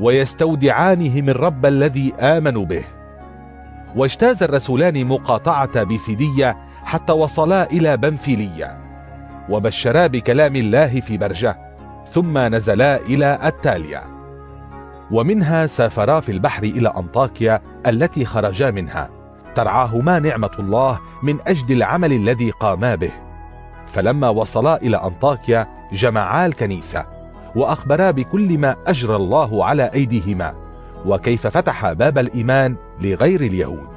ويستودعانهم الرب الذي آمنوا به. واجتاز الرسولان مقاطعة بيسيدية حتى وصلا إلى بنفيلية وبشرا بكلام الله في برجة ثم نزلا إلى التالية. ومنها سافرا في البحر إلى أنطاكيا التي خرجا منها. ترعاهما نعمة الله من أجل العمل الذي قاما به. فلما وصلا إلى أنطاكيا جمعا الكنيسة وأخبرا بكل ما أجرى الله على أيديهما وكيف فتح باب الإيمان لغير اليهود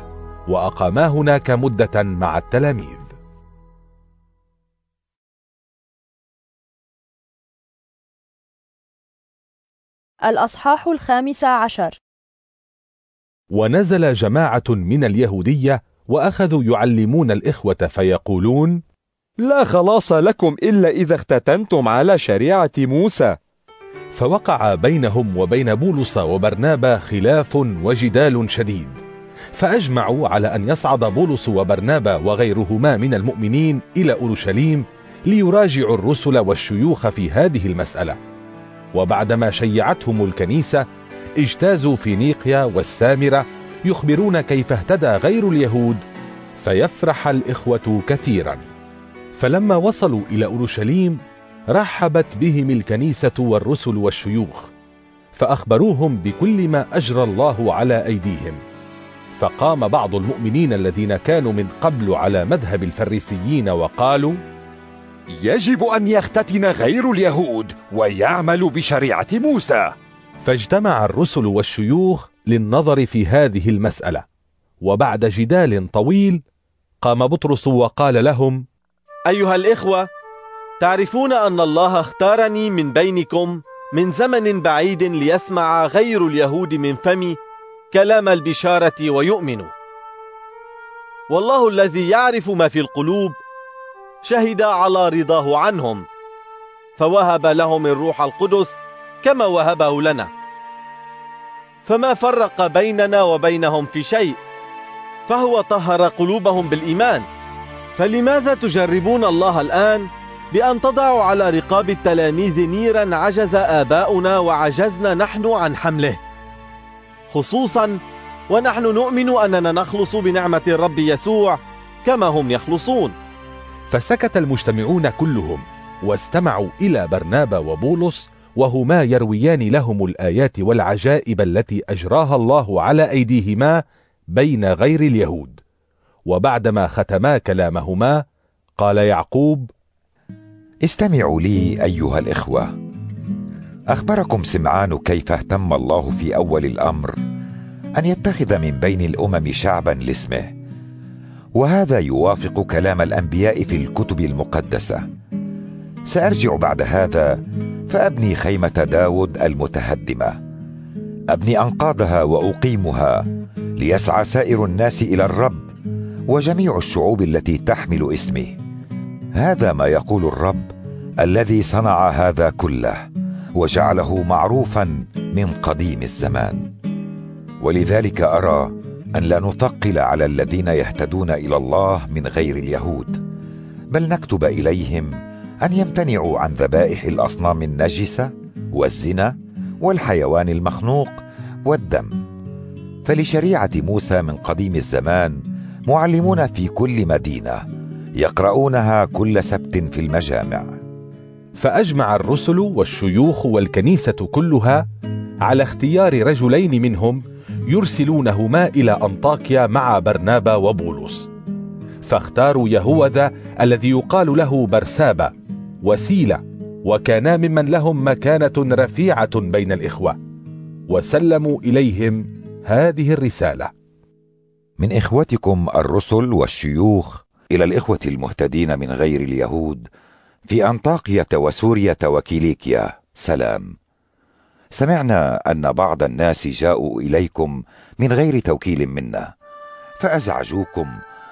وأقاما هناك مدة مع التلاميذ. الأصحاح الخامس عشر. ونزل جماعة من اليهودية وأخذوا يعلمون الإخوة فيقولون لا خلاص لكم إلا إذا اختتنتم على شريعة موسى. فوقع بينهم وبين بولس وبرنابا خلاف وجدال شديد فأجمعوا على أن يصعد بولس وبرنابا وغيرهما من المؤمنين إلى أورشليم ليراجعوا الرسل والشيوخ في هذه المسألة. وبعدما شيعتهم الكنيسة اجتازوا فينيقيا والسامرة يخبرون كيف اهتدى غير اليهود فيفرح الإخوة كثيرا. فلما وصلوا إلى أورشليم رحبت بهم الكنيسة والرسل والشيوخ فأخبروهم بكل ما أجرى الله على أيديهم. فقام بعض المؤمنين الذين كانوا من قبل على مذهب الفريسيين وقالوا يجب أن يختتن غير اليهود ويعمل بشريعة موسى. فاجتمع الرسل والشيوخ للنظر في هذه المسألة. وبعد جدال طويل قام بطرس وقال لهم أيها الإخوة تعرفون أن الله اختارني من بينكم من زمن بعيد ليسمع غير اليهود من فمي كلام البشارة ويؤمنوا والله الذي يعرف ما في القلوب شهد على رضاه عنهم فوهب لهم الروح القدس كما وهبه لنا. فما فرق بيننا وبينهم في شيء فهو طهر قلوبهم بالإيمان. فلماذا تجربون الله الآن بأن تضعوا على رقاب التلاميذ نيرا عجز آباؤنا وعجزنا نحن عن حمله؟ خصوصا ونحن نؤمن أننا نخلص بنعمة الرب يسوع كما هم يخلصون. فسكت المجتمعون كلهم واستمعوا إلى برنابا وبولس وهما يرويان لهم الآيات والعجائب التي أجراها الله على أيديهما بين غير اليهود. وبعدما ختما كلامهما قال يعقوب استمعوا لي أيها الإخوة. أخبركم سمعان كيف اهتم الله في أول الأمر أن يتخذ من بين الأمم شعبا لاسمه. وهذا يوافق كلام الأنبياء في الكتب المقدسة. سأرجع بعد هذا فأبني خيمة داود المتهدمة. أبني أنقاضها وأقيمها ليسعى سائر الناس إلى الرب وجميع الشعوب التي تحمل اسمي هذا ما يقول الرب الذي صنع هذا كله وجعله معروفا من قديم الزمان. ولذلك أرى أن لا نثقل على الذين يهتدون إلى الله من غير اليهود بل نكتب إليهم أن يمتنعوا عن ذبائح الأصنام النجسة والزنا والحيوان المخنوق والدم. فلشريعة موسى من قديم الزمان معلمون في كل مدينة يقرؤونها كل سبت في المجامع. فأجمع الرسل والشيوخ والكنيسة كلها على اختيار رجلين منهم يرسلونهما إلى أنطاكيا مع برنابا وبولس فاختاروا يهوذا الذي يقال له برسابا. وسيلة وكانا ممن لهم مكانة رفيعة بين الإخوة. وسلموا إليهم هذه الرسالة. من إخوتكم الرسل والشيوخ إلى الإخوة المهتدين من غير اليهود في أنطاقية وسورية وكيليكيا. سلام. سمعنا أن بعض الناس جاءوا إليكم من غير توكيل منا فأزعجوكم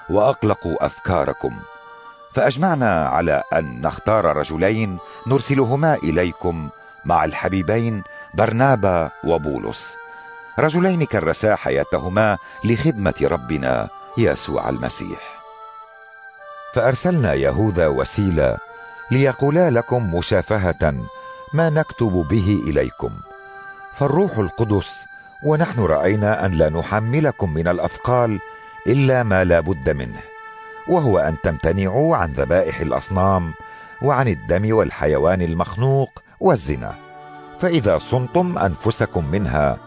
وأقلقوا أفكاركم. فأجمعنا على أن نختار رجلين نرسلهما إليكم مع الحبيبين برنابا وبولس. رجلين كرسا حياتهما لخدمة ربنا يسوع المسيح. فأرسلنا يهوذا وسيلة ليقولا لكم مشافهة ما نكتب به إليكم. فالروح القدس ونحن رأينا أن لا نحملكم من الأثقال إلا ما لا بد منه. وهو أن تمتنعوا عن ذبائح الأصنام وعن الدم والحيوان المخنوق والزنا. فإذا صنتم أنفسكم منها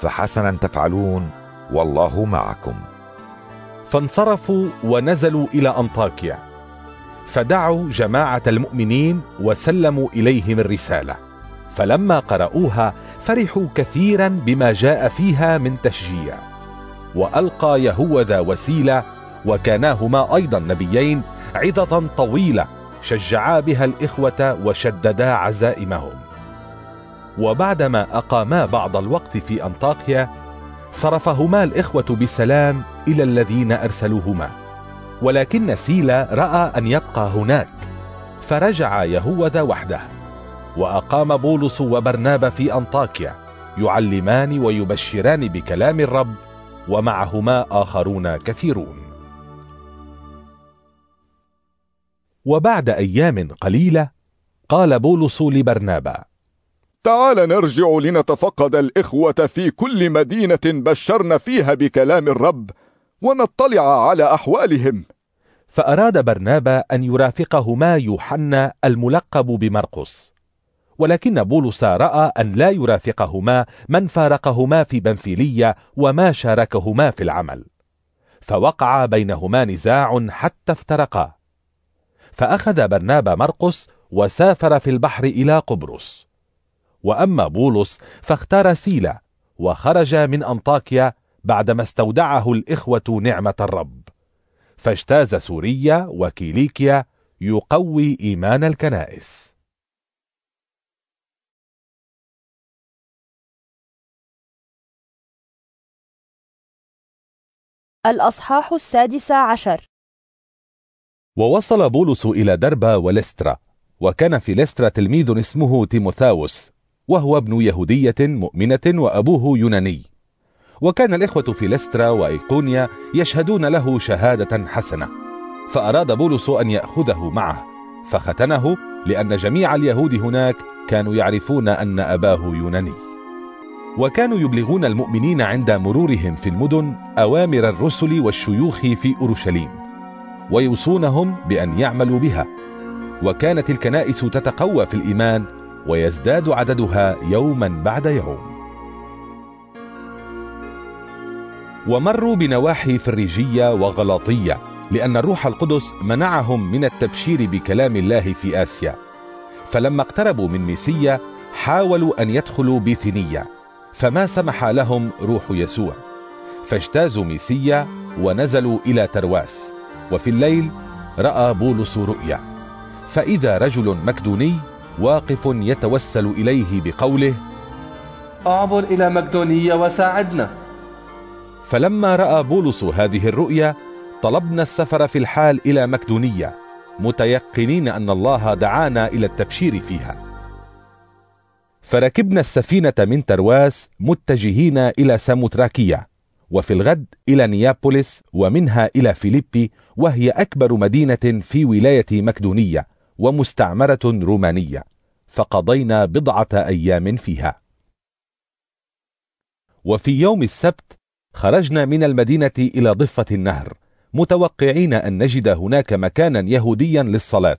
فحسنا تفعلون والله معكم. فانصرفوا ونزلوا إلى أنطاكيا. فدعوا جماعة المؤمنين وسلموا إليهم الرسالة. فلما قرأوها فرحوا كثيرا بما جاء فيها من تشجيع. وألقى يهوذا وسيلة وكاناهما أيضا نبيين عظة طويلة شجعا بها الإخوة وشددا عزائمهم. وبعدما أقاما بعض الوقت في أنطاكيا صرفهما الإخوة بسلام إلى الذين أرسلوهما. ولكن سيلا رأى أن يبقى هناك فرجع يهوذا وحده وأقام بولس وبرنابا في أنطاكيا يعلمان ويبشران بكلام الرب ومعهما آخرون كثيرون. وبعد أيام قليلة قال بولس لبرنابا تعال نرجع لنتفقد الإخوة في كل مدينة بشرنا فيها بكلام الرب ونطلع على أحوالهم. فأراد برنابا أن يرافقهما يوحنا الملقب بمرقس ولكن بولس رأى أن لا يرافقهما من فارقهما في بنفيلية وما شاركهما في العمل فوقع بينهما نزاع حتى افترقا. فأخذ برنابا مرقس وسافر في البحر إلى قبرص. وأما بولس فاختار سيلا وخرج من أنطاكيا بعدما استودعه الإخوة نعمة الرب. فاجتاز سوريا وكيليكيا يقوي إيمان الكنائس. الأصحاح السادس عشر. ووصل بولس إلى دربا ولسترا وكان في لسترا تلميذ اسمه تيموثاوس وهو ابن يهودية مؤمنة وأبوه يوناني. وكان الإخوة في لسترا وإيقونيا يشهدون له شهادة حسنة. فأراد بولس أن يأخذه معه فختنه لأن جميع اليهود هناك كانوا يعرفون أن أباه يوناني. وكانوا يبلغون المؤمنين عند مرورهم في المدن أوامر الرسل والشيوخ في أورشليم. ويوصونهم بأن يعملوا بها. وكانت الكنائس تتقوى في الإيمان ويزداد عددها يوما بعد يوم. ومروا بنواحي فريجية وغلاطية لأن الروح القدس منعهم من التبشير بكلام الله في آسيا. فلما اقتربوا من ميسيا حاولوا أن يدخلوا بيثينية فما سمح لهم روح يسوع. فاجتازوا ميسيا ونزلوا إلى ترواس. وفي الليل رأى بولس رؤيا. فإذا رجل مكدوني واقف يتوسل إليه بقوله أعبر إلى مقدونية وساعدنا. فلما رأى بولس هذه الرؤيا طلبنا السفر في الحال إلى مكدونية متيقنين أن الله دعانا إلى التبشير فيها. فركبنا السفينة من ترواس متجهين إلى ساموتراكية وفي الغد إلى نيابوليس ومنها إلى فيليبي وهي أكبر مدينة في ولاية مكدونية ومستعمرة رومانية فقضينا بضعة أيام فيها. وفي يوم السبت خرجنا من المدينة إلى ضفة النهر متوقعين أن نجد هناك مكانا يهوديا للصلاة.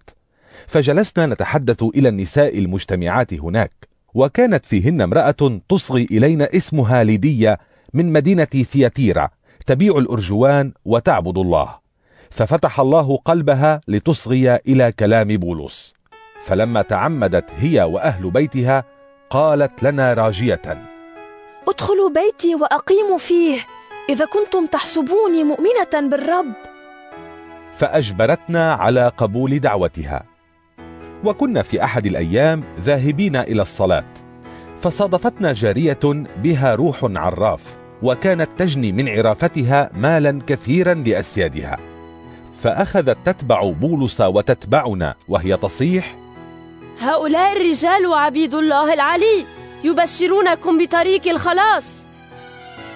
فجلسنا نتحدث إلى النساء المجتمعات هناك وكانت فيهن امرأة تصغي إلينا اسمها ليدية من مدينة ثياتيرا تبيع الأرجوان وتعبد الله. ففتح الله قلبها لتصغي إلى كلام بولس. فلما تعمدت هي وأهل بيتها قالت لنا راجية ادخلوا بيتي وأقيموا فيه إذا كنتم تحسبوني مؤمنة بالرب. فأجبرتنا على قبول دعوتها. وكنا في أحد الأيام ذاهبين إلى الصلاة فصادفتنا جارية بها روح عراف وكانت تجني من عرافتها مالا كثيرا لأسيادها. فأخذت تتبع بولس وتتبعنا وهي تصيح هؤلاء الرجال عبيد الله العلي يبشرونكم بطريق الخلاص.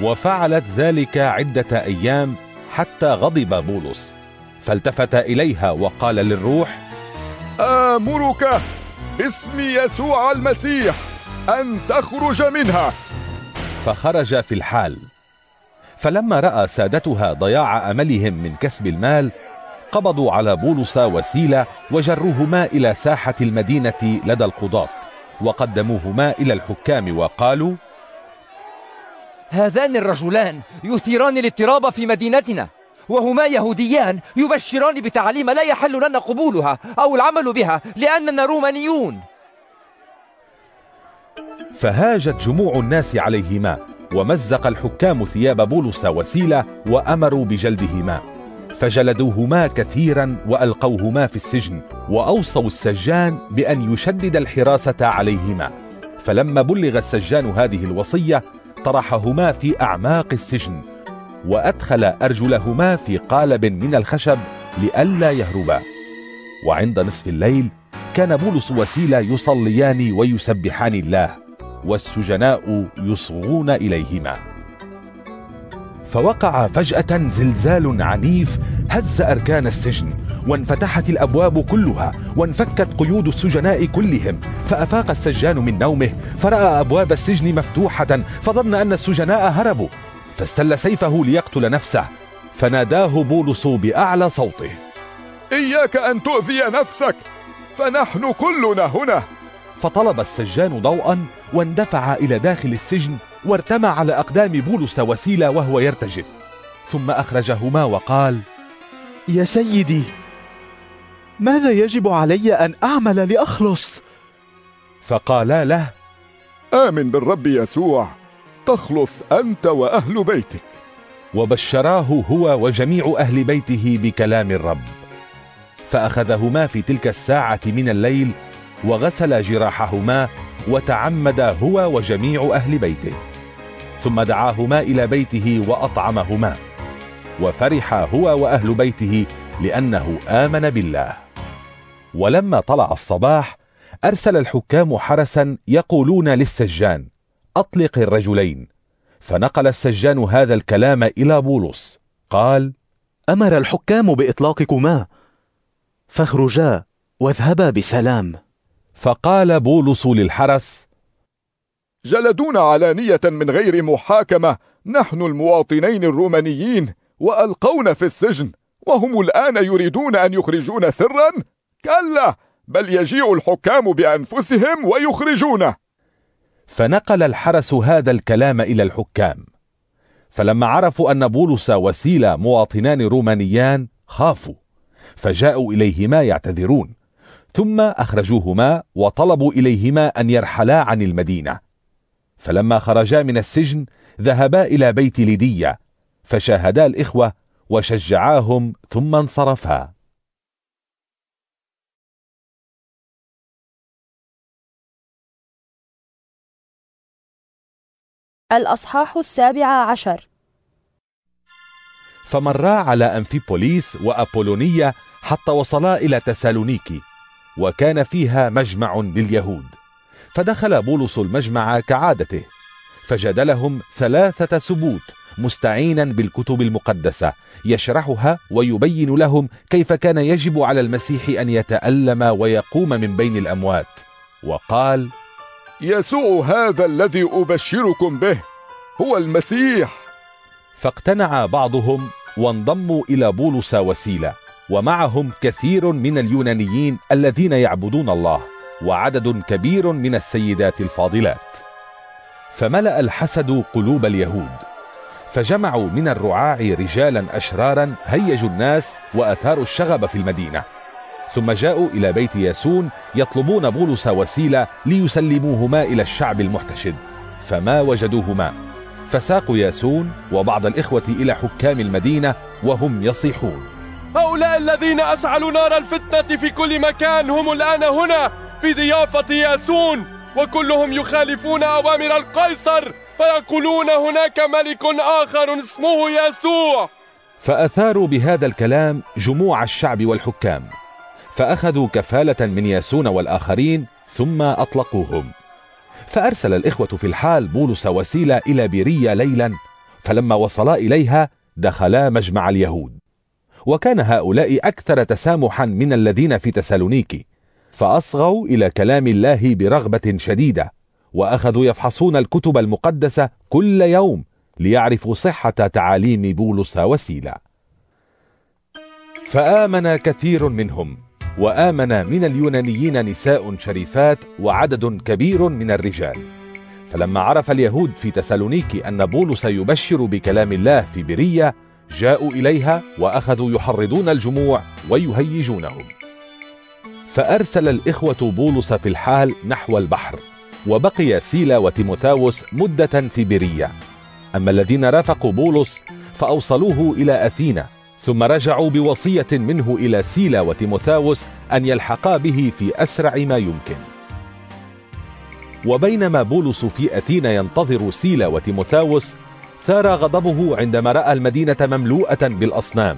وفعلت ذلك عدة أيام حتى غضب بولس فالتفت إليها وقال للروح آمرك باسم يسوع المسيح أن تخرج منها. فخرج في الحال فلما رأى سادتها ضياع أملهم من كسب المال قبضوا على بولس وسيلة وجروهما إلى ساحة المدينة لدى القضاة وقدموهما إلى الحكام وقالوا هذان الرجلان يثيران الاضطراب في مدينتنا وهما يهوديان يبشران بتعاليم لا يحل لنا قبولها أو العمل بها لأننا رومانيون. فهاجت جموع الناس عليهما ومزق الحكام ثياب بولس وسيلة وأمروا بجلدهما. فجلدوهما كثيرا وألقوهما في السجن وأوصوا السجان بأن يشدد الحراسة عليهما. فلما بلغ السجان هذه الوصية طرحهما في أعماق السجن وأدخل أرجلهما في قالب من الخشب لئلا يهربا. وعند نصف الليل كان بولس وسيلة يصليان ويسبحان الله والسجناء يصغون إليهما. فوقع فجأة زلزال عنيف هز أركان السجن وانفتحت الأبواب كلها وانفكت قيود السجناء كلهم. فأفاق السجان من نومه فرأى أبواب السجن مفتوحة فظن أن السجناء هربوا. فاستل سيفه ليقتل نفسه فناداه بولس بأعلى صوته. إياك أن تؤذي نفسك فنحن كلنا هنا. فطلب السجان ضوءا واندفع إلى داخل السجن وارتمى على أقدام بولس وسيلة وهو يرتجف. ثم أخرجهما وقال يا سيدي ماذا يجب علي أن أعمل لأخلص؟ فقالا له آمن بالرب يسوع تخلص أنت وأهل بيتك. وبشراه هو وجميع أهل بيته بكلام الرب. فأخذهما في تلك الساعة من الليل وغسل جراحهما وتعمد هو وجميع أهل بيته. ثم دعاهما إلى بيته وأطعمهما. وفرح هو وأهل بيته لأنه آمن بالله. ولما طلع الصباح أرسل الحكام حرسا يقولون للسجان أطلق الرجلين. فنقل السجان هذا الكلام إلى بولس. قال أمر الحكام بإطلاقكما. فاخرجا واذهبا بسلام. فقال بولس للحرس جلدونا علانية من غير محاكمة. نحن المواطنين الرومانيين وألقونا في السجن وهم الآن يريدون أن يخرجون سرا؟ كلا بل يجيء الحكام بأنفسهم ويخرجونه فنقل الحرس هذا الكلام إلى الحكام. فلما عرفوا أن بولس وسيلة مواطنان رومانيان خافوا فجاءوا إليهما يعتذرون. ثم أخرجوهما وطلبوا إليهما أن يرحلا عن المدينة. فلما خرجا من السجن ذهبا إلى بيت ليدية فشاهدا الإخوة وشجعاهم ثم انصرفا. الأصحاح السابع عشر. فمرا على أنفيبوليس وأبولونية حتى وصلا إلى تسالونيكي وكان فيها مجمع لليهود. فدخل بولس المجمع كعادته فجادلهم ثلاثة سبوت مستعينا بالكتب المقدسة يشرحها ويبين لهم كيف كان يجب على المسيح أن يتألم ويقوم من بين الأموات. وقال يسوع هذا الذي أبشركم به هو المسيح. فاقتنع بعضهم وانضموا إلى بولس وسيلة ومعهم كثير من اليونانيين الذين يعبدون الله. وعدد كبير من السيدات الفاضلات. فملأ الحسد قلوب اليهود فجمعوا من الرعاع رجالا أشرارا هيجوا الناس وأثاروا الشغب في المدينة. ثم جاءوا إلى بيت ياسون يطلبون بولس وسيلة ليسلموهما إلى الشعب المحتشد. فما وجدوهما. فساقوا ياسون وبعض الإخوة إلى حكام المدينة وهم يصيحون. هؤلاء الذين أشعلوا نار الفتنة في كل مكان هم الآن هنا. في ضيافة ياسون وكلهم يخالفون أوامر القيصر فيقولون هناك ملك آخر اسمه يسوع فأثاروا بهذا الكلام جموع الشعب والحكام فأخذوا كفالة من ياسون والآخرين ثم أطلقوهم. فأرسل الإخوة في الحال بولس وسيلة إلى بيرية ليلا فلما وصلا إليها دخلا مجمع اليهود. وكان هؤلاء أكثر تسامحا من الذين في تسالونيكي فأصغوا إلى كلام الله برغبة شديدة وأخذوا يفحصون الكتب المقدسة كل يوم ليعرفوا صحة تعاليم بولس وسيلة. فآمن كثير منهم وآمن من اليونانيين نساء شريفات وعدد كبير من الرجال. فلما عرف اليهود في تسالونيكي أن بولس يبشر بكلام الله في برية جاءوا إليها وأخذوا يحرضون الجموع ويهيجونهم. فأرسل الإخوة بولس في الحال نحو البحر وبقي سيلا وتيموثاوس مدة في برية أما الذين رافقوا بولس فأوصلوه إلى أثينا ثم رجعوا بوصية منه إلى سيلا وتيموثاوس أن يلحقا به في أسرع ما يمكن. وبينما بولس في أثينا ينتظر سيلا وتيموثاوس ثار غضبه عندما رأى المدينة مملوءة بالأصنام.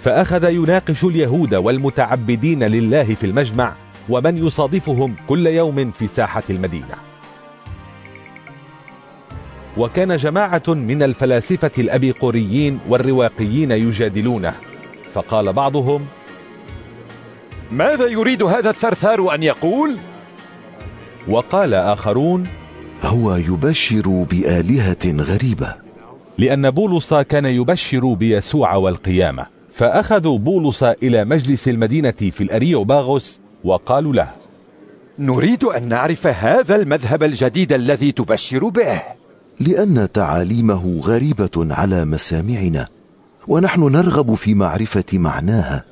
فأخذ يناقش اليهود والمتعبدين لله في المجمع ومن يصادفهم كل يوم في ساحة المدينة. وكان جماعة من الفلاسفة الأبيقوريين والرواقيين يجادلونه فقال بعضهم ماذا يريد هذا الثرثار أن يقول؟ وقال آخرون هو يبشر بآلهة غريبة. لأن بولس كان يبشر بيسوع والقيامة. فأخذوا بولس إلى مجلس المدينة في الأريوباغوس وقالوا له نريد أن نعرف هذا المذهب الجديد الذي تبشر به. لأن تعاليمه غريبة على مسامعنا ونحن نرغب في معرفة معناها.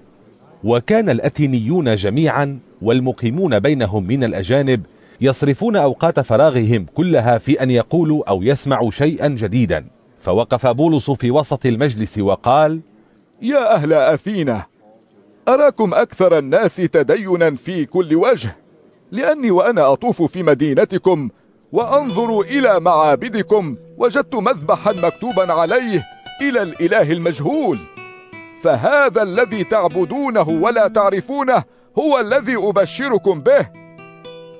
وكان الأثينيون جميعا والمقيمون بينهم من الأجانب يصرفون أوقات فراغهم كلها في أن يقولوا أو يسمعوا شيئا جديدا. فوقف بولس في وسط المجلس وقال يا أهل أثينا أراكم أكثر الناس تدينا في كل وجه؟ لأني وأنا أطوف في مدينتكم وأنظر إلى معابدكم وجدت مذبحا مكتوبا عليه إلى الإله المجهول. فهذا الذي تعبدونه ولا تعرفونه هو الذي أبشركم به.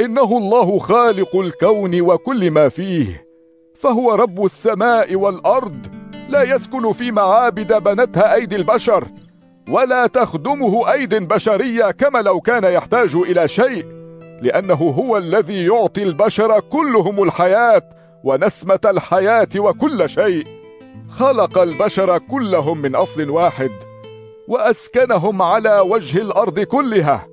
إنه الله خالق الكون وكل ما فيه فهو رب السماء والأرض. لا يسكن في معابد بنتها أيدي البشر ولا تخدمه أيد بشرية كما لو كان يحتاج إلى شيء لأنه هو الذي يعطي البشر كلهم الحياة ونسمة الحياة وكل شيء. خلق البشر كلهم من أصل واحد وأسكنهم على وجه الأرض كلها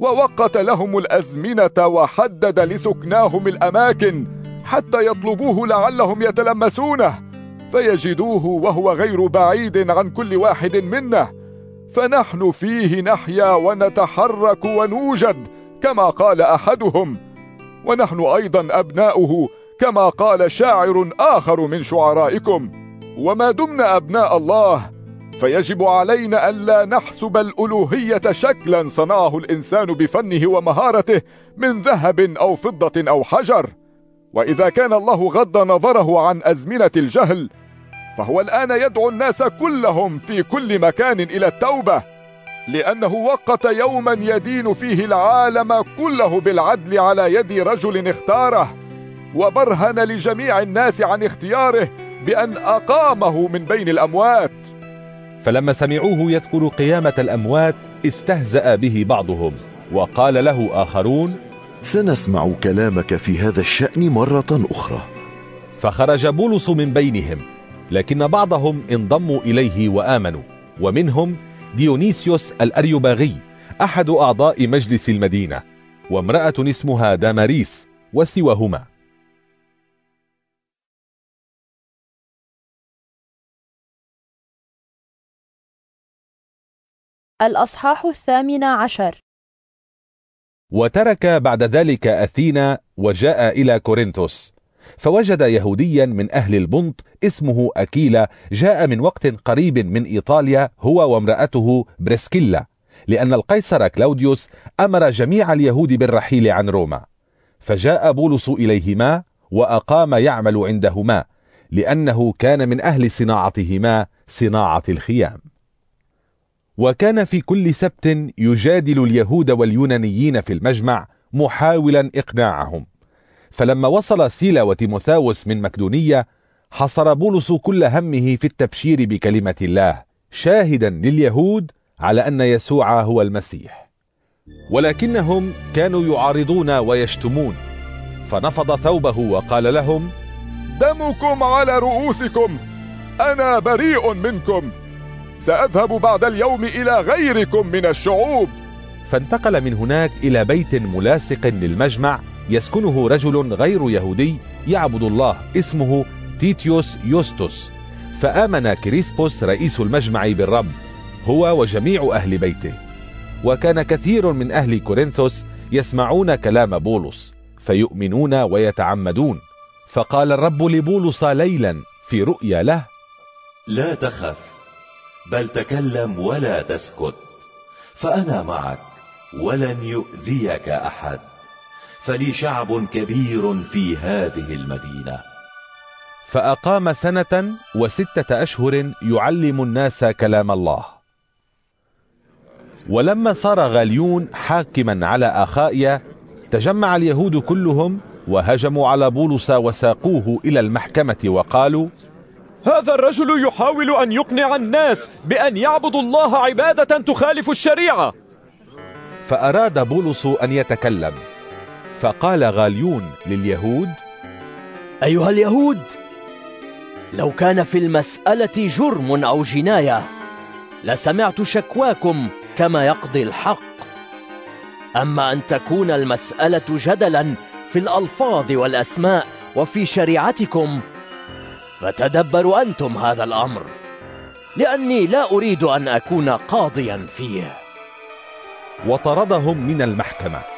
ووقت لهم الأزمنة وحدد لسكناهم الأماكن حتى يطلبوه لعلهم يتلمسونه. فيجدوه وهو غير بعيد عن كل واحد منا. فنحن فيه نحيا ونتحرك ونوجد كما قال أحدهم. ونحن أيضا أبناؤه كما قال شاعر آخر من شعرائكم. وما دمنا أبناء الله فيجب علينا أن لا نحسب الألوهية شكلا صنعه الإنسان بفنه ومهارته من ذهب أو فضة أو حجر. وإذا كان الله غض نظره عن أزمنة الجهل فهو الآن يدعو الناس كلهم في كل مكان إلى التوبة لأنه وقت يوما يدين فيه العالم كله بالعدل على يد رجل اختاره وبرهن لجميع الناس عن اختياره بأن أقامه من بين الأموات. فلما سمعوه يذكر قيامة الأموات استهزأ به بعضهم وقال له آخرون سنسمع كلامك في هذا الشأن مرة أخرى. فخرج بولس من بينهم لكن بعضهم انضموا إليه وآمنوا. ومنهم ديونيسيوس الأريوباغي أحد أعضاء مجلس المدينة وامرأة اسمها داماريس وسواهما. الأصحاح الثامن عشر. وترك بعد ذلك أثينا وجاء إلى كورنثوس. فوجد يهوديا من أهل البنط اسمه أكيلا جاء من وقت قريب من إيطاليا هو وامرأته بريسكيلا لأن القيصر كلاوديوس أمر جميع اليهود بالرحيل عن روما. فجاء بولس إليهما وأقام يعمل عندهما لأنه كان من أهل صناعتهما صناعة الخيام. وكان في كل سبت يجادل اليهود واليونانيين في المجمع محاولا إقناعهم. فلما وصل سيلا وتيموثاوس من مكدونية حصر بولس كل همه في التبشير بكلمة الله شاهدا لليهود على أن يسوع هو المسيح. ولكنهم كانوا يعارضون ويشتمون فنفض ثوبه وقال لهم دمكم على رؤوسكم أنا بريء منكم. سأذهب بعد اليوم إلى غيركم من الشعوب. فانتقل من هناك إلى بيت ملاصق للمجمع يسكنه رجل غير يهودي يعبد الله اسمه تيتيوس يوستوس. فآمن كريسبوس رئيس المجمع بالرب هو وجميع أهل بيته. وكان كثير من أهل كورنثوس يسمعون كلام بولس فيؤمنون ويتعمدون. فقال الرب لبولس ليلا في رؤيا له لا تخف بل تكلم ولا تسكت فأنا معك ولن يؤذيك أحد. فلي شعب كبير في هذه المدينة. فأقام سنة وستة أشهر يعلم الناس كلام الله. ولما صار غاليون حاكما على أخائيا تجمع اليهود كلهم وهجموا على بولس وساقوه إلى المحكمة وقالوا هذا الرجل يحاول أن يقنع الناس بأن يعبدوا الله عبادة تخالف الشريعة. فأراد بولس أن يتكلم. فقال غاليون لليهود أيها اليهود لو كان في المسألة جرم أو جناية لسمعت شكواكم كما يقضي الحق. أما أن تكون المسألة جدلا في الألفاظ والأسماء وفي شريعتكم فتدبروا أنتم هذا الأمر لأني لا أريد أن أكون قاضيا فيه. وطردهم من المحكمة.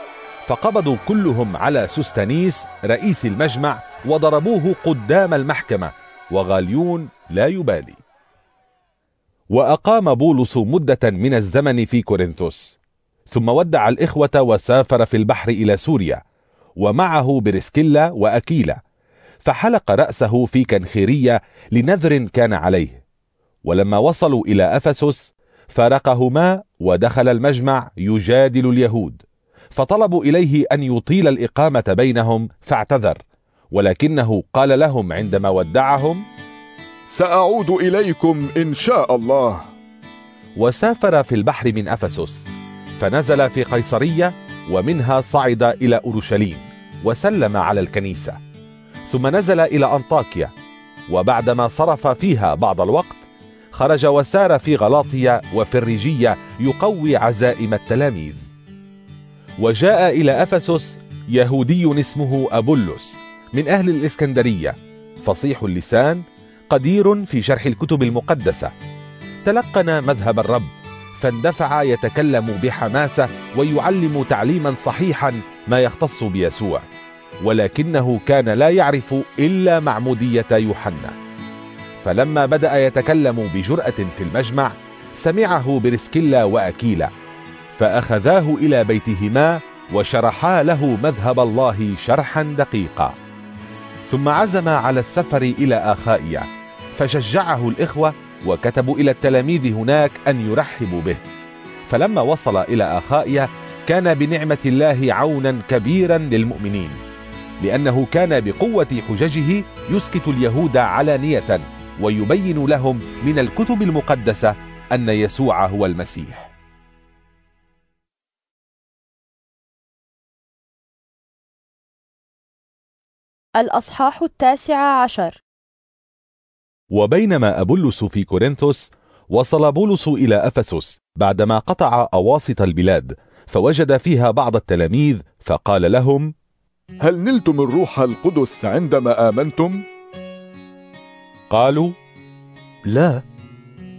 فقبضوا كلهم على سستانيس رئيس المجمع وضربوه قدام المحكمة وغاليون لا يبالي. وأقام بولس مدة من الزمن في كورنثوس ثم ودع الإخوة وسافر في البحر إلى سوريا ومعه برسكيلا وأكيلا فحلق رأسه في كنخيرية لنذر كان عليه. ولما وصلوا إلى أفسس فارقهما ودخل المجمع يجادل اليهود. فطلبوا إليه أن يطيل الإقامة بينهم فاعتذر. ولكنه قال لهم عندما ودعهم سأعود إليكم إن شاء الله. وسافر في البحر من أفسس فنزل في قيصرية ومنها صعد إلى أورشليم وسلم على الكنيسة. ثم نزل إلى أنطاكيا وبعدما صرف فيها بعض الوقت خرج وسار في غلاطيا وفريجية يقوي عزائم التلاميذ. وجاء إلى أفسس يهودي اسمه أبولس من أهل الإسكندرية فصيح اللسان قدير في شرح الكتب المقدسة. تلقن مذهب الرب فاندفع يتكلم بحماسة ويعلم تعليما صحيحا ما يختص بيسوع ولكنه كان لا يعرف إلا معمودية يوحنا. فلما بدأ يتكلم بجرأة في المجمع سمعه برسكيلا وأكيلا فأخذاه إلى بيتهما وشرحا له مذهب الله شرحا دقيقا. ثم عزم على السفر إلى آخائيا فشجعه الإخوة وكتبوا إلى التلاميذ هناك أن يرحبوا به. فلما وصل إلى آخائيا كان بنعمة الله عونا كبيرا للمؤمنين لأنه كان بقوة حججه يسكت اليهود علانية ويبين لهم من الكتب المقدسة أن يسوع هو المسيح. الأصحاح التاسع عشر وبينما أبولس في كورنثوس وصل بولس إلى أفسس بعدما قطع أواسط البلاد فوجد فيها بعض التلاميذ فقال لهم هل نلتم الروح القدس عندما آمنتم؟ قالوا لا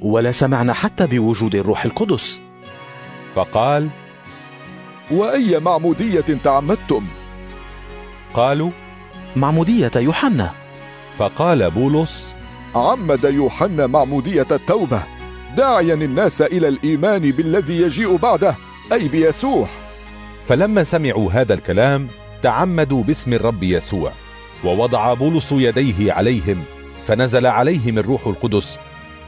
ولا سمعنا حتى بوجود الروح القدس فقال وأي معمودية تعمدتم؟ قالوا معمودية يوحنا. فقال بولس عمد يوحنا معمودية التوبة داعيا الناس إلى الإيمان بالذي يجيء بعده أي بيسوع. فلما سمعوا هذا الكلام تعمدوا باسم الرب يسوع ووضع بولس يديه عليهم فنزل عليهم الروح القدس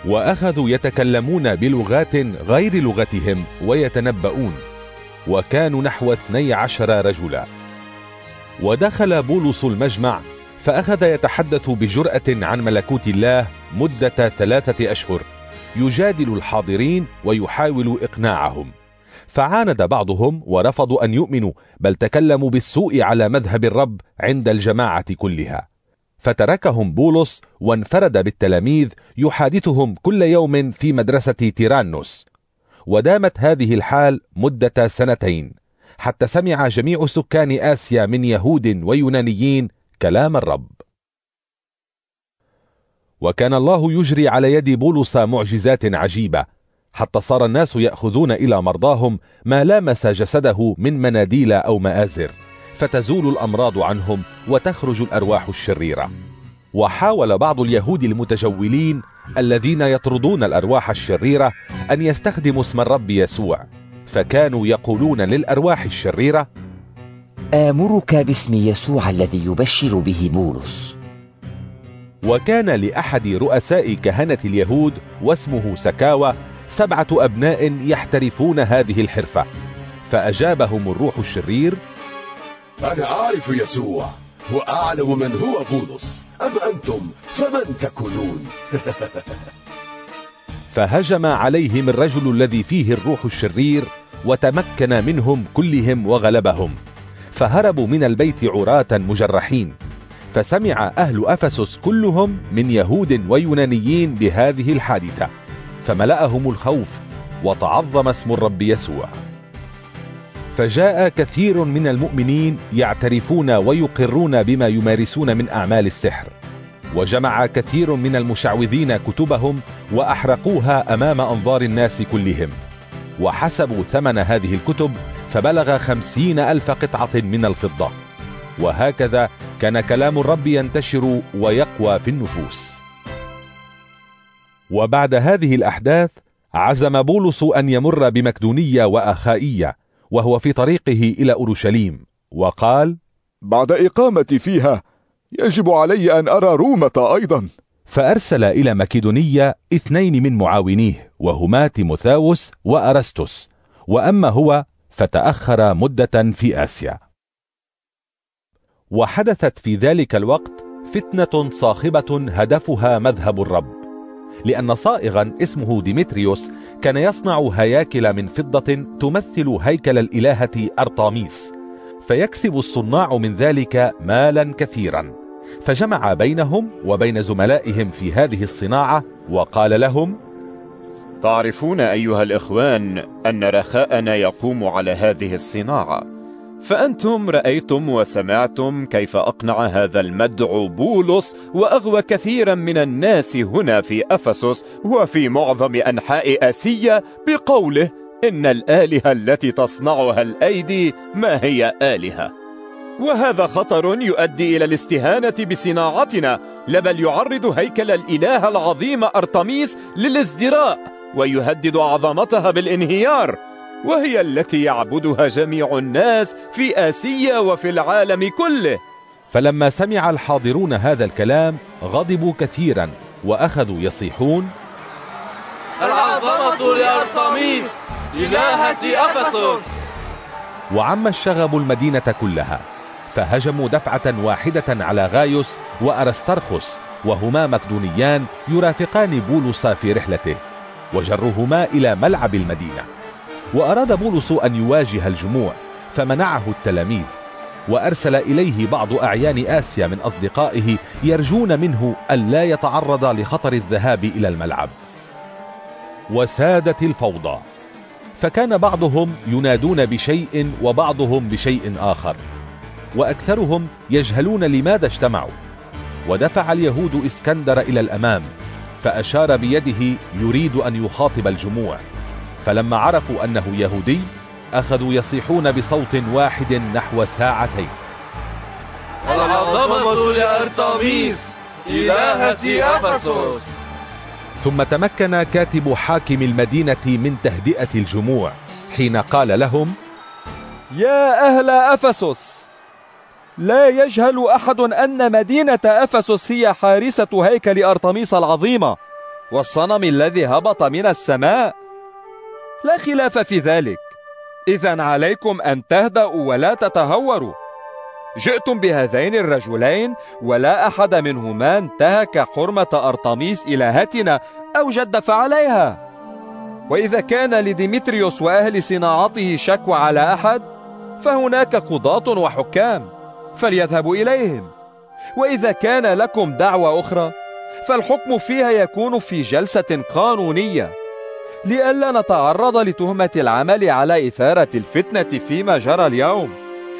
وأخذوا يتكلمون بلغات غير لغتهم ويتنبؤون وكانوا نحو اثني عشر رجلا. ودخل بولس المجمع فأخذ يتحدث بجرأة عن ملكوت الله مدة ثلاثة أشهر. يجادل الحاضرين ويحاول إقناعهم. فعاند بعضهم ورفضوا أن يؤمنوا بل تكلموا بالسوء على مذهب الرب عند الجماعة كلها. فتركهم بولس وانفرد بالتلاميذ يحادثهم كل يوم في مدرسة تيرانوس. ودامت هذه الحال مدة سنتين. حتى سمع جميع سكان آسيا من يهود ويونانيين كلام الرب. وكان الله يجري على يد بولس معجزات عجيبة حتى صار الناس يأخذون إلى مرضاهم ما لامس جسده من مناديل أو مآزر فتزول الأمراض عنهم وتخرج الأرواح الشريرة. وحاول بعض اليهود المتجولين الذين يطردون الأرواح الشريرة أن يستخدموا اسم الرب يسوع. فكانوا يقولون للأرواح الشريرة آمرك باسم يسوع الذي يبشر به بولس. وكان لأحد رؤساء كهنة اليهود واسمه سكاوى سبعة أبناء يحترفون هذه الحرفة فأجابهم الروح الشرير أنا أعرف يسوع وأعلم من هو بولس أما أنتم؟ فمن تكونون؟ فهجم عليهم الرجل الذي فيه الروح الشرير وتمكن منهم كلهم وغلبهم. فهربوا من البيت عراة مجرحين. فسمع أهل أفسس كلهم من يهود ويونانيين بهذه الحادثة. فملأهم الخوف وتعظم اسم الرب يسوع. فجاء كثير من المؤمنين يعترفون ويقرون بما يمارسون من أعمال السحر. وجمع كثير من المشعوذين كتبهم وأحرقوها أمام أنظار الناس كلهم. وحسبوا ثمن هذه الكتب فبلغ خمسين ألف قطعة من الفضة. وهكذا كان كلام الرب ينتشر ويقوى في النفوس. وبعد هذه الأحداث عزم بولس أن يمر بمكدونية وأخائية وهو في طريقه إلى أورشليم وقال بعد إقامتي فيها يجب علي أن أرى رومة أيضا. فأرسل إلى مكيدونية اثنين من معاونيه وهما تيموثاوس وأرستوس وأما هو فتأخر مدة في آسيا. وحدثت في ذلك الوقت فتنة صاخبة هدفها مذهب الرب لأن صائغا اسمه ديمتريوس كان يصنع هياكل من فضة تمثل هيكل الإلهة أرطاميس فيكسب الصناع من ذلك مالا كثيرا. فجمع بينهم وبين زملائهم في هذه الصناعة وقال لهم تعرفون أيها الإخوان أن رخاءنا يقوم على هذه الصناعة. فأنتم رأيتم وسمعتم كيف أقنع هذا المدعو بولس وأغوى كثيرا من الناس هنا في أفسس وفي معظم أنحاء آسيا بقوله إن الآلهة التي تصنعها الأيدي ما هي آلهة؟ وهذا خطر يؤدي إلى الاستهانة بصناعتنا لبل يعرض هيكل الإله العظيم أرتميس للازدراء ويهدد عظمتها بالانهيار وهي التي يعبدها جميع الناس في آسيا وفي العالم كله. فلما سمع الحاضرون هذا الكلام غضبوا كثيرا وأخذوا يصيحون العظمة لأرتميس إلهة أفسس وعم الشغب المدينة كلها فهجموا دفعة واحدة على غايوس وأرسترخس وهما مقدونيان يرافقان بولس في رحلته وجروهما إلى ملعب المدينة. وأراد بولس أن يواجه الجموع فمنعه التلاميذ وأرسل إليه بعض أعيان آسيا من أصدقائه يرجون منه أن لا يتعرض لخطر الذهاب إلى الملعب. وسادت الفوضى فكان بعضهم ينادون بشيء وبعضهم بشيء آخر. وأكثرهم يجهلون لماذا اجتمعوا. ودفع اليهود إسكندر إلى الأمام فأشار بيده يريد أن يخاطب الجموع. فلما عرفوا أنه يهودي أخذوا يصيحون بصوت واحد نحو ساعتين. العظمة لأرتميس إلهة أفسس. ثم تمكن كاتب حاكم المدينة من تهدئة الجموع حين قال لهم يا أهل أفسس لا يجهل أحد أن مدينة أفسس هي حارسة هيكل أرتميس العظيمة والصنم الذي هبط من السماء. لا خلاف في ذلك. إذا عليكم أن تهدأوا ولا تتهوروا. جئتم بهذين الرجلين ولا أحد منهما انتهك حرمة أرطميس إلهتنا أو جدف عليها وإذا كان لديمتريوس وأهل صناعته شكوى على أحد فهناك قضاة وحكام. فليذهبوا إليهم. وإذا كان لكم دعوة أخرى فالحكم فيها يكون في جلسة قانونية لئلا نتعرض لتهمة العمل على إثارة الفتنة فيما جرى اليوم.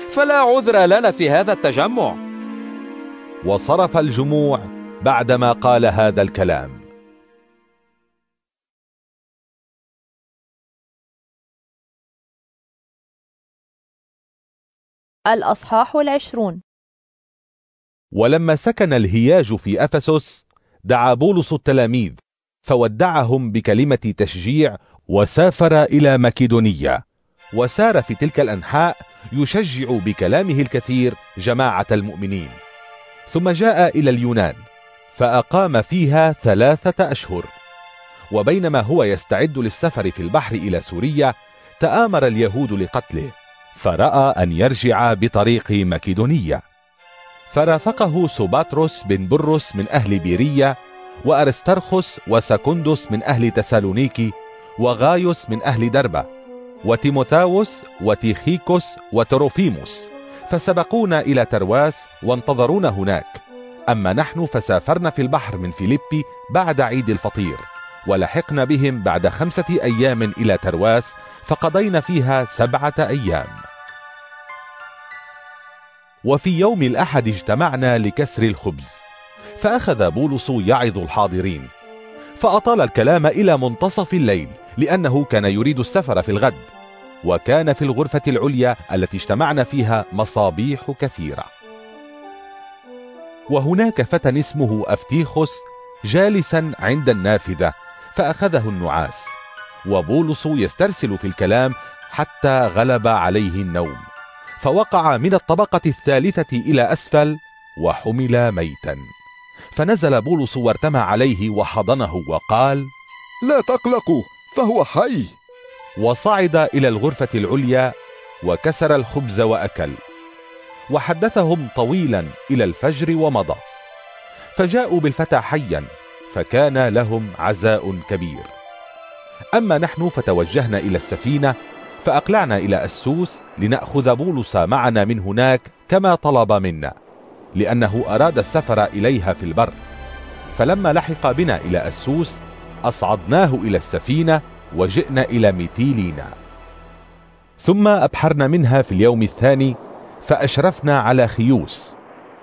فلا عذر لنا في هذا التجمع. وصرف الجموع بعدما قال هذا الكلام. الأصحاح العشرون ولما سكن الهياج في أفسس دعا بولس التلاميذ فودعهم بكلمة تشجيع وسافر إلى مكيدونية. وسار في تلك الأنحاء يشجع بكلامه الكثير جماعة المؤمنين. ثم جاء إلى اليونان فأقام فيها ثلاثة أشهر. وبينما هو يستعد للسفر في البحر إلى سوريا تآمر اليهود لقتله. فرأى أن يرجع بطريق مكيدونية. فرافقه سوباتروس بن برس من أهل بيرية وأرسترخس وسكندس من أهل تسالونيكي وغايوس من أهل دربة وتيموثاوس وتيخيكوس وتروفيموس فسبقونا إلى ترواس وانتظرونا هناك. أما نحن فسافرنا في البحر من فيليبي بعد عيد الفطير ولحقنا بهم بعد خمسة أيام إلى ترواس فقضينا فيها سبعة أيام. وفي يوم الأحد اجتمعنا لكسر الخبز. فأخذ بولس يعظ الحاضرين. فأطال الكلام إلى منتصف الليل لأنه كان يريد السفر في الغد. وكان في الغرفة العليا التي اجتمعنا فيها مصابيح كثيرة. وهناك فتى اسمه أفتيخوس جالسا عند النافذة فأخذه النعاس. وبولس يسترسل في الكلام حتى غلب عليه النوم. فوقع من الطبقة الثالثة إلى أسفل وحمل ميتا. فنزل بولس وارتمى عليه وحضنه وقال لا تقلقوا فهو حي. وصعد إلى الغرفة العليا وكسر الخبز وأكل وحدثهم طويلا إلى الفجر ومضى. فجاءوا بالفتى حيا فكان لهم عزاء كبير. أما نحن فتوجهنا إلى السفينة فأقلعنا إلى أسوس لنأخذ بولس معنا من هناك كما طلب منا لأنه أراد السفر إليها في البر. فلما لحق بنا إلى أسوس أصعدناه إلى السفينة وجئنا إلى ميتيلينا. ثم أبحرنا منها في اليوم الثاني فأشرفنا على خيوس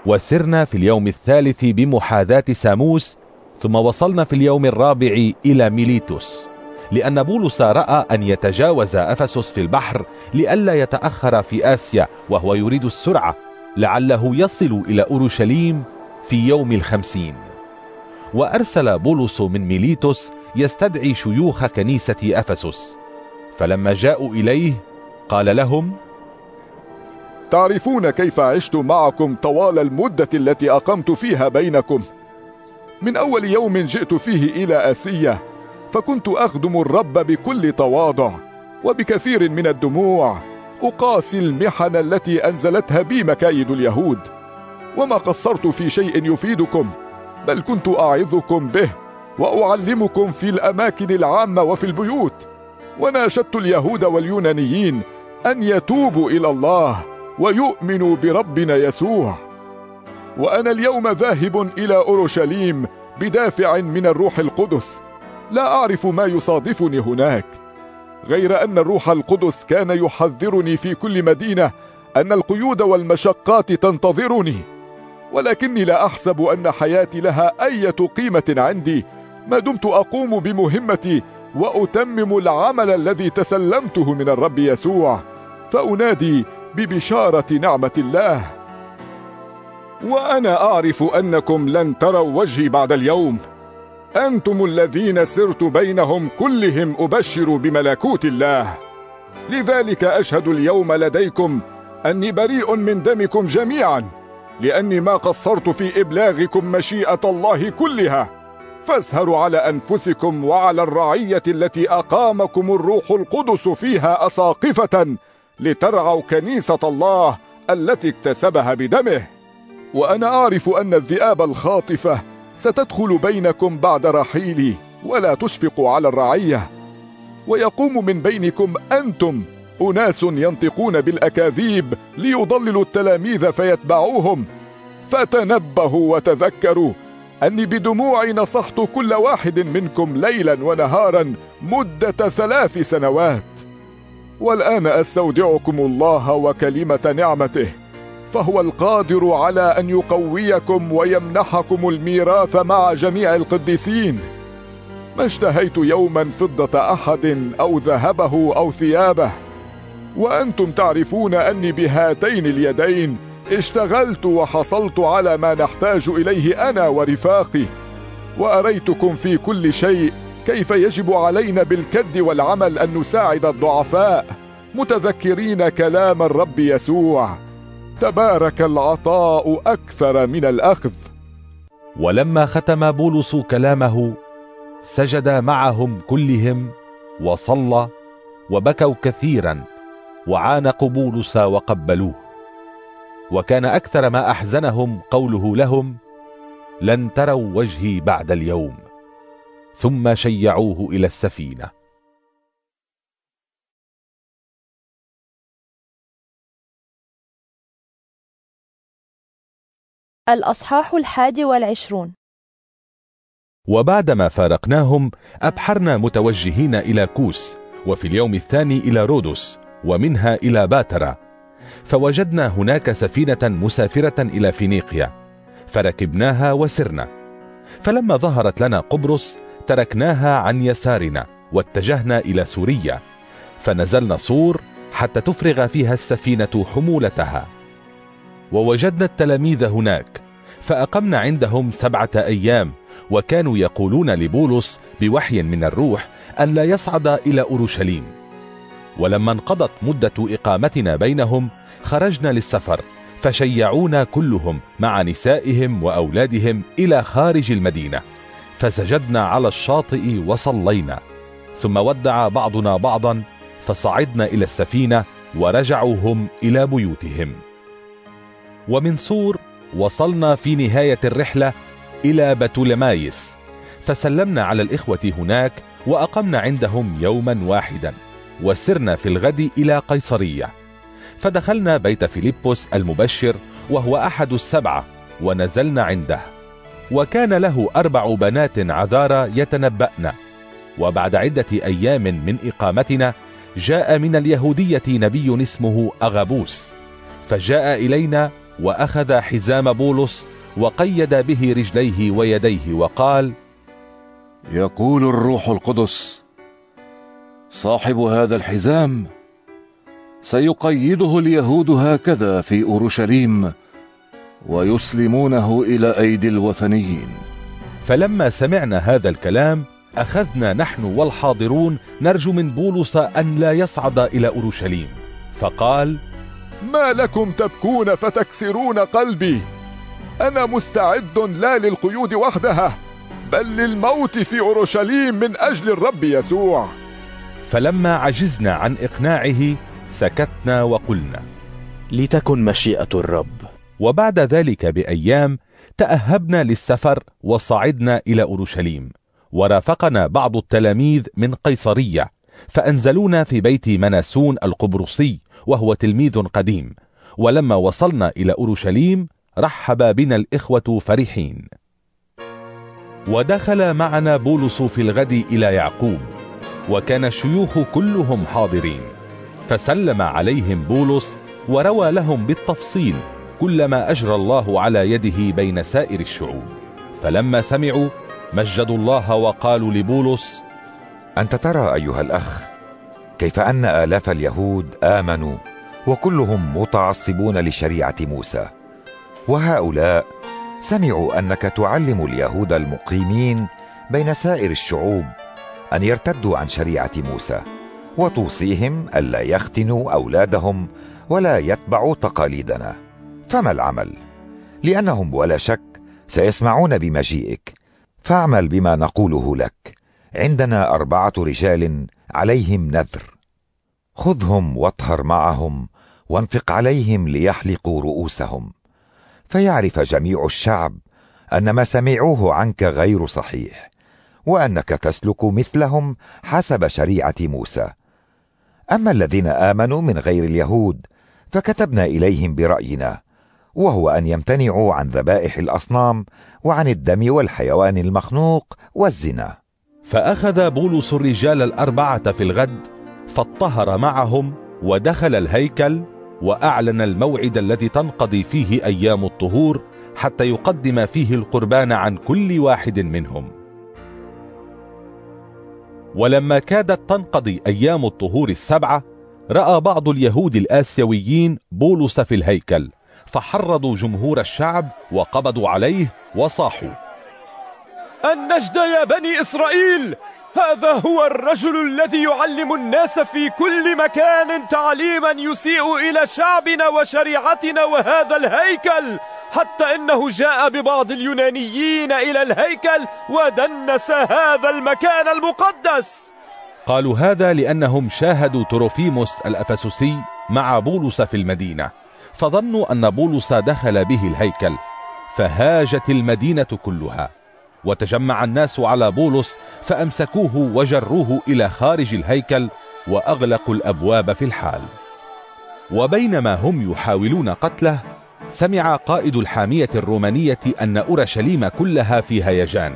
وسرنا في اليوم الثالث بمحاذاة ساموس ثم وصلنا في اليوم الرابع إلى ميليتوس. لأن بولس رأى أن يتجاوز أفسس في البحر لئلا يتأخر في آسيا وهو يريد السرعة لعله يصل إلى أورشليم في يوم الخمسين. وأرسل بولس من ميليتوس يستدعي شيوخ كنيسة أفسس. فلما جاءوا إليه قال لهم تعرفون كيف عشت معكم طوال المدة التي أقمت فيها بينكم؟ من أول يوم جئت فيه إلى آسيا فكنت أخدم الرب بكل تواضع وبكثير من الدموع أقاسي المحن التي أنزلتها بي مكايد اليهود. وما قصرت في شيء يفيدكم بل كنت أعظكم به وأعلمكم في الأماكن العامة وفي البيوت. وناشدت اليهود واليونانيين أن يتوبوا إلى الله ويؤمنوا بربنا يسوع. وأنا اليوم ذاهب إلى أورشليم بدافع من الروح القدس لا أعرف ما يصادفني هناك. غير أن الروح القدس كان يحذرني في كل مدينة أن القيود والمشقات تنتظرني. ولكني لا أحسب أن حياتي لها أية قيمة عندي. ما دمت أقوم بمهمتي وأتمم العمل الذي تسلمته من الرب يسوع. فأنادي ببشارة نعمة الله. وأنا أعرف أنكم لن تروا وجهي بعد اليوم. أنتم الذين سرت بينهم كلهم أبشر بملكوت الله. لذلك أشهد اليوم لديكم أني بريء من دمكم جميعا لأني ما قصرت في إبلاغكم مشيئة الله كلها. فاسهروا على أنفسكم وعلى الرعية التي أقامكم الروح القدس فيها أساقفة لترعوا كنيسة الله التي اكتسبها بدمه. وأنا أعرف أن الذئاب الخاطفة ستدخل بينكم بعد رحيلي ولا تشفق على الرعية. ويقوم من بينكم أنتم أناس ينطقون بالأكاذيب ليضللوا التلاميذ فيتبعوهم. فتنبهوا وتذكروا أني بدموعي نصحت كل واحد منكم ليلا ونهارا مدة ثلاث سنوات. والآن أستودعكم الله وكلمة نعمته. فهو القادر على أن يقويكم ويمنحكم الميراث مع جميع القديسين. ما اشتهيت يوما فضة أحد أو ذهبه أو ثيابه. وأنتم تعرفون أني بهاتين اليدين اشتغلت وحصلت على ما نحتاج إليه أنا ورفاقي. وأريتكم في كل شيء كيف يجب علينا بالكد والعمل أن نساعد الضعفاء. متذكرين كلام الرب يسوع. تبارك العطاء أكثر من الأخذ. ولما ختم بولس كلامه سجد معهم كلهم وصلى وبكوا كثيرا وعانقوا بولس وقبلوه. وكان أكثر ما أحزنهم قوله لهم لن تروا وجهي بعد اليوم. ثم شيعوه إلى السفينة. الأصحاح الحادي والعشرون. وبعدما فارقناهم أبحرنا متوجهين إلى كوس وفي اليوم الثاني إلى رودس ومنها إلى باترا. فوجدنا هناك سفينة مسافرة إلى فينيقيا. فركبناها وسرنا. فلما ظهرت لنا قبرص تركناها عن يسارنا واتجهنا إلى سوريا. فنزلنا صور حتى تفرغ فيها السفينة حمولتها. ووجدنا التلاميذ هناك فأقمنا عندهم سبعة أيام وكانوا يقولون لبولس بوحي من الروح أن لا يصعد إلى أورشليم. ولما انقضت مدة إقامتنا بينهم خرجنا للسفر فشيعونا كلهم مع نسائهم وأولادهم إلى خارج المدينة فسجدنا على الشاطئ وصلينا. ثم ودع بعضنا بعضا فصعدنا إلى السفينة ورجعوا هم إلى بيوتهم. ومن صور وصلنا في نهاية الرحلة إلى بتولمايس فسلمنا على الإخوة هناك وأقمنا عندهم يوما واحدا وسرنا في الغد إلى قيصرية. فدخلنا بيت فيليبوس المبشر وهو أحد السبعة ونزلنا عنده. وكان له أربع بنات عذارى يتنبأن. وبعد عدة أيام من إقامتنا جاء من اليهودية نبي اسمه أغابوس. فجاء إلينا وأخذ حزام بولس وقيد به رجليه ويديه وقال يقول الروح القدس صاحب هذا الحزام سيقيده اليهود هكذا في أورشليم ويسلمونه إلى أيدي الوثنيين. فلما سمعنا هذا الكلام أخذنا نحن والحاضرون نرجو من بولس أن لا يصعد إلى أورشليم. فقال ما لكم تبكون فتكسرون قلبي. أنا مستعد لا للقيود وحدها بل للموت في أورشليم من أجل الرب يسوع. فلما عجزنا عن إقناعه سكتنا وقلنا لتكن مشيئة الرب. وبعد ذلك بأيام تأهبنا للسفر وصعدنا إلى أورشليم ورافقنا بعض التلاميذ من قيصرية فأنزلونا في بيت مناسون القبرصي وهو تلميذ قديم. ولما وصلنا إلى أورشليم رحب بنا الإخوة فرحين. ودخل معنا بولس في الغد إلى يعقوب وكان الشيوخ كلهم حاضرين. فسلم عليهم بولس وروى لهم بالتفصيل كل ما أجرى الله على يده بين سائر الشعوب. فلما سمعوا مجدوا الله وقالوا لبولس أنت ترى أيها الأخ كيف أن آلاف اليهود آمنوا وكلهم متعصبون لشريعة موسى. وهؤلاء سمعوا أنك تعلم اليهود المقيمين بين سائر الشعوب أن يرتدوا عن شريعة موسى وتوصيهم ألا يختنوا أولادهم ولا يتبعوا تقاليدنا. فما العمل؟ لأنهم ولا شك سيسمعون بمجيئك. فاعمل بما نقوله لك. عندنا أربعة رجال عليهم نذر. خذهم واطهر معهم وانفق عليهم ليحلقوا رؤوسهم. فيعرف جميع الشعب أن ما سمعوه عنك غير صحيح وأنك تسلك مثلهم حسب شريعة موسى. أما الذين آمنوا من غير اليهود فكتبنا إليهم برأينا وهو أن يمتنعوا عن ذبائح الأصنام وعن الدم والحيوان المخنوق والزنا. فأخذ بولس الرجال الأربعة في الغد فاطهر معهم ودخل الهيكل وأعلن الموعد الذي تنقضي فيه أيام الطهور حتى يقدم فيه القربان عن كل واحد منهم. ولما كادت تنقضي أيام الطهور السبعة رأى بعض اليهود الآسيويين بولس في الهيكل فحرضوا جمهور الشعب وقبضوا عليه وصاحوا. النجد يا بني إسرائيل هذا هو الرجل الذي يعلم الناس في كل مكان تعليما يسيء إلى شعبنا وشريعتنا وهذا الهيكل حتى إنه جاء ببعض اليونانيين إلى الهيكل ودنس هذا المكان المقدس. قالوا هذا لأنهم شاهدوا تروفيموس الأفسسي مع بولس في المدينة فظنوا أن بولس دخل به الهيكل فهاجت المدينة كلها. وتجمع الناس على بولس فأمسكوه وجروه إلى خارج الهيكل وأغلقوا الأبواب في الحال. وبينما هم يحاولون قتله سمع قائد الحامية الرومانية أن أورشليم كلها في هيجان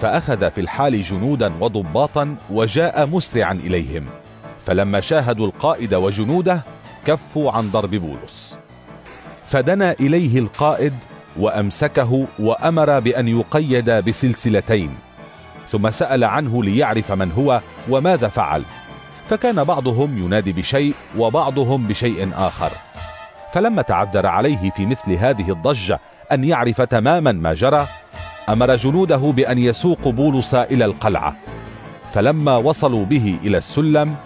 فأخذ في الحال جنودا وضباطا وجاء مسرعا إليهم. فلما شاهدوا القائد وجنوده كفوا عن ضرب بولس. فدنا إليه القائد وأمسكه وأمر بأن يقيد بسلسلتين. ثم سأل عنه ليعرف من هو وماذا فعل. فكان بعضهم ينادي بشيء وبعضهم بشيء آخر. فلما تعذر عليه في مثل هذه الضجة أن يعرف تماما ما جرى أمر جنوده بأن يسوقوا بولس إلى القلعة. فلما وصلوا به إلى السلم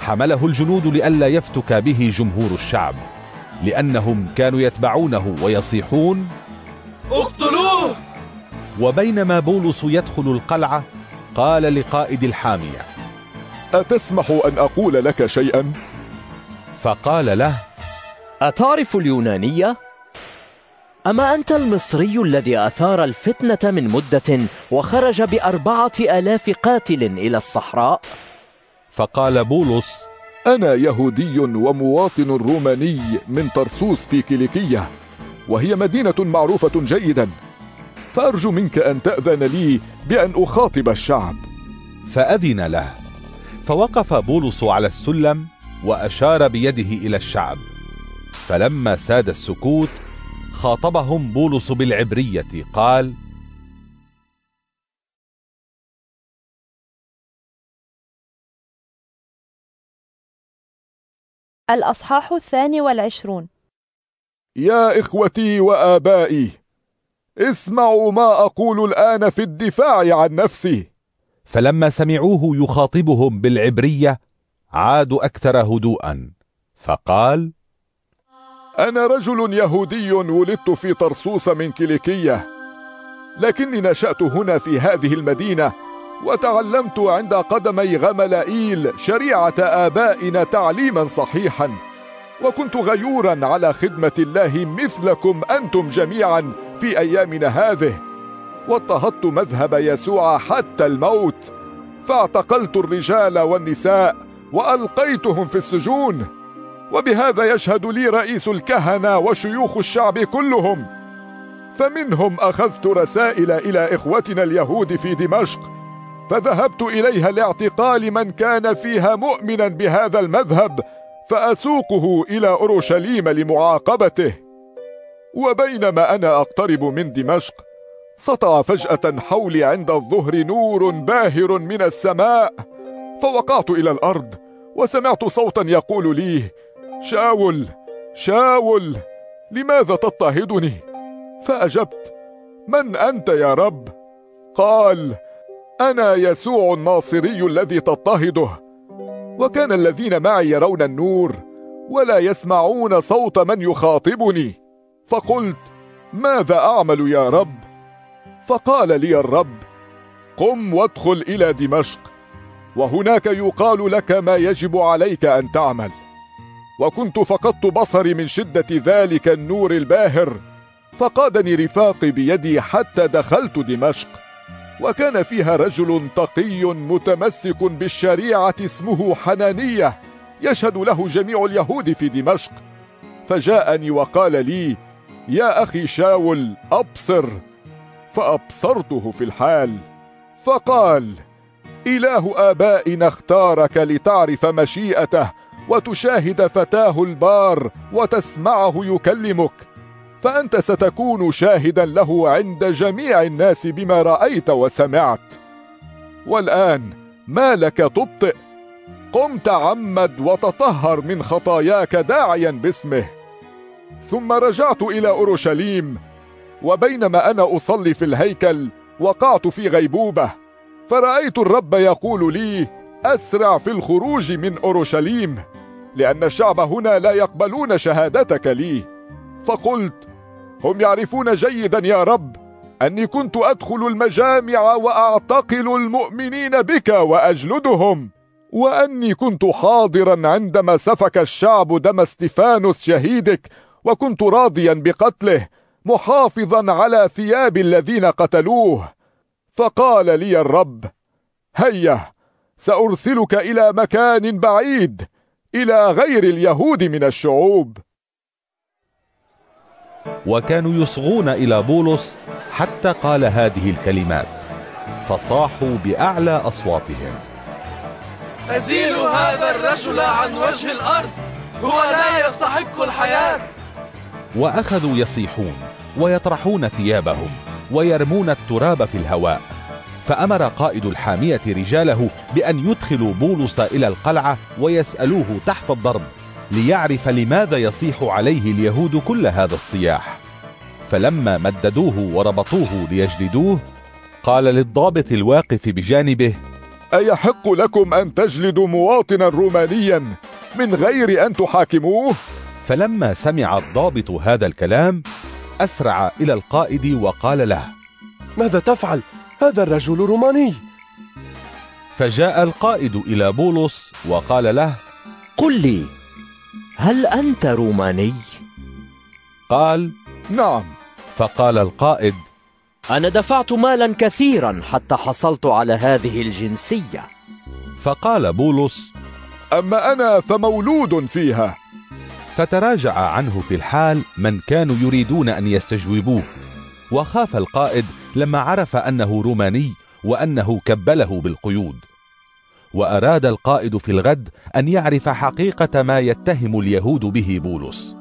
حمله الجنود لئلا يفتك به جمهور الشعب لأنهم كانوا يتبعونه ويصيحون اقتلوه وبينما بولس يدخل القلعة قال لقائد الحامية أتسمح أن أقول لك شيئا؟ فقال له أتعرف اليونانية؟ أما أنت المصري الذي أثار الفتنة من مدة وخرج بأربعة آلاف قاتل إلى الصحراء؟ فقال بولس أنا يهودي ومواطن روماني من طرسوس في كيليكية وهي مدينة معروفة جيدا. فأرجو منك أن تأذن لي بأن أخاطب الشعب. فأذن له. فوقف بولس على السلم وأشار بيده إلى الشعب. فلما ساد السكوت خاطبهم بولس بالعبرية قال الأصحاح الثاني والعشرون. يا إخوتي وآبائي اسمعوا ما أقول الآن في الدفاع عن نفسي. فلما سمعوه يخاطبهم بالعبرية عادوا أكثر هدوءا فقال أنا رجل يهودي ولدت في طرسوس من كيليكية لكني نشأت هنا في هذه المدينة وتعلمت عند قدمي غملائيل شريعة آبائنا تعليما صحيحا. وكنت غيورا على خدمة الله مثلكم أنتم جميعا في أيامنا هذه. واضطهدت مذهب يسوع حتى الموت. فاعتقلت الرجال والنساء وألقيتهم في السجون. وبهذا يشهد لي رئيس الكهنة وشيوخ الشعب كلهم. فمنهم أخذت رسائل إلى إخوتنا اليهود في دمشق. فذهبت إليها لاعتقال من كان فيها مؤمنا بهذا المذهب فأسوقه إلى أورشليم لمعاقبته. وبينما أنا أقترب من دمشق سطع فجأة حولي عند الظهر نور باهر من السماء فوقعت إلى الأرض وسمعت صوتا يقول لي شاول شاول لماذا تضطهدني؟ فأجبت من أنت يا رب؟ قال أنا يسوع الناصري الذي تضطهده. وكان الذين معي يرون النور ولا يسمعون صوت من يخاطبني. فقلت ماذا أعمل يا رب؟ فقال لي الرب قم وادخل إلى دمشق وهناك يقال لك ما يجب عليك أن تعمل. وكنت فقدت بصري من شدة ذلك النور الباهر فقادني رفاقي بيدي حتى دخلت دمشق. وكان فيها رجل تقي متمسك بالشريعة اسمه حنانية يشهد له جميع اليهود في دمشق. فجاءني وقال لي يا أخي شاول أبصر. فأبصرته في الحال فقال إله آبائنا اختارك لتعرف مشيئته وتشاهد فتاه البار وتسمعه يكلمك. فأنت ستكون شاهدا له عند جميع الناس بما رأيت وسمعت. والآن ما لك تبطئ. قم تعمد وتطهر من خطاياك داعيا باسمه. ثم رجعت إلى أورشليم وبينما أنا أصلي في الهيكل وقعت في غيبوبة. فرأيت الرب يقول لي أسرع في الخروج من أورشليم لأن الشعب هنا لا يقبلون شهادتك لي. فقلت هم يعرفون جيدا يا رب أني كنت أدخل المجامع وأعتقل المؤمنين بك وأجلدهم وأني كنت حاضرا عندما سفك الشعب دم استفانوس شهيدك وكنت راضيا بقتله محافظا على ثياب الذين قتلوه. فقال لي الرب هيا سأرسلك إلى مكان بعيد إلى غير اليهود من الشعوب. وكانوا يصغون إلى بولس حتى قال هذه الكلمات فصاحوا بأعلى أصواتهم. أزيلوا هذا الرجل عن وجه الأرض هو لا يستحق الحياة. وأخذوا يصيحون ويطرحون ثيابهم ويرمون التراب في الهواء فأمر قائد الحامية رجاله بأن يدخلوا بولس إلى القلعة ويسألوه تحت الضرب ليعرف لماذا يصيح عليه اليهود كل هذا الصياح. فلما مددوه وربطوه ليجلدوه قال للضابط الواقف بجانبه أيحق لكم أن تجلدوا مواطنا رومانيا من غير أن تحاكموه؟ فلما سمع الضابط هذا الكلام أسرع إلى القائد وقال له ماذا تفعل؟ هذا الرجل روماني فجاء القائد إلى بولس وقال له قل لي هل أنت روماني؟ قال نعم فقال القائد أنا دفعت مالا كثيرا حتى حصلت على هذه الجنسية. فقال بولس أما أنا فمولود فيها؟ فتراجع عنه في الحال من كانوا يريدون أن يستجوبوه. وخاف القائد لما عرف أنه روماني وأنه كبله بالقيود. وأراد القائد في الغد أن يعرف حقيقة ما يتهم اليهود به بولس.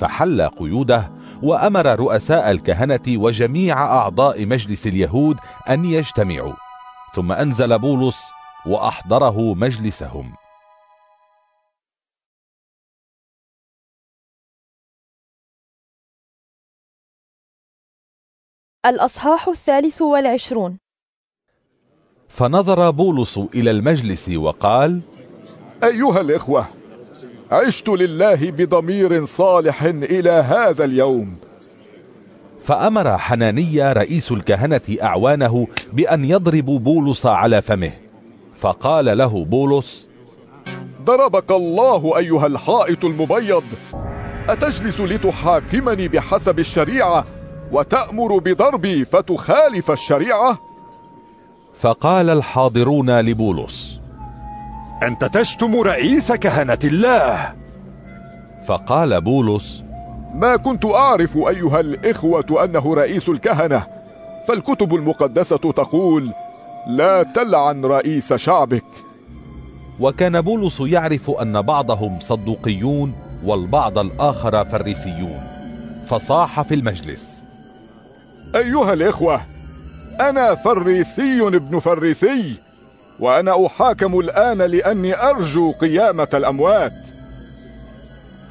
فحل قيوده وأمر رؤساء الكهنة وجميع أعضاء مجلس اليهود أن يجتمعوا. ثم أنزل بولس وأحضره مجلسهم. الأصحاح الثالث والعشرون. فنظر بولس إلى المجلس وقال أيها الإخوة عشت لله بضمير صالح إلى هذا اليوم. فأمر حنانيا رئيس الكهنة أعوانه بأن يضربوا بولس على فمه. فقال له بولس ضربك الله أيها الحائط المبيض. أتجلس لتحاكمني بحسب الشريعة وتأمر بضربي فتخالف الشريعة؟ فقال الحاضرون لبولس أنت تشتم رئيس كهنة الله. فقال بولس ما كنت أعرف أيها الإخوة أنه رئيس الكهنة. فالكتب المقدسة تقول لا تلعن رئيس شعبك. وكان بولس يعرف أن بعضهم صدوقيون والبعض الآخر فريسيون. فصاح في المجلس. أيها الإخوة أنا فريسي ابن فريسي. وأنا أحاكم الآن لأني أرجو قيامة الأموات.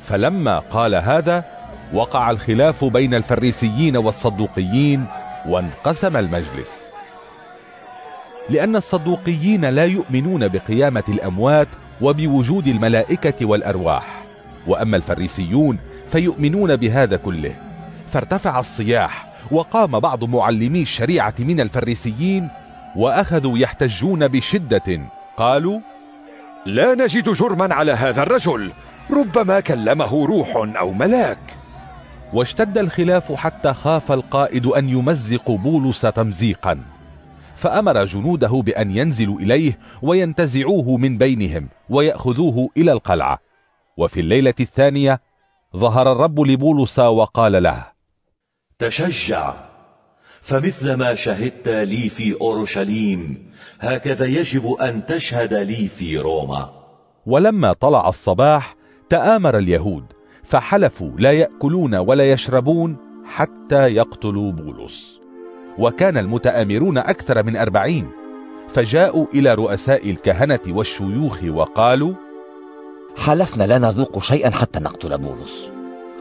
فلما قال هذا وقع الخلاف بين الفريسيين والصدوقيين وانقسم المجلس. لأن الصدوقيين لا يؤمنون بقيامة الأموات وبوجود الملائكة والأرواح. وأما الفريسيون فيؤمنون بهذا كله. فارتفع الصياح وقام بعض معلمي الشريعة من الفريسيين وأخذوا يحتجون بشدة. قالوا لا نجد جرما على هذا الرجل. ربما كلمه روح أو ملاك. واشتد الخلاف حتى خاف القائد أن يمزق بولس تمزيقا. فأمر جنوده بأن ينزلوا إليه وينتزعوه من بينهم ويأخذوه إلى القلعة. وفي الليلة الثانية ظهر الرب لبولس وقال له تشجع. فمثل ما شهدت لي في أورشليم هكذا يجب أن تشهد لي في روما. ولما طلع الصباح تآمر اليهود فحلفوا لا يأكلون ولا يشربون حتى يقتلوا بولس. وكان المتآمرون أكثر من أربعين فجاءوا إلى رؤساء الكهنة والشيوخ وقالوا حلفنا لا نذوق شيئا حتى نقتل بولس.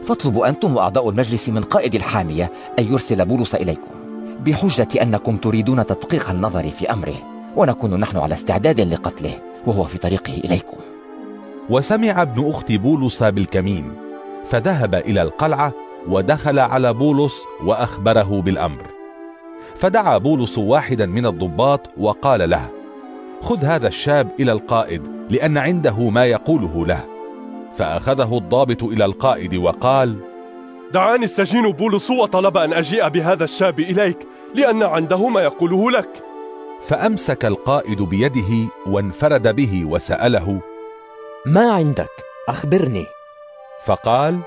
فاطلبوا أنتم وأعضاء المجلس من قائد الحامية أن يرسل بولس إليكم. بحجة أنكم تريدون تدقيق النظر في أمره ونكون نحن على استعداد لقتله وهو في طريقه إليكم. وسمع ابن أخت بولس بالكمين فذهب إلى القلعة ودخل على بولس وأخبره بالأمر. فدعا بولس واحدا من الضباط وقال له خذ هذا الشاب إلى القائد لأن عنده ما يقوله له. فأخذه الضابط إلى القائد وقال دعاني السجين بولس وطلب أن أجيء بهذا الشاب إليك لأن عنده ما يقوله لك. فأمسك القائد بيده وانفرد به وسأله ما عندك؟ أخبرني. فقال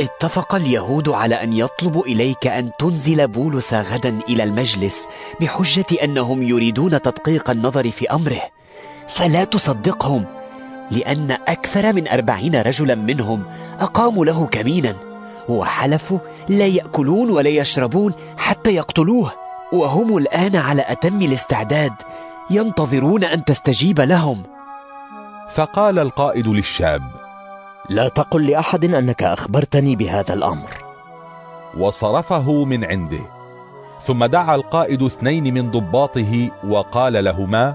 اتفق اليهود على أن يطلبوا إليك أن تنزل بولس غدا إلى المجلس بحجة أنهم يريدون تدقيق النظر في أمره. فلا تصدقهم لأن أكثر من أربعين رجلا منهم أقاموا له كمينا. وحلفوا لا يأكلون ولا يشربون حتى يقتلوه. وهم الآن على أتم الاستعداد ينتظرون أن تستجيب لهم. فقال القائد للشاب لا تقل لأحد أنك أخبرتني بهذا الأمر. وصرفه من عنده. ثم دعا القائد اثنين من ضباطه وقال لهما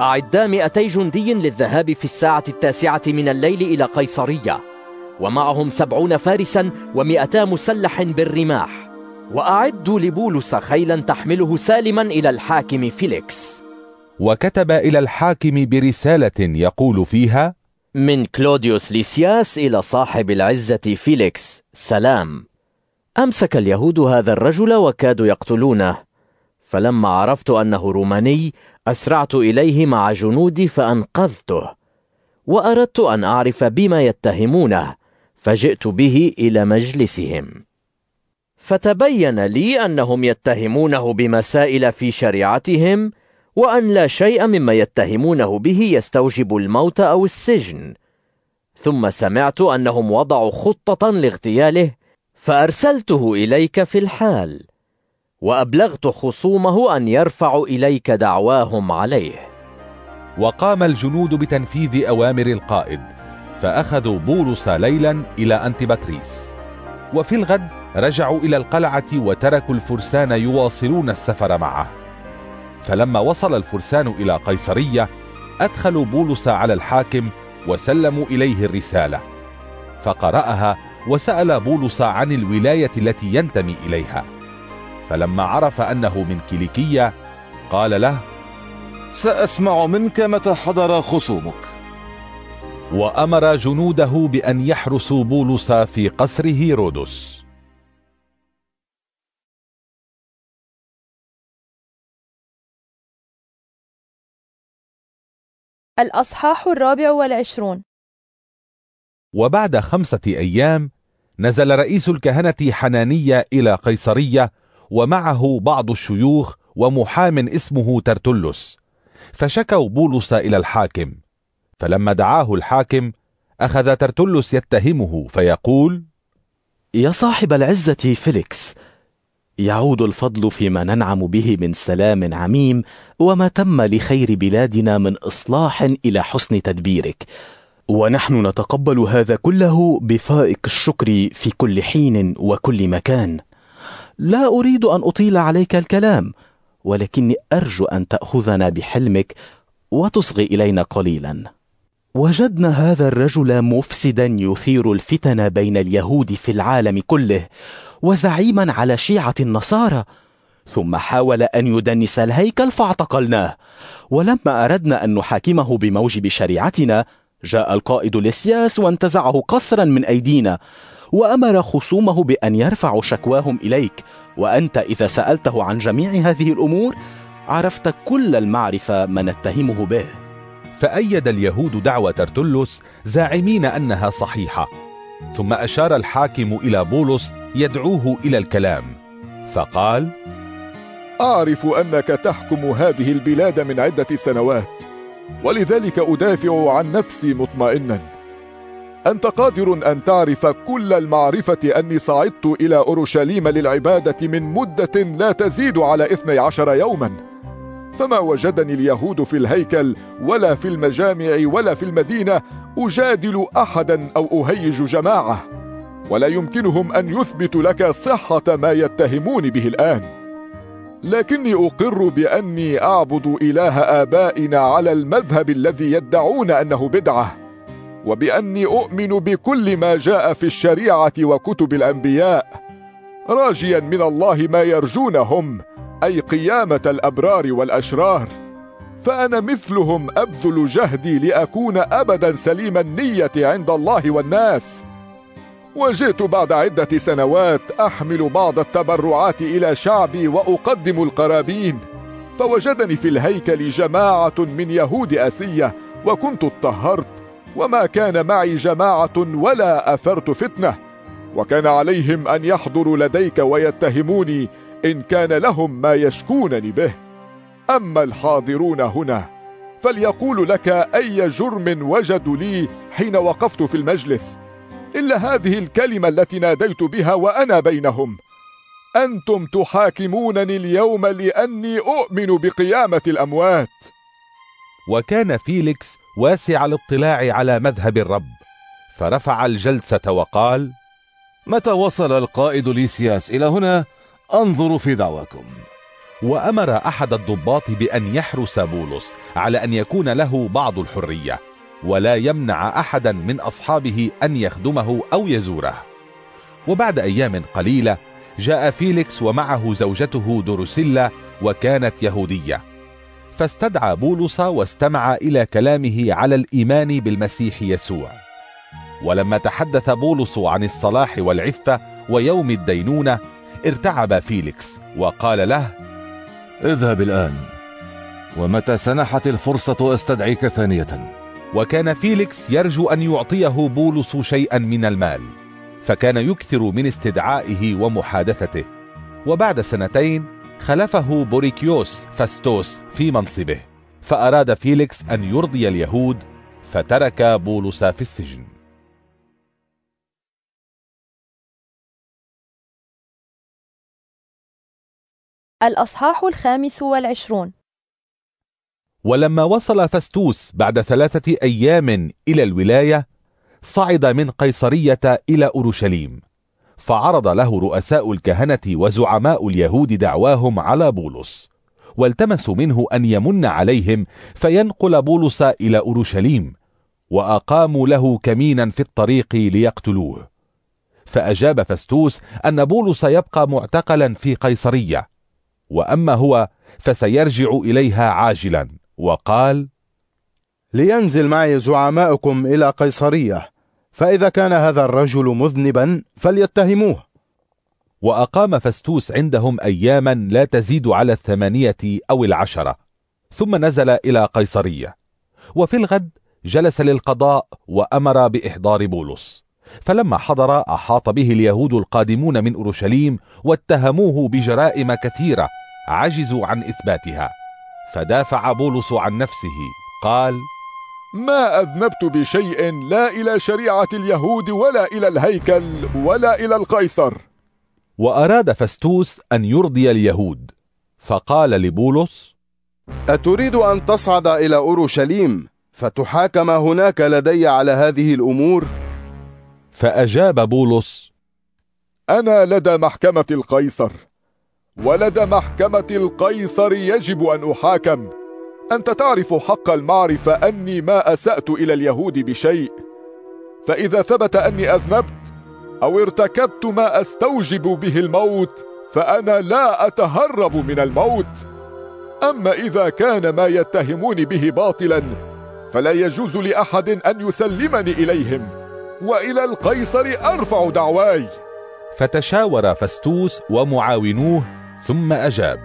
أعدا مئتي جندي للذهاب في الساعة التاسعة من الليل إلى قيصرية. ومعهم سبعون فارسا ومئتا مسلح بالرماح. وأعدوا لبولس خيلا تحمله سالما إلى الحاكم فيليكس. وكتب إلى الحاكم برسالة يقول فيها من كلوديوس ليسياس إلى صاحب العزة فيليكس سلام. أمسك اليهود هذا الرجل وكادوا يقتلونه. فلما عرفت أنه روماني أسرعت إليه مع جنودي فأنقذته. وأردت أن أعرف بما يتهمونه. فجئت به إلى مجلسهم. فتبين لي أنهم يتهمونه بمسائل في شريعتهم وأن لا شيء مما يتهمونه به يستوجب الموت أو السجن. ثم سمعت أنهم وضعوا خطة لاغتياله فأرسلته إليك في الحال وأبلغت خصومه أن يرفعوا إليك دعواهم عليه. وقام الجنود بتنفيذ أوامر القائد فأخذوا بولس ليلا إلى أنتباتريس وفي الغد رجعوا إلى القلعة وتركوا الفرسان يواصلون السفر معه. فلما وصل الفرسان إلى قيصرية أدخلوا بولس على الحاكم وسلموا إليه الرسالة. فقرأها وسأل بولس عن الولاية التي ينتمي إليها. فلما عرف أنه من كيليكية قال له سأسمع منك متى حضر خصومك. وأمر جنوده بأن يحرسوا بولس في قصر هيرودس الأصحاح الرابع والعشرون. وبعد خمسة أيام نزل رئيس الكهنة حنانية إلى قيصرية ومعه بعض الشيوخ ومحام اسمه ترتلس فشكوا بولس إلى الحاكم. فلما دعاه الحاكم أخذ ترتلس يتهمه فيقول يا صاحب العزة فيليكس يعود الفضل فيما ننعم به من سلام عميم وما تم لخير بلادنا من إصلاح إلى حسن تدبيرك. ونحن نتقبل هذا كله بفائق الشكر في كل حين وكل مكان. لا أريد أن أطيل عليك الكلام ولكني أرجو أن تأخذنا بحلمك وتصغي إلينا قليلا. وجدنا هذا الرجل مفسدا يثير الفتن بين اليهود في العالم كله وزعيما على شيعة النصارى. ثم حاول أن يدنس الهيكل فاعتقلناه. ولما أردنا أن نحاكمه بموجب شريعتنا جاء القائد لسياس وانتزعه قصرا من أيدينا وأمر خصومه بأن يرفعوا شكواهم إليك. وأنت إذا سألته عن جميع هذه الأمور عرفت كل المعرفة ما نتهمه به. فأيد اليهود دعوة ترتلس زاعمين أنها صحيحة. ثم أشار الحاكم إلى بولس يدعوه إلى الكلام فقال أعرف أنك تحكم هذه البلاد من عدة سنوات ولذلك أدافع عن نفسي مطمئنا. أنت قادر أن تعرف كل المعرفة أني صعدت إلى أورشليم للعبادة من مدة لا تزيد على اثني عشر يوما. فما وجدني اليهود في الهيكل ولا في المجامع ولا في المدينة أجادل أحدا أو أهيج جماعة. ولا يمكنهم أن يثبتوا لك صحة ما يتهمون به الآن. لكني أقر بأني أعبد إله آبائنا على المذهب الذي يدعون أنه بدعة. وبأني أؤمن بكل ما جاء في الشريعة وكتب الأنبياء. راجيا من الله ما يرجونهم. أي قيامة الأبرار والأشرار فأنا مثلهم أبذل جهدي لأكون أبدا سليم النية عند الله والناس. وجئت بعد عدة سنوات أحمل بعض التبرعات إلى شعبي وأقدم القرابين فوجدني في الهيكل جماعة من يهود أسية وكنت اطهرت وما كان معي جماعة ولا أثرت فتنة وكان عليهم أن يحضروا لديك ويتهموني إن كان لهم ما يشكونني به. أما الحاضرون هنا فليقولوا لك أي جرم وجدوا لي حين وقفت في المجلس. إلا هذه الكلمة التي ناديت بها وأنا بينهم. أنتم تحاكمونني اليوم لأني أؤمن بقيامة الأموات. وكان فيليكس واسع الاطلاع على مذهب الرب. فرفع الجلسة وقال متى وصل القائد ليسياس إلى هنا؟ أنظر في دعواكم وأمر أحد الضباط بأن يحرس بولس على أن يكون له بعض الحرية ولا يمنع أحدا من أصحابه أن يخدمه أو يزوره. وبعد أيام قليلة جاء فيليكس ومعه زوجته دروسيلا وكانت يهودية. فاستدعى بولس واستمع إلى كلامه على الإيمان بالمسيح يسوع. ولما تحدث بولس عن الصلاح والعفة ويوم الدينونة ارتعب فيليكس وقال له اذهب الآن ومتى سنحت الفرصة أستدعيك ثانية؟ وكان فيليكس يرجو أن يعطيه بولس شيئا من المال فكان يكثر من استدعائه ومحادثته وبعد سنتين خلفه بوركيوس فستوس في منصبه فأراد فيليكس أن يرضي اليهود فترك بولس في السجن. الأصحاح الخامس والعشرون. ولما وصل فستوس بعد ثلاثة أيام إلى الولاية صعد من قيصرية إلى أورشليم فعرض له رؤساء الكهنة وزعماء اليهود دعواهم على بولس والتمسوا منه أن يمن عليهم فينقل بولس إلى أورشليم وأقاموا له كمينا في الطريق ليقتلوه. فأجاب فستوس أن بولس يبقى معتقلا في قيصرية وأما هو فسيرجع إليها عاجلا. وقال لينزل معي زعماؤكم إلى قيصرية فإذا كان هذا الرجل مذنبا فليتهموه. وأقام فستوس عندهم أياما لا تزيد على الثمانية أو العشرة ثم نزل إلى قيصرية. وفي الغد جلس للقضاء وأمر بإحضار بولس. فلما حضر أحاط به اليهود القادمون من أورشليم واتهموه بجرائم كثيرة عجزوا عن إثباتها فدافع بولس عن نفسه قال ما أذنبت بشيء لا إلى شريعة اليهود ولا إلى الهيكل ولا إلى القيصر وأراد فستوس أن يرضي اليهود فقال لبولس أتريد أن تصعد إلى أورشليم فتحاكم هناك لدي على هذه الأمور؟ فأجاب بولس أنا لدى محكمة القيصر ولدى محكمة القيصر يجب أن أحاكم. أنت تعرف حق المعرفة أني ما أسأت إلى اليهود بشيء. فإذا ثبت أني أذنبت أو ارتكبت ما أستوجب به الموت فأنا لا أتهرب من الموت. أما إذا كان ما يتهموني به باطلا فلا يجوز لأحد أن يسلمني إليهم. وإلى القيصر أرفع دعواي. فتشاور فستوس ومعاونوه ثم أجاب.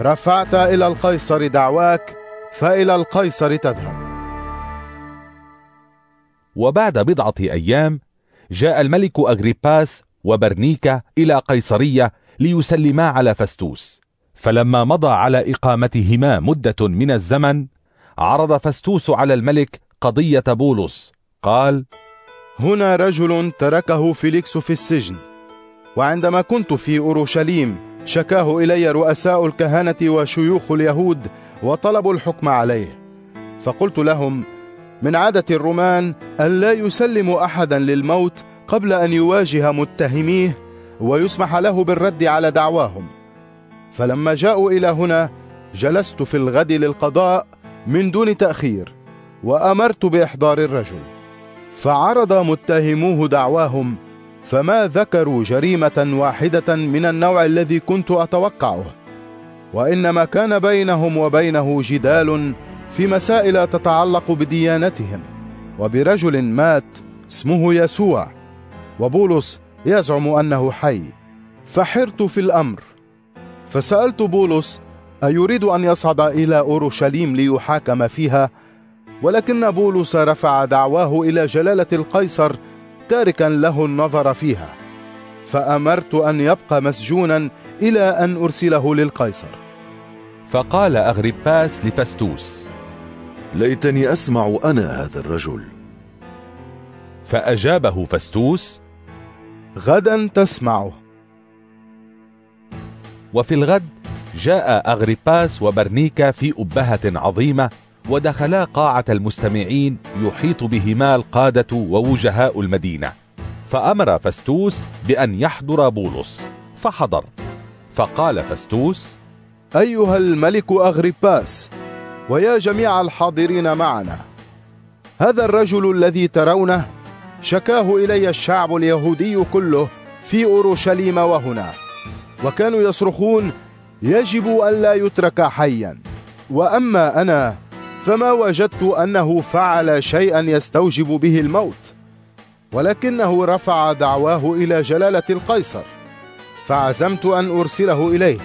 رفعت إلى القيصر دعواك فإلى القيصر تذهب. وبعد بضعة أيام جاء الملك أغريباس وبرنيكا إلى قيصرية ليسلما على فستوس فلما مضى على إقامتهما مدة من الزمن عرض فستوس على الملك قضية بولس. قال هنا رجل تركه فيليكس في السجن. وعندما كنت في أورشليم شكاه إلي رؤساء الكهنة وشيوخ اليهود وطلبوا الحكم عليه. فقلت لهم من عادة الرومان أن لا يسلموا أحدا للموت قبل أن يواجه متهميه ويسمح له بالرد على دعواهم. فلما جاءوا إلى هنا جلست في الغد للقضاء من دون تأخير وأمرت بإحضار الرجل. فعرض متهموه دعواهم فما ذكروا جريمة واحدة من النوع الذي كنت أتوقعه. وإنما كان بينهم وبينه جدال في مسائل تتعلق بديانتهم. وبرجل مات اسمه يسوع وبولس يزعم أنه حي فحرت في الأمر. فسألت بولس أيريد أن يصعد إلى أورشليم ليحاكم فيها؟ ولكن بولس رفع دعواه إلى جلالة القيصر تاركا له النظر فيها فأمرت أن يبقى مسجونا إلى أن أرسله للقيصر. فقال أغرباس لفستوس ليتني أسمع أنا هذا الرجل. فأجابه فستوس غدا تسمعه. وفي الغد جاء أغرباس وبرنيكا في أبهة عظيمة ودخلا قاعة المستمعين يحيط بهما القادة ووجهاء المدينة. فأمر فستوس بأن يحضر بولس. فحضر. فقال فستوس أيها الملك أغرباس ويا جميع الحاضرين معنا هذا الرجل الذي ترونه شكاه إلي الشعب اليهودي كله في أورشليم وهنا وكانوا يصرخون يجب أن لا يترك حيا. وأما أنا فما وجدت أنه فعل شيئا يستوجب به الموت ولكنه رفع دعواه إلى جلالة القيصر فعزمت أن أرسله إليه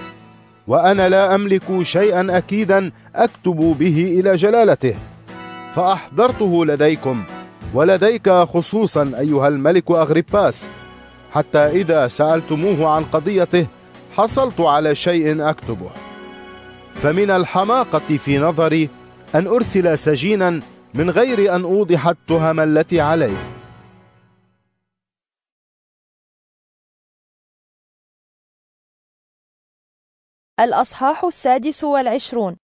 وأنا لا أملك شيئا أكيدا أكتب به إلى جلالته فأحضرته لديكم ولديك خصوصا أيها الملك أغرباس حتى إذا سألتموه عن قضيته حصلت على شيء أكتبه. فمن الحماقة في نظري أن أرسل سجينا من غير أن أوضح التهم التي عليه. الأصحاح السادس والعشرون.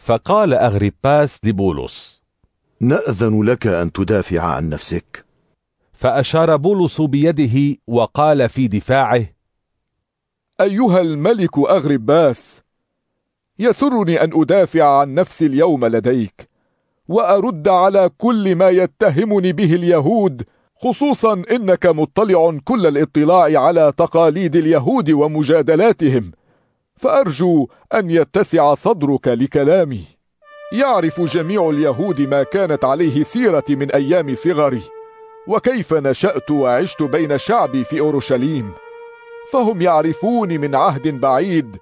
فقال أغرباس لبولس نأذن لك أن تدافع عن نفسك. فأشار بولس بيده وقال في دفاعه أيها الملك أغرباس يسرني أن أدافع عن نفسي اليوم لديك وأرد على كل ما يتهمني به اليهود خصوصا إنك مطلع كل الاطلاع على تقاليد اليهود ومجادلاتهم. فأرجو أن يتسع صدرك لكلامي. يعرف جميع اليهود ما كانت عليه سيرتي من أيام صغري وكيف نشأت وعشت بين شعبي في أورشليم. فهم يعرفوني من عهد بعيد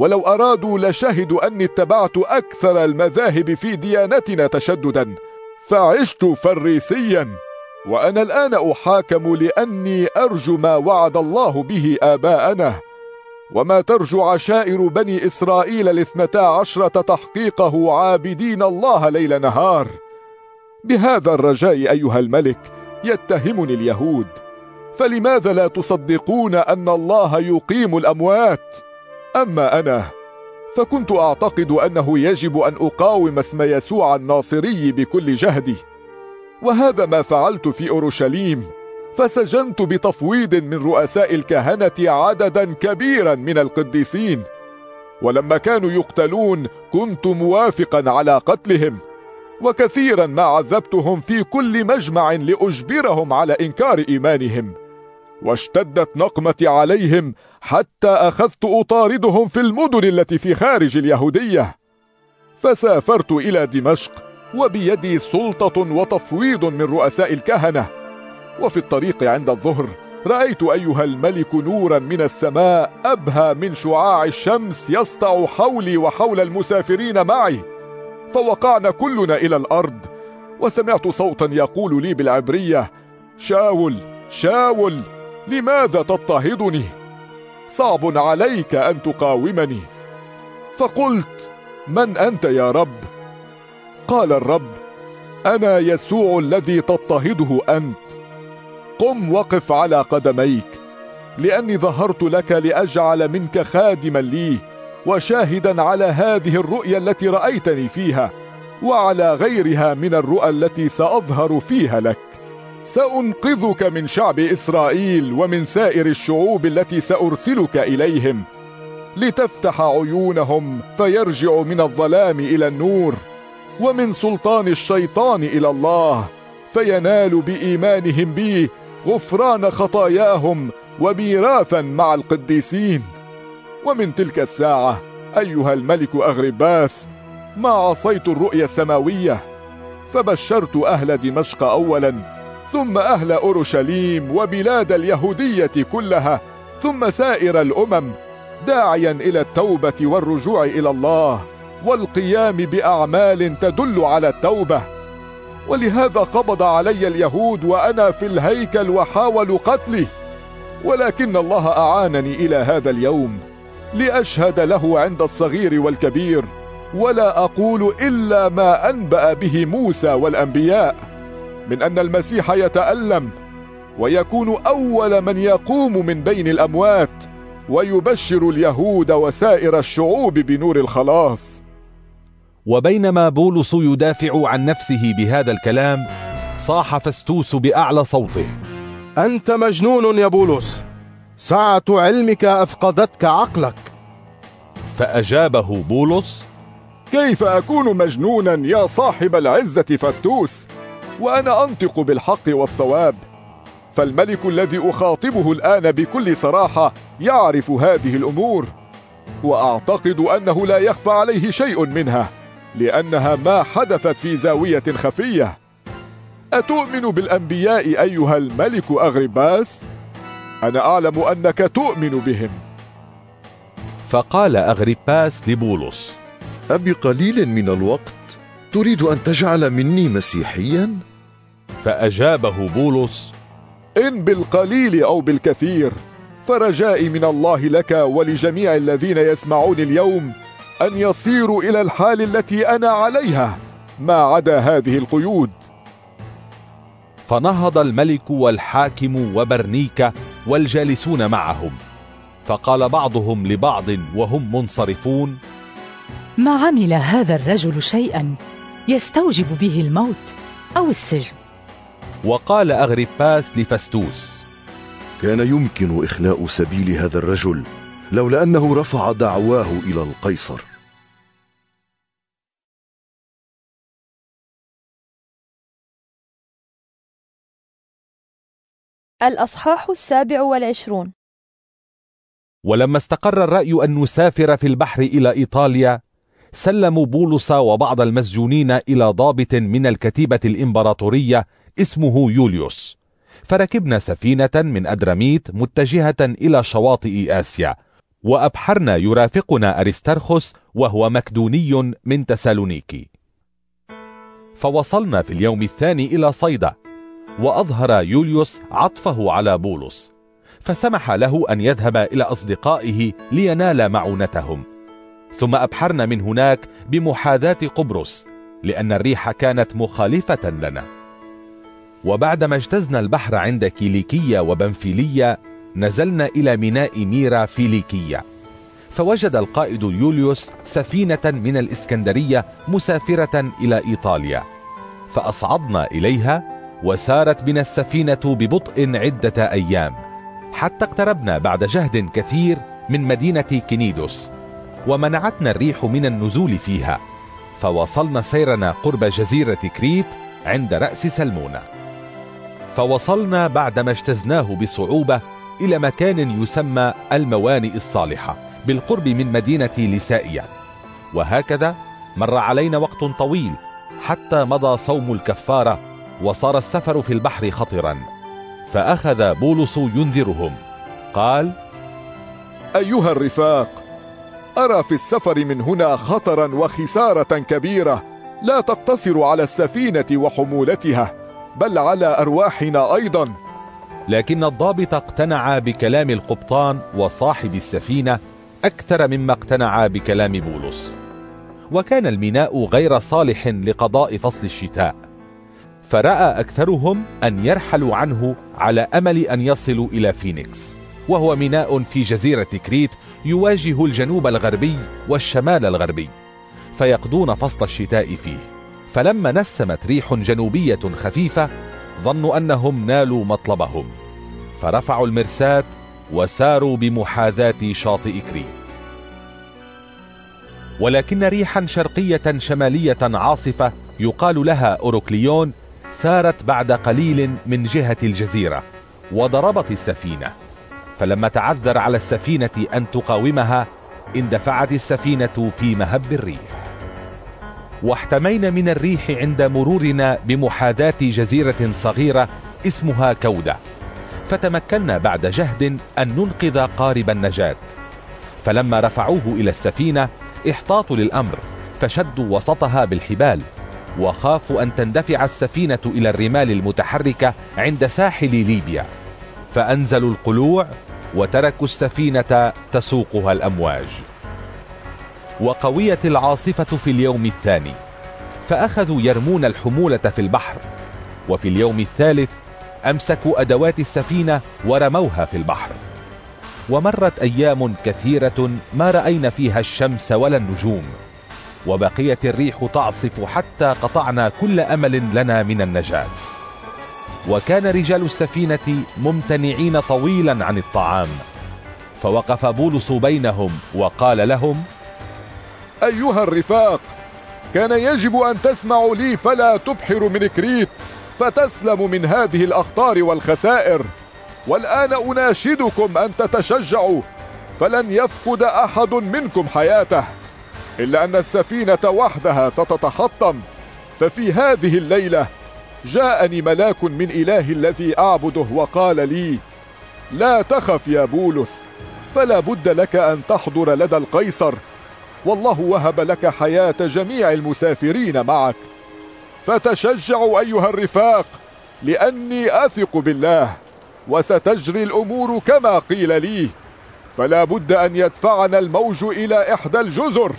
ولو أرادوا لشهدوا أني اتبعت أكثر المذاهب في ديانتنا تشددا فعشت فريسيا وأنا الآن أحاكم لأني أرجو ما وعد الله به آباءنا. وما ترجو عشائر بني إسرائيل الاثنتا عشرة تحقيقه عابدين الله ليل نهار. بهذا الرجاء أيها الملك يتهمني اليهود. فلماذا لا تصدقون أن الله يقيم الأموات؟ أما أنا فكنت أعتقد أنه يجب أن أقاوم اسم يسوع الناصري بكل جهدي. وهذا ما فعلت في أورشليم فسجنت بتفويض من رؤساء الكهنة عددا كبيرا من القديسين. ولما كانوا يقتلون كنت موافقا على قتلهم وكثيرا ما عذبتهم في كل مجمع لأجبرهم على إنكار إيمانهم. واشتدت نقمتي عليهم حتى أخذت أطاردهم في المدن التي في خارج اليهودية. فسافرت إلى دمشق وبيدي سلطة وتفويض من رؤساء الكهنة. وفي الطريق عند الظهر رأيت أيها الملك نورا من السماء أبهى من شعاع الشمس يسطع حولي وحول المسافرين معي. فوقعنا كلنا إلى الأرض وسمعت صوتا يقول لي بالعبرية شاول شاول! لماذا تضطهدني؟ صعب عليك أن تقاومني. فقلت من أنت يا رب؟ قال الرب أنا يسوع الذي تضطهده أنت. قم وقف على قدميك لأني ظهرت لك لأجعل منك خادما لي وشاهدا على هذه الرؤيا التي رأيتني فيها وعلى غيرها من الرؤى التي سأظهر فيها لك. سأنقذك من شعب إسرائيل ومن سائر الشعوب التي سأرسلك إليهم. لتفتح عيونهم فيرجعوا من الظلام إلى النور ومن سلطان الشيطان إلى الله فينالوا بإيمانهم بي غفران خطاياهم وميراثا مع القديسين. ومن تلك الساعة أيها الملك اغرباس ما عصيت الرؤيا السماوية فبشرت أهل دمشق اولا. ثم أهل أورشليم وبلاد اليهودية كلها ثم سائر الأمم داعيا إلى التوبة والرجوع إلى الله والقيام بأعمال تدل على التوبة. ولهذا قبض علي اليهود وأنا في الهيكل وحاولوا قتلي. ولكن الله أعانني إلى هذا اليوم لأشهد له عند الصغير والكبير ولا أقول إلا ما أنبأ به موسى والأنبياء. من أن المسيح يتألم ويكون أول من يقوم من بين الأموات ويبشر اليهود وسائر الشعوب بنور الخلاص. وبينما بولس يدافع عن نفسه بهذا الكلام صاح فستوس بأعلى صوته. أنت مجنون يا بولس. سعة علمك أفقدتك عقلك. فأجابه بولس كيف أكون مجنونا يا صاحب العزة فستوس؟ وأنا أنطق بالحق والصواب فالملك الذي أخاطبه الآن بكل صراحة يعرف هذه الأمور وأعتقد أنه لا يخفى عليه شيء منها لأنها ما حدثت في زاوية خفية أتؤمن بالأنبياء أيها الملك أغرباس؟ أنا أعلم أنك تؤمن بهم فقال أغرباس لبولس أبقليل من الوقت تريد أن تجعل مني مسيحيا؟ فأجابه بولس إن بالقليل أو بالكثير فرجائي من الله لك ولجميع الذين يسمعون اليوم أن يصيروا إلى الحال التي أنا عليها ما عدا هذه القيود. فنهض الملك والحاكم وبرنيكا والجالسون معهم فقال بعضهم لبعض وهم منصرفون ما عمل هذا الرجل شيئا يستوجب به الموت أو السجن؟ وقال أغرباس لفستوس كان يمكن إخلاء سبيل هذا الرجل لولا أنه رفع دعواه إلى القيصر. الأصحاح السابع والعشرون. ولما استقر الرأي أن نسافر في البحر إلى إيطاليا سلموا بولس وبعض المسجونين إلى ضابط من الكتيبة الإمبراطورية اسمه يوليوس. فركبنا سفينة من أدراميت متجهة إلى شواطئ آسيا وأبحرنا يرافقنا أرسترخس وهو مكدوني من تسالونيكي. فوصلنا في اليوم الثاني إلى صيدا وأظهر يوليوس عطفه على بولس فسمح له أن يذهب إلى أصدقائه لينال معونتهم. ثم أبحرنا من هناك بمحاذاة قبرص لأن الريح كانت مخالفة لنا. وبعدما اجتزنا البحر عند كيليكية وبنفيلية نزلنا إلى ميناء ميرا فيليكية. فوجد القائد يوليوس سفينة من الإسكندرية مسافرة إلى إيطاليا. فأصعدنا إليها وسارت بنا السفينة ببطء عدة أيام. حتى اقتربنا بعد جهد كثير من مدينة كنيدوس ومنعتنا الريح من النزول فيها. فوصلنا سيرنا قرب جزيرة كريت عند رأس سلمونة. فوصلنا بعدما اجتزناه بصعوبة إلى مكان يسمى الموانئ الصالحة بالقرب من مدينة لسائية وهكذا مر علينا وقت طويل حتى مضى صوم الكفارة وصار السفر في البحر خطرا. فأخذ بولس ينذرهم. قال أيها الرفاق أرى في السفر من هنا خطرا وخسارة كبيرة لا تقتصر على السفينة وحمولتها. بل على أرواحنا أيضا. لكن الضابط اقتنع بكلام القبطان وصاحب السفينة أكثر مما اقتنع بكلام بولس. وكان الميناء غير صالح لقضاء فصل الشتاء. فرأى أكثرهم أن يرحلوا عنه على أمل أن يصلوا إلى فينيكس. وهو ميناء في جزيرة كريت يواجه الجنوب الغربي والشمال الغربي فيقضون فصل الشتاء فيه. فلما نسمت ريح جنوبية خفيفة ظنوا أنهم نالوا مطلبهم. فرفعوا المرساة وساروا بمحاذاة شاطئ كريت. ولكن ريحا شرقية شمالية عاصفة يقال لها أوروكليون ثارت بعد قليل من جهة الجزيرة وضربت السفينة. فلما تعذر على السفينة أن تقاومها اندفعت السفينة في مهب الريح. واحتمينا من الريح عند مرورنا بمحاذاة جزيرة صغيرة اسمها كودة. فتمكنا بعد جهد أن ننقذ قارب النجاة. فلما رفعوه إلى السفينة احتاطوا للأمر فشدوا وسطها بالحبال وخافوا أن تندفع السفينة إلى الرمال المتحركة عند ساحل ليبيا. فأنزلوا القلوع وتركوا السفينة تسوقها الأمواج. وقويت العاصفة في اليوم الثاني فأخذوا يرمون الحمولة في البحر وفي اليوم الثالث أمسكوا أدوات السفينة ورموها في البحر. ومرت أيام كثيرة ما رأينا فيها الشمس ولا النجوم وبقيت الريح تعصف حتى قطعنا كل أمل لنا من النجاة. وكان رجال السفينة ممتنعين طويلا عن الطعام فوقف بولس بينهم وقال لهم أيها الرفاق كان يجب أن تسمعوا لي فلا تبحروا من كريت فتسلموا من هذه الأخطار والخسائر. والآن أناشدكم أن تتشجعوا فلن يفقد أحد منكم حياته. إلا أن السفينة وحدها ستتحطم ففي هذه الليلة جاءني ملاك من إله الذي أعبده وقال لي لا تخف يا بولس فلا بد لك أن تحضر لدى القيصر. والله وهب لك حياة جميع المسافرين معك. فتشجعوا أيها الرفاق لأني أثق بالله وستجري الأمور كما قيل لي. فلا بد أن يدفعنا الموج إلى إحدى الجزر.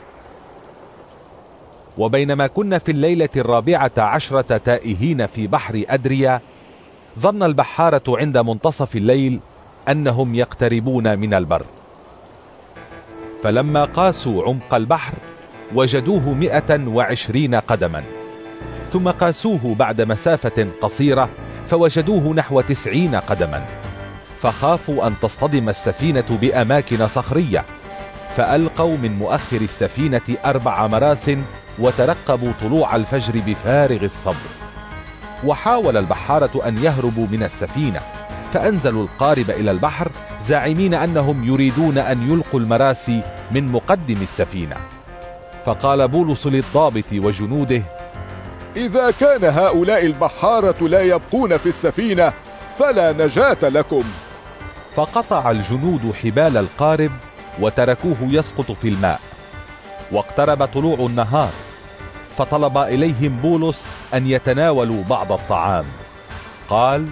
وبينما كنا في الليلة الرابعة عشرة تائهين في بحر أدريا ظن البحارة عند منتصف الليل أنهم يقتربون من البر. فلما قاسوا عمق البحر وجدوه مئة وعشرين قدما. ثم قاسوه بعد مسافة قصيرة فوجدوه نحو تسعين قدما. فخافوا أن تصطدم السفينة بأماكن صخرية. فألقوا من مؤخر السفينة أربع مراس وترقبوا طلوع الفجر بفارغ الصبر. وحاول البحارة أن يهربوا من السفينة فأنزلوا القارب إلى البحر زاعمين أنهم يريدون أن يلقوا المراسي من مقدم السفينة. فقال بولس للضابط وجنوده إذا كان هؤلاء البحارة لا يبقون في السفينة فلا نجاة لكم. فقطع الجنود حبال القارب وتركوه يسقط في الماء. واقترب طلوع النهار فطلب إليهم بولس أن يتناولوا بعض الطعام. قال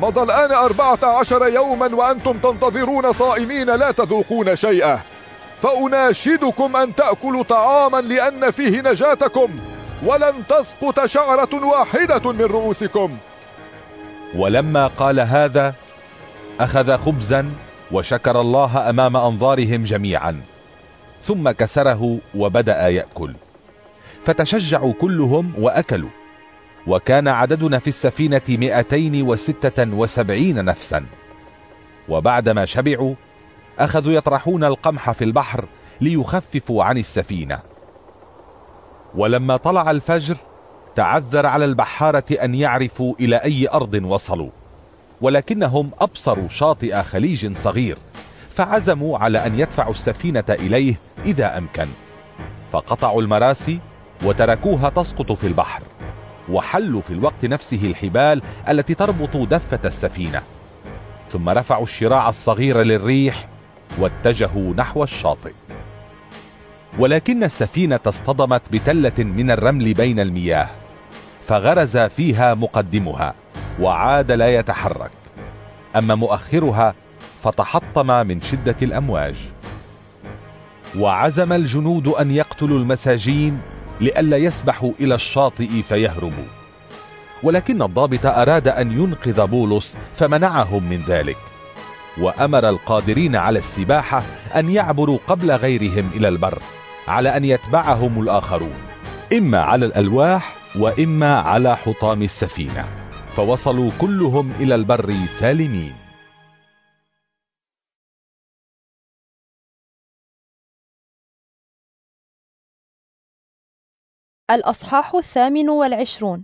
مضى الآن أربعة عشر يوما وأنتم تنتظرون صائمين لا تذوقون شيئا. فأناشدكم أن تأكلوا طعاما لأن فيه نجاتكم. ولن تسقط شعرة واحدة من رؤوسكم. ولما قال هذا أخذ خبزا وشكر الله أمام أنظارهم جميعا. ثم كسره وبدأ يأكل. فتشجعوا كلهم وأكلوا. وكان عددنا في السفينة مئتين وستة وسبعين نفسا. وبعدما شبعوا أخذوا يطرحون القمح في البحر ليخففوا عن السفينة. ولما طلع الفجر تعذر على البحارة أن يعرفوا إلى أي أرض وصلوا. ولكنهم أبصروا شاطئ خليج صغير فعزموا على أن يدفعوا السفينة إليه إذا أمكن. فقطعوا المراسي وتركوها تسقط في البحر. وحلوا في الوقت نفسه الحبال التي تربط دفة السفينة. ثم رفعوا الشراع الصغير للريح واتجهوا نحو الشاطئ. ولكن السفينة اصطدمت بتلة من الرمل بين المياه فغرز فيها مقدمها وعاد لا يتحرك. أما مؤخرها فتحطم من شدة الأمواج. وعزم الجنود أن يقتلوا المساجين لئلا يسبحوا إلى الشاطئ فيهربوا ولكن الضابط أراد أن ينقذ بولس فمنعهم من ذلك. وأمر القادرين على السباحة أن يعبروا قبل غيرهم إلى البر على أن يتبعهم الآخرون. إما على الألواح وإما على حطام السفينة. فوصلوا كلهم إلى البر سالمين. الأصحاح الثامن والعشرون.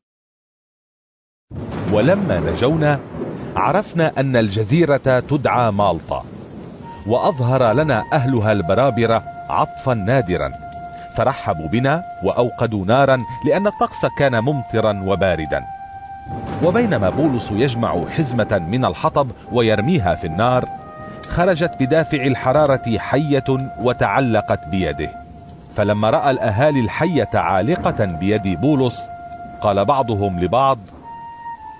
ولما نجونا عرفنا أن الجزيرة تدعى مالطا وأظهر لنا أهلها البرابرة عطفا نادرا فرحبوا بنا وأوقدوا نارا لأن الطقس كان ممطرا وباردا. وبينما بولس يجمع حزمة من الحطب ويرميها في النار خرجت بدافع الحرارة حية وتعلقت بيده. فلما رأى الأهالي الحية عالقة بيد بولس قال بعضهم لبعض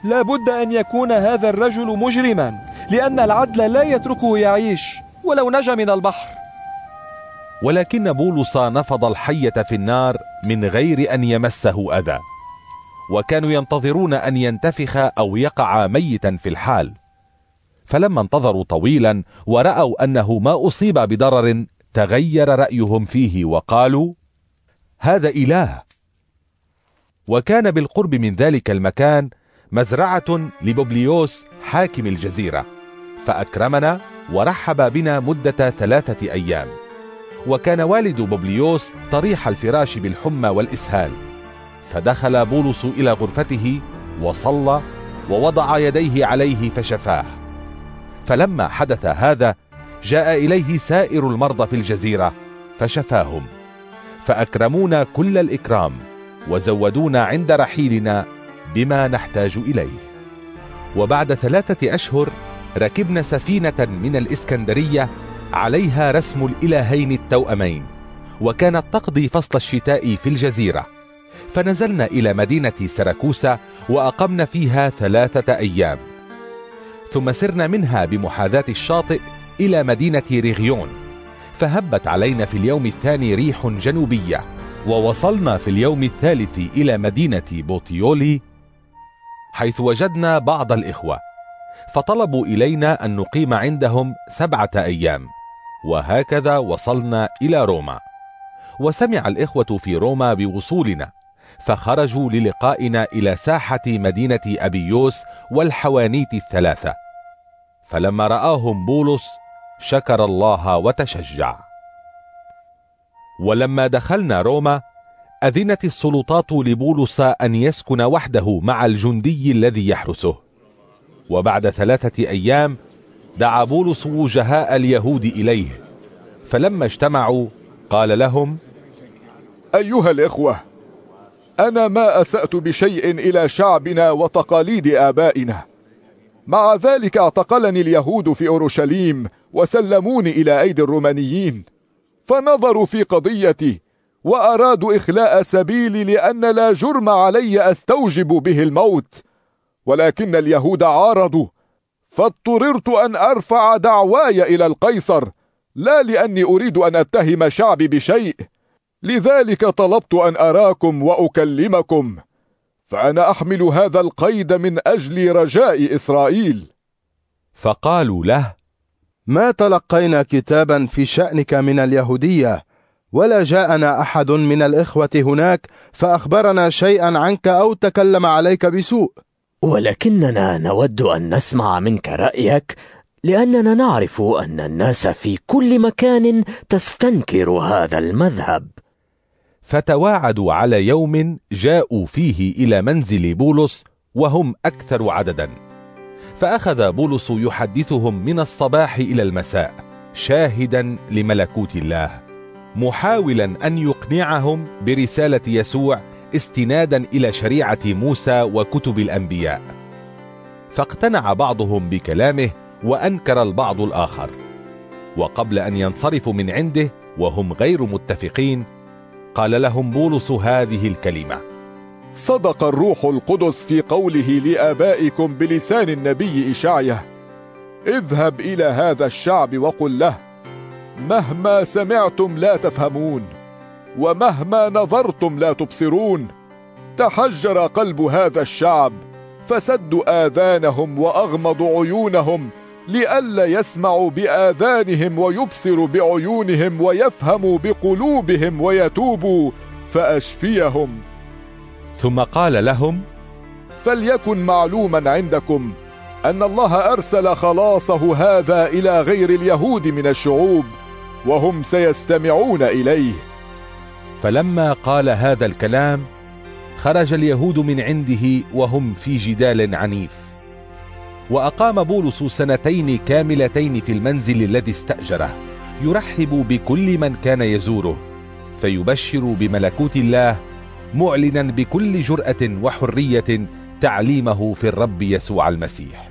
لا بد أن يكون هذا الرجل مجرما لأن العدل لا يتركه يعيش ولو نجا من البحر. ولكن بولس نفض الحية في النار من غير أن يمسه أذى وكانوا ينتظرون أن ينتفخ أو يقع ميتا في الحال. فلما انتظروا طويلا ورأوا أنه ما أصيب بضرر تغير رأيهم فيه وقالوا هذا إله. وكان بالقرب من ذلك المكان مزرعة لبوبليوس حاكم الجزيرة فأكرمنا ورحب بنا مدة ثلاثة أيام. وكان والد بوبليوس طريح الفراش بالحمى والإسهال فدخل بولس إلى غرفته وصلى ووضع يديه عليه فشفاه. فلما حدث هذا جاء إليه سائر المرضى في الجزيرة فشفاهم. فأكرمونا كل الإكرام وزودونا عند رحيلنا بما نحتاج إليه. وبعد ثلاثة أشهر ركبنا سفينة من الإسكندرية عليها رسم الإلهين التوأمين وكانت تقضي فصل الشتاء في الجزيرة. فنزلنا إلى مدينة سراكوسا وأقمنا فيها ثلاثة أيام. ثم سرنا منها بمحاذاة الشاطئ إلى مدينة ريغيون فهبت علينا في اليوم الثاني ريح جنوبية ووصلنا في اليوم الثالث إلى مدينة بوتيولي حيث وجدنا بعض الإخوة فطلبوا إلينا أن نقيم عندهم سبعة أيام وهكذا وصلنا إلى روما. وسمع الإخوة في روما بوصولنا فخرجوا للقائنا إلى ساحة مدينة أبيوس والحوانيت الثلاثة فلما رآهم بولس شكر الله وتشجع. ولما دخلنا روما أذنت السلطات لبولس أن يسكن وحده مع الجندي الذي يحرسه. وبعد ثلاثة أيام دعا بولس وجهاء اليهود إليه. فلما اجتمعوا قال لهم أيها الإخوة أنا ما أسأت بشيء إلى شعبنا وتقاليد آبائنا. مع ذلك اعتقلني اليهود في أورشليم وسلموني إلى أيدي الرومانيين فنظروا في قضيتي وأرادوا إخلاء سبيلي لأن لا جرم علي أستوجب به الموت ولكن اليهود عارضوا فاضطررت أن أرفع دعواي إلى القيصر لا لأني أريد أن أتهم شعبي بشيء لذلك طلبت أن أراكم وأكلمكم. فأنا أحمل هذا القيد من أجل رجاء إسرائيل. فقالوا له ما تلقينا كتابا في شأنك من اليهودية ولا جاءنا أحد من الإخوة هناك فأخبرنا شيئا عنك أو تكلم عليك بسوء. ولكننا نود أن نسمع منك رأيك لأننا نعرف أن الناس في كل مكان تستنكر هذا المذهب. فتواعدوا على يوم جاءوا فيه إلى منزل بولس وهم أكثر عددا. فأخذ بولس يحدثهم من الصباح إلى المساء شاهدا لملكوت الله محاولا أن يقنعهم برسالة يسوع استنادا إلى شريعة موسى وكتب الأنبياء. فاقتنع بعضهم بكلامه وأنكر البعض الآخر. وقبل أن ينصرفوا من عنده وهم غير متفقين قال لهم بولس هذه الكلمة. صدق الروح القدس في قوله لآبائكم بلسان النبي إشعيا اذهب إلى هذا الشعب وقل له مهما سمعتم لا تفهمون ومهما نظرتم لا تبصرون تحجر قلب هذا الشعب فسدوا آذانهم وأغمضوا عيونهم لئلا يسمعوا بآذانهم ويبصروا بعيونهم ويفهموا بقلوبهم ويتوبوا فأشفيهم. ثم قال لهم فليكن معلوما عندكم أن الله أرسل خلاصه هذا إلى غير اليهود من الشعوب وهم سيستمعون إليه. فلما قال هذا الكلام خرج اليهود من عنده وهم في جدال عنيف. وأقام بولس سنتين كاملتين في المنزل الذي استأجره يرحب بكل من كان يزوره فيبشر بملكوت الله معلنا بكل جرأة وحرية تعليمه في الرب يسوع المسيح.